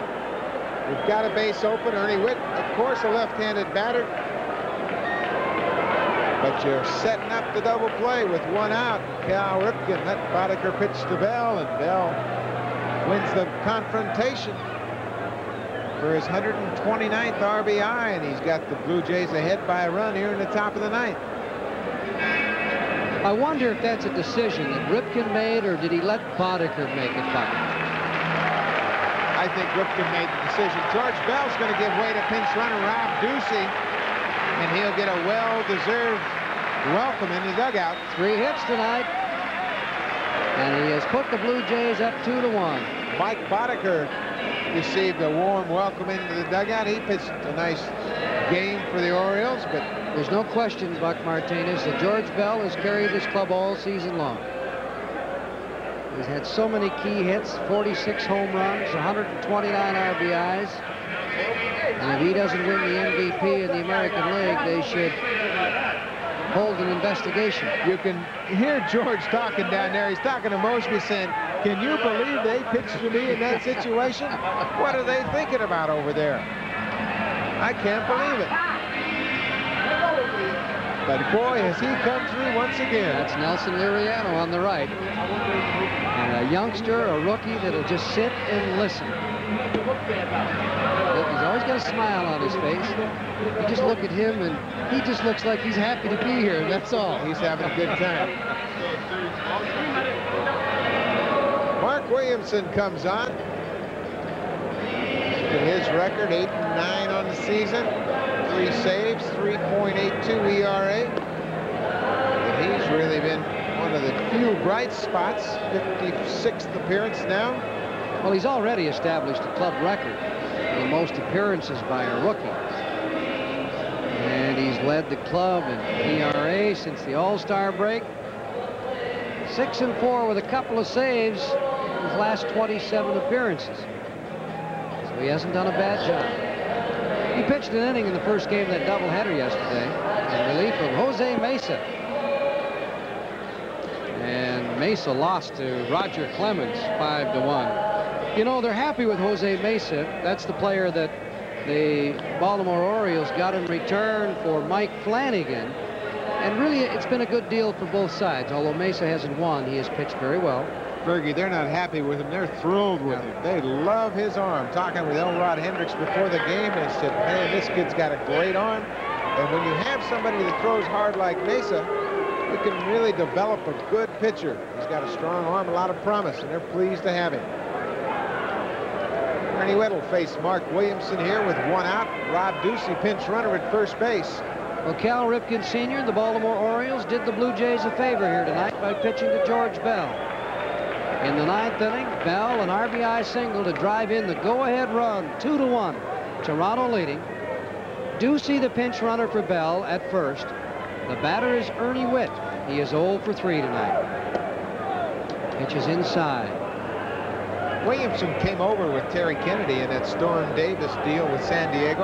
We've got a base open. Ernie Whitt, of course, a left-handed batter. But you're setting up the double play with one out. Cal Ripken let Boddicker pitch to Bell, and Bell wins the confrontation for his 129th RBI, and he's got the Blue Jays ahead by a run here in the top of the ninth. I wonder if that's a decision that Ripken made, or did he let Boddicker make it, Buck? I think Ripken made the decision. George Bell's going to give way to pinch runner Rob Ducey, and he'll get a well-deserved welcome in the dugout. Three hits tonight. And he has put the Blue Jays up two to one. Mike Boddicker received a warm welcome into the dugout. He pitched a nice game for the Orioles, but There's no question, Buck Martinez, that George Bell has carried this club all season long. He's had so many key hits, 46 home runs, 129 RBIs. And if he doesn't win the MVP in the American League, they should hold an investigation. you can hear George talking down there. He's talking to Moseby saying, can you believe they pitched to me in that situation? What are they thinking about over there? I can't believe it. But boy, has he come through once again. That's Nelson Liriano on the right. And a youngster, a rookie that'll just sit and listen. He's always got a smile on his face. You just look at him and he just looks like he's happy to be here, that's all. He's having a good time. Mark Williamson comes on. Look at his record, 8 and 9 on the season. Three saves, 3.82 ERA. And he's really been one of the few bright spots. 56th appearance now. Well, he's already established a club record for the most appearances by a rookie. And he's led the club in ERA since the All-Star break. Six and four with a couple of saves in his last 27 appearances. So he hasn't done a bad job. He pitched an inning in the first game of that doubleheader yesterday in relief of Jose Mesa. And Mesa lost to Roger Clemens 5 to 1. You know, they're happy with Jose Mesa. That's the player that the Baltimore Orioles got in return for Mike Flanagan. And really, it's been a good deal for both sides. Although Mesa hasn't won, he has pitched very well. Fergie, they're not happy with him. They're thrilled with him. They love his arm. Talking with Elrod Hendricks before the game, they said, man, this kid's got a great arm. And when you have somebody that throws hard like Mesa, you can really develop a good pitcher. He's got a strong arm, a lot of promise, and they're pleased to have him. Ernie Whitt will face Mark Williamson here with one out. Rob Ducey, pinch runner at first base. Well, Cal Ripken Sr., the Baltimore Orioles, did the Blue Jays a favor here tonight by pitching to George Bell. In the ninth inning, Bell an RBI single to drive in the go-ahead run, two to one. Toronto leading. Ducey the pinch runner for Bell at first. The batter is Ernie Whitt. He is 0 for 3 tonight. Pitches inside. Williamson came over with Terry Kennedy in that Storm Davis deal with San Diego.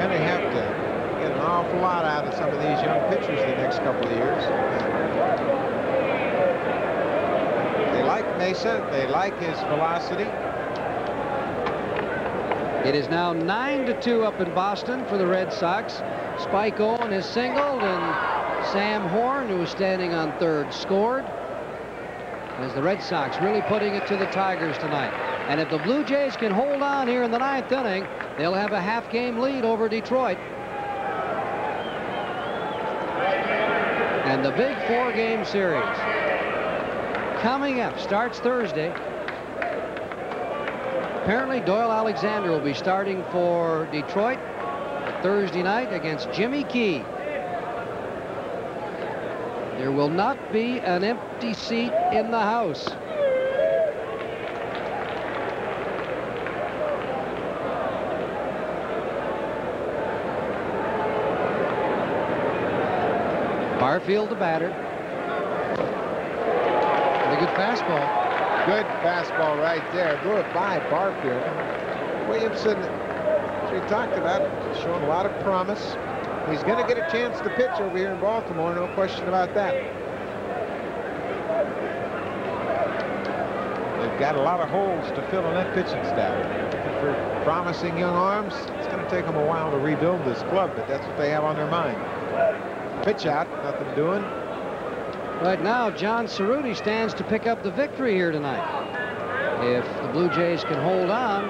And they have to get an awful lot out of some of these young pitchers the next couple of years. They like Mesa. They like his velocity. It is now 9 to 2 up in Boston for the Red Sox. Spike Owen has singled and Sam Horn, who is standing on third, scored. As the Red Sox really putting it to the Tigers tonight. And if the Blue Jays can hold on here in the ninth inning, they'll have a half game lead over Detroit. And the big four game series coming up starts Thursday. Apparently, Doyle Alexander will be starting for Detroit Thursday night against Jimmy Key. There will not be an empty seat in the house. Barfield, the batter. With a good fastball. Good fastball right there. Blew it by Barfield. Williamson, as we talked about, showing a lot of promise. He's going to get a chance to pitch over here in Baltimore, no question about that. They've got a lot of holes to fill in that pitching staff. For promising young arms, it's going to take them a while to rebuild this club, but that's what they have on their mind. Pitch out, nothing doing. Right now, John Cerutti stands to pick up the victory here tonight. If the Blue Jays can hold on,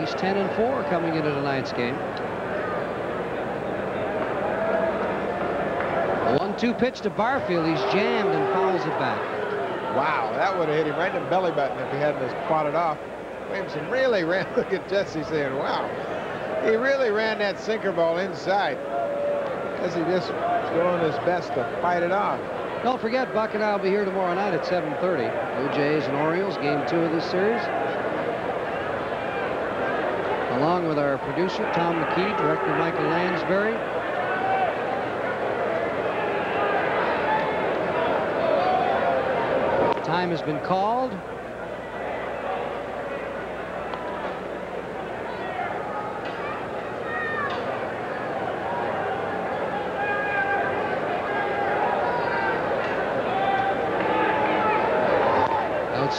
he's 10 and 4 coming into tonight's game. A 1-2 pitch to Barfield. He's jammed and fouls it back. Wow, that would have hit him right in the belly button if he hadn't just it off. Williamson really <laughs> ran. Look at Jesse saying, wow. He really ran that sinker ball inside as he just doing his best to fight it off. Don't forget, Buck and I will be here tomorrow night at 7.30. Blue Jays and Orioles, game two of this series. Along with our producer, Tom McKee, director Michael Lansbury. Time has been called.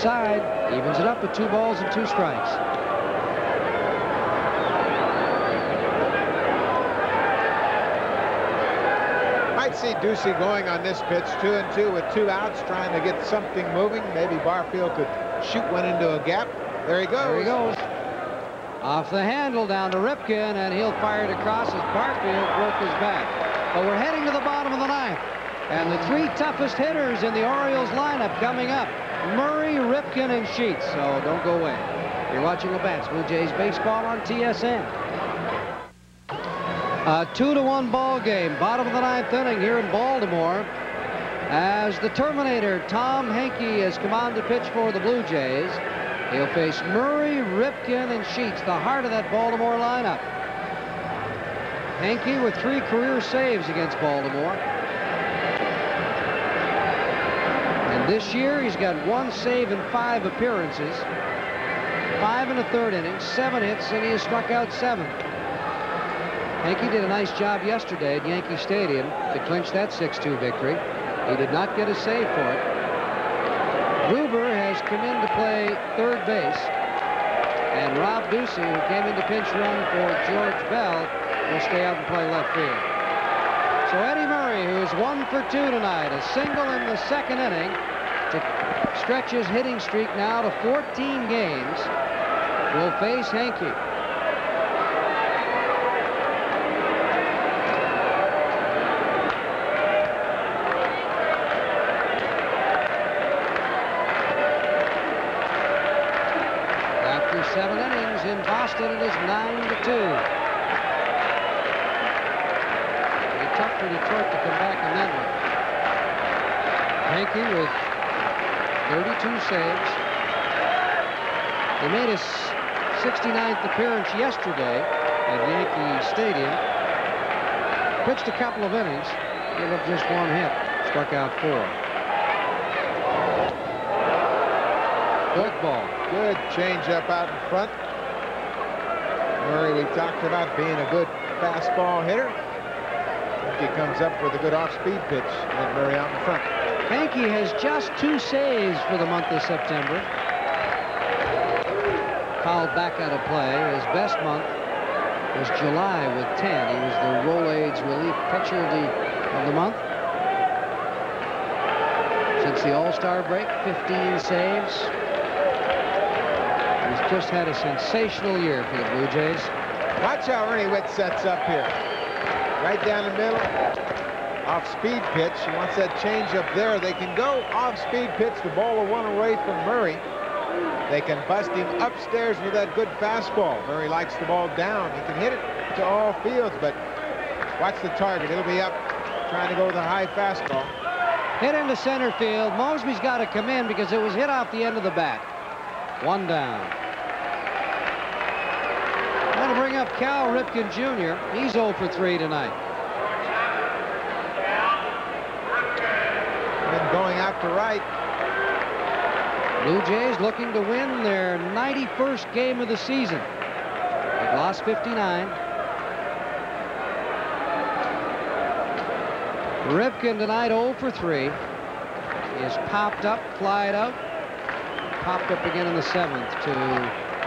Outside, evens it up with two balls and two strikes. Might see Ducey going on this pitch, two and two with two outs, trying to get something moving. Maybe Barfield could shoot one into a gap. There he goes. There he goes. Off the handle down to Ripken, and he'll fire it across as Barfield broke his back. But we're heading to the bottom of the ninth. And the three toughest hitters in the Orioles lineup coming up. Murray, Ripken, and Sheets. So don't go away. You're watching the Bats Blue Jays baseball on TSN. A two to one ball game, bottom of the ninth inning here in Baltimore. As the Terminator, Tom Henke, has come on to pitch for the Blue Jays. He'll face Murray, Ripken, and Sheets, the heart of that Baltimore lineup. Henke with three career saves against Baltimore. And this year, he's got one save in five appearances. Five in the third inning, seven hits, and he has struck out seven. Henke did a nice job yesterday at Yankee Stadium to clinch that 6-2 victory. He did not get a save for it. Gruber has come in to play third base. And Rob Ducey, who came in to pinch run for George Bell, will stay out and play left field. So Eddie Murray, who is one for two tonight, a single in the second inning to stretch his hitting streak now to 14 games, will face Henke. lost it. It is 9 to 2. It's tough for Detroit to come back on that one. Henke with 32 saves. They made his 69th appearance yesterday at Yankee Stadium. Pitched a couple of innings, gave up just one hit, struck out four. Good ball. Good changeup out in front. Murray, we talked about being a good fastball hitter. He comes up with a good off-speed pitch, and Murray out in front. Henke has just two saves for the month of September. Fouled back out of play. His best month was July with 10. He was the Rolaids relief pitcher of the, of the month. Since the All-Star break, 15 saves. He's just had a sensational year for the Blue Jays. Watch how Ernie Whitt sets up here. Right down the middle. Off-speed pitch. Wants that change up there. They can go off-speed pitch. The ball one away from Murray. They can bust him upstairs with that good fastball. Murray likes the ball down. He can hit it to all fields, but watch the target. It'll be up trying to go with a high fastball. Hit into center field. Moseby's got to come in because it was hit off the end of the bat. One down. That'll bring up Cal Ripken Jr. He's 0 for 3 tonight. To right. Blue Jays looking to win their 91st game of the season. They've lost 59. Ripken tonight 0 for 3. He is popped up, flied out, popped up again in the seventh to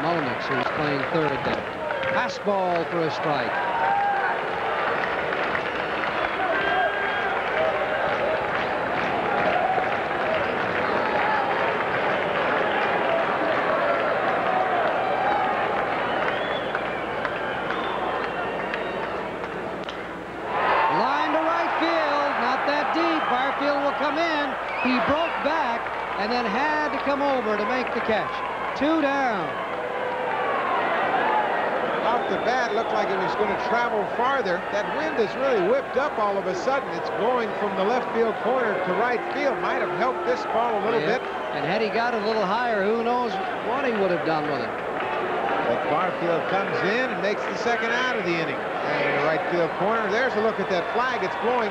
Mulliniks, who's playing third at that. Pass ball for a strike. Line to right field, not that deep. Barfield will come in. He broke back and then had to come over to make the catch. Two down. Off the bat, looked like it was going to travel farther. That wind has really whipped up all of a sudden. It's blowing from the left field corner to right field. Might have helped this ball a little Yeah. bit. And had he got a little higher, who knows what he would have done with it. But Barfield comes in and makes the second out of the inning. And the right field corner. There's a look at that flag. It's blowing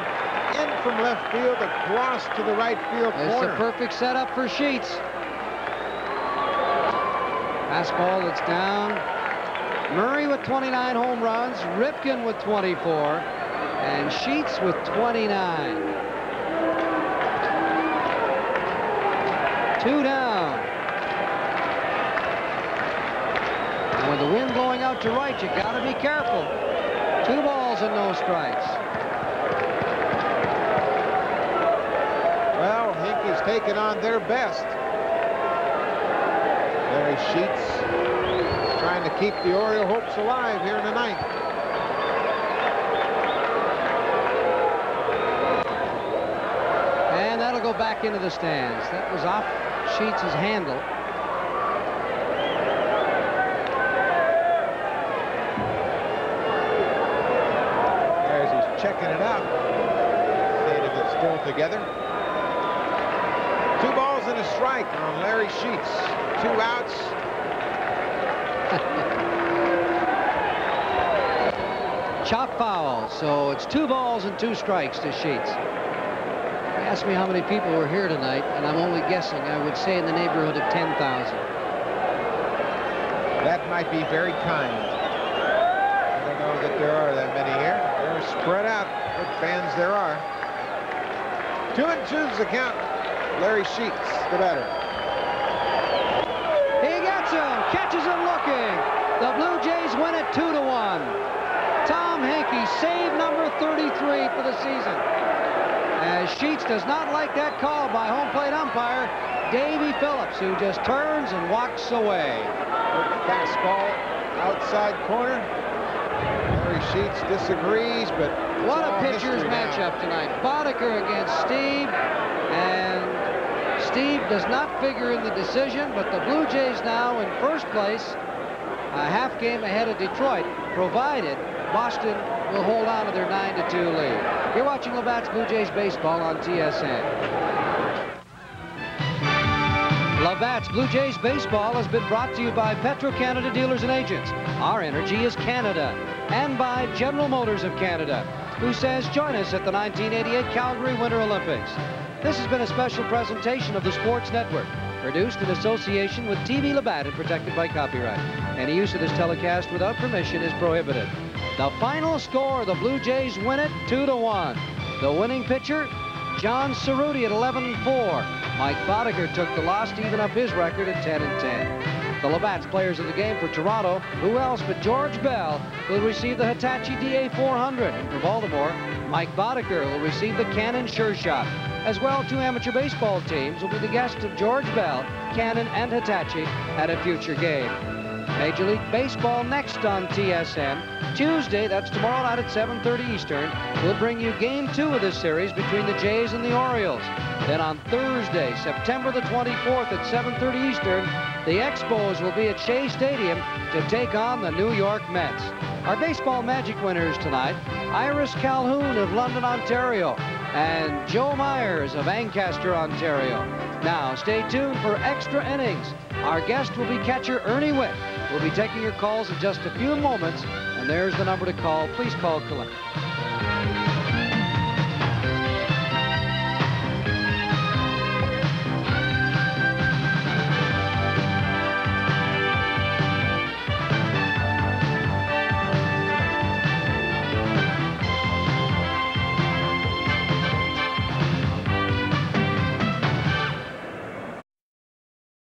in from left field across to the right field It's corner. the perfect setup for Sheets. Fastball that's down. Murray with 29 home runs, Ripken with 24, and Sheets with 29. Two down. And with the wind blowing out to right, you got to be careful. Two balls and no strikes. Well, Henke's taken on their best. Larry Sheets trying to keep the Oriole hopes alive here in the ninth. And that'll go back into the stands. That was off Sheets' handle. As he's checking it out, seeing if it's still together. Two balls and a strike on Larry Sheets. Two outs. <laughs> Chop foul. So it's two balls and two strikes to Sheets. They asked me how many people were here tonight, and I'm only guessing. I would say in the neighborhood of 10,000. That might be very kind. I don't know that there are that many here. They're spread out. Good fans there are. Two and two's the count. Larry Sheets, the batter. He gets looking. The Blue Jays win it two to one. Tom Henke, save number 33 for the season. As Sheets does not like that call by home plate umpire Davy Phillips, who just turns and walks away. Fastball outside corner. Larry Sheets disagrees, but What a pitcher's now. matchup tonight. Boddicker against Stieb, and Stieb does not figure in the decision, but the Blue Jays now in first place a half game ahead of Detroit, provided Boston will hold on to their 9-2 lead. You're watching Labatt's Blue Jays baseball on TSN. Labatt's Blue Jays baseball has been brought to you by Petro-Canada Dealers and Agents. Our energy is Canada. And by General Motors of Canada, who says join us at the 1988 Calgary Winter Olympics. This has been a special presentation of the Sports Network, produced in association with TV Labatt and protected by copyright. Any use of this telecast without permission is prohibited. The final score, the Blue Jays win it 2 to 1. The winning pitcher, John Cerutti at 11-4. Mike Boddicker took the loss to even up his record at 10 and 10. The Labatt's players of the game for Toronto, who else but George Bell, will receive the Hitachi DA400. And for Baltimore, Mike Boddicker will receive the Canon Sure Shot. As well, two amateur baseball teams will be the guests of George Bell, Canon, and Hitachi at a future game. Major League Baseball next on TSN. Tuesday, that's tomorrow night at 7.30 Eastern, we'll bring you game two of this series between the Jays and the Orioles. Then on Thursday, September the 24th at 7.30 Eastern, the Expos will be at Shea Stadium to take on the New York Mets. Our baseball magic winners tonight, Iris Calhoun of London, Ontario, and Joe Myers of Ancaster, Ontario. Now, stay tuned for extra innings. Our guest will be catcher Ernie Whitt. We'll be taking your calls in just a few moments, and there's the number to call. Please call collect.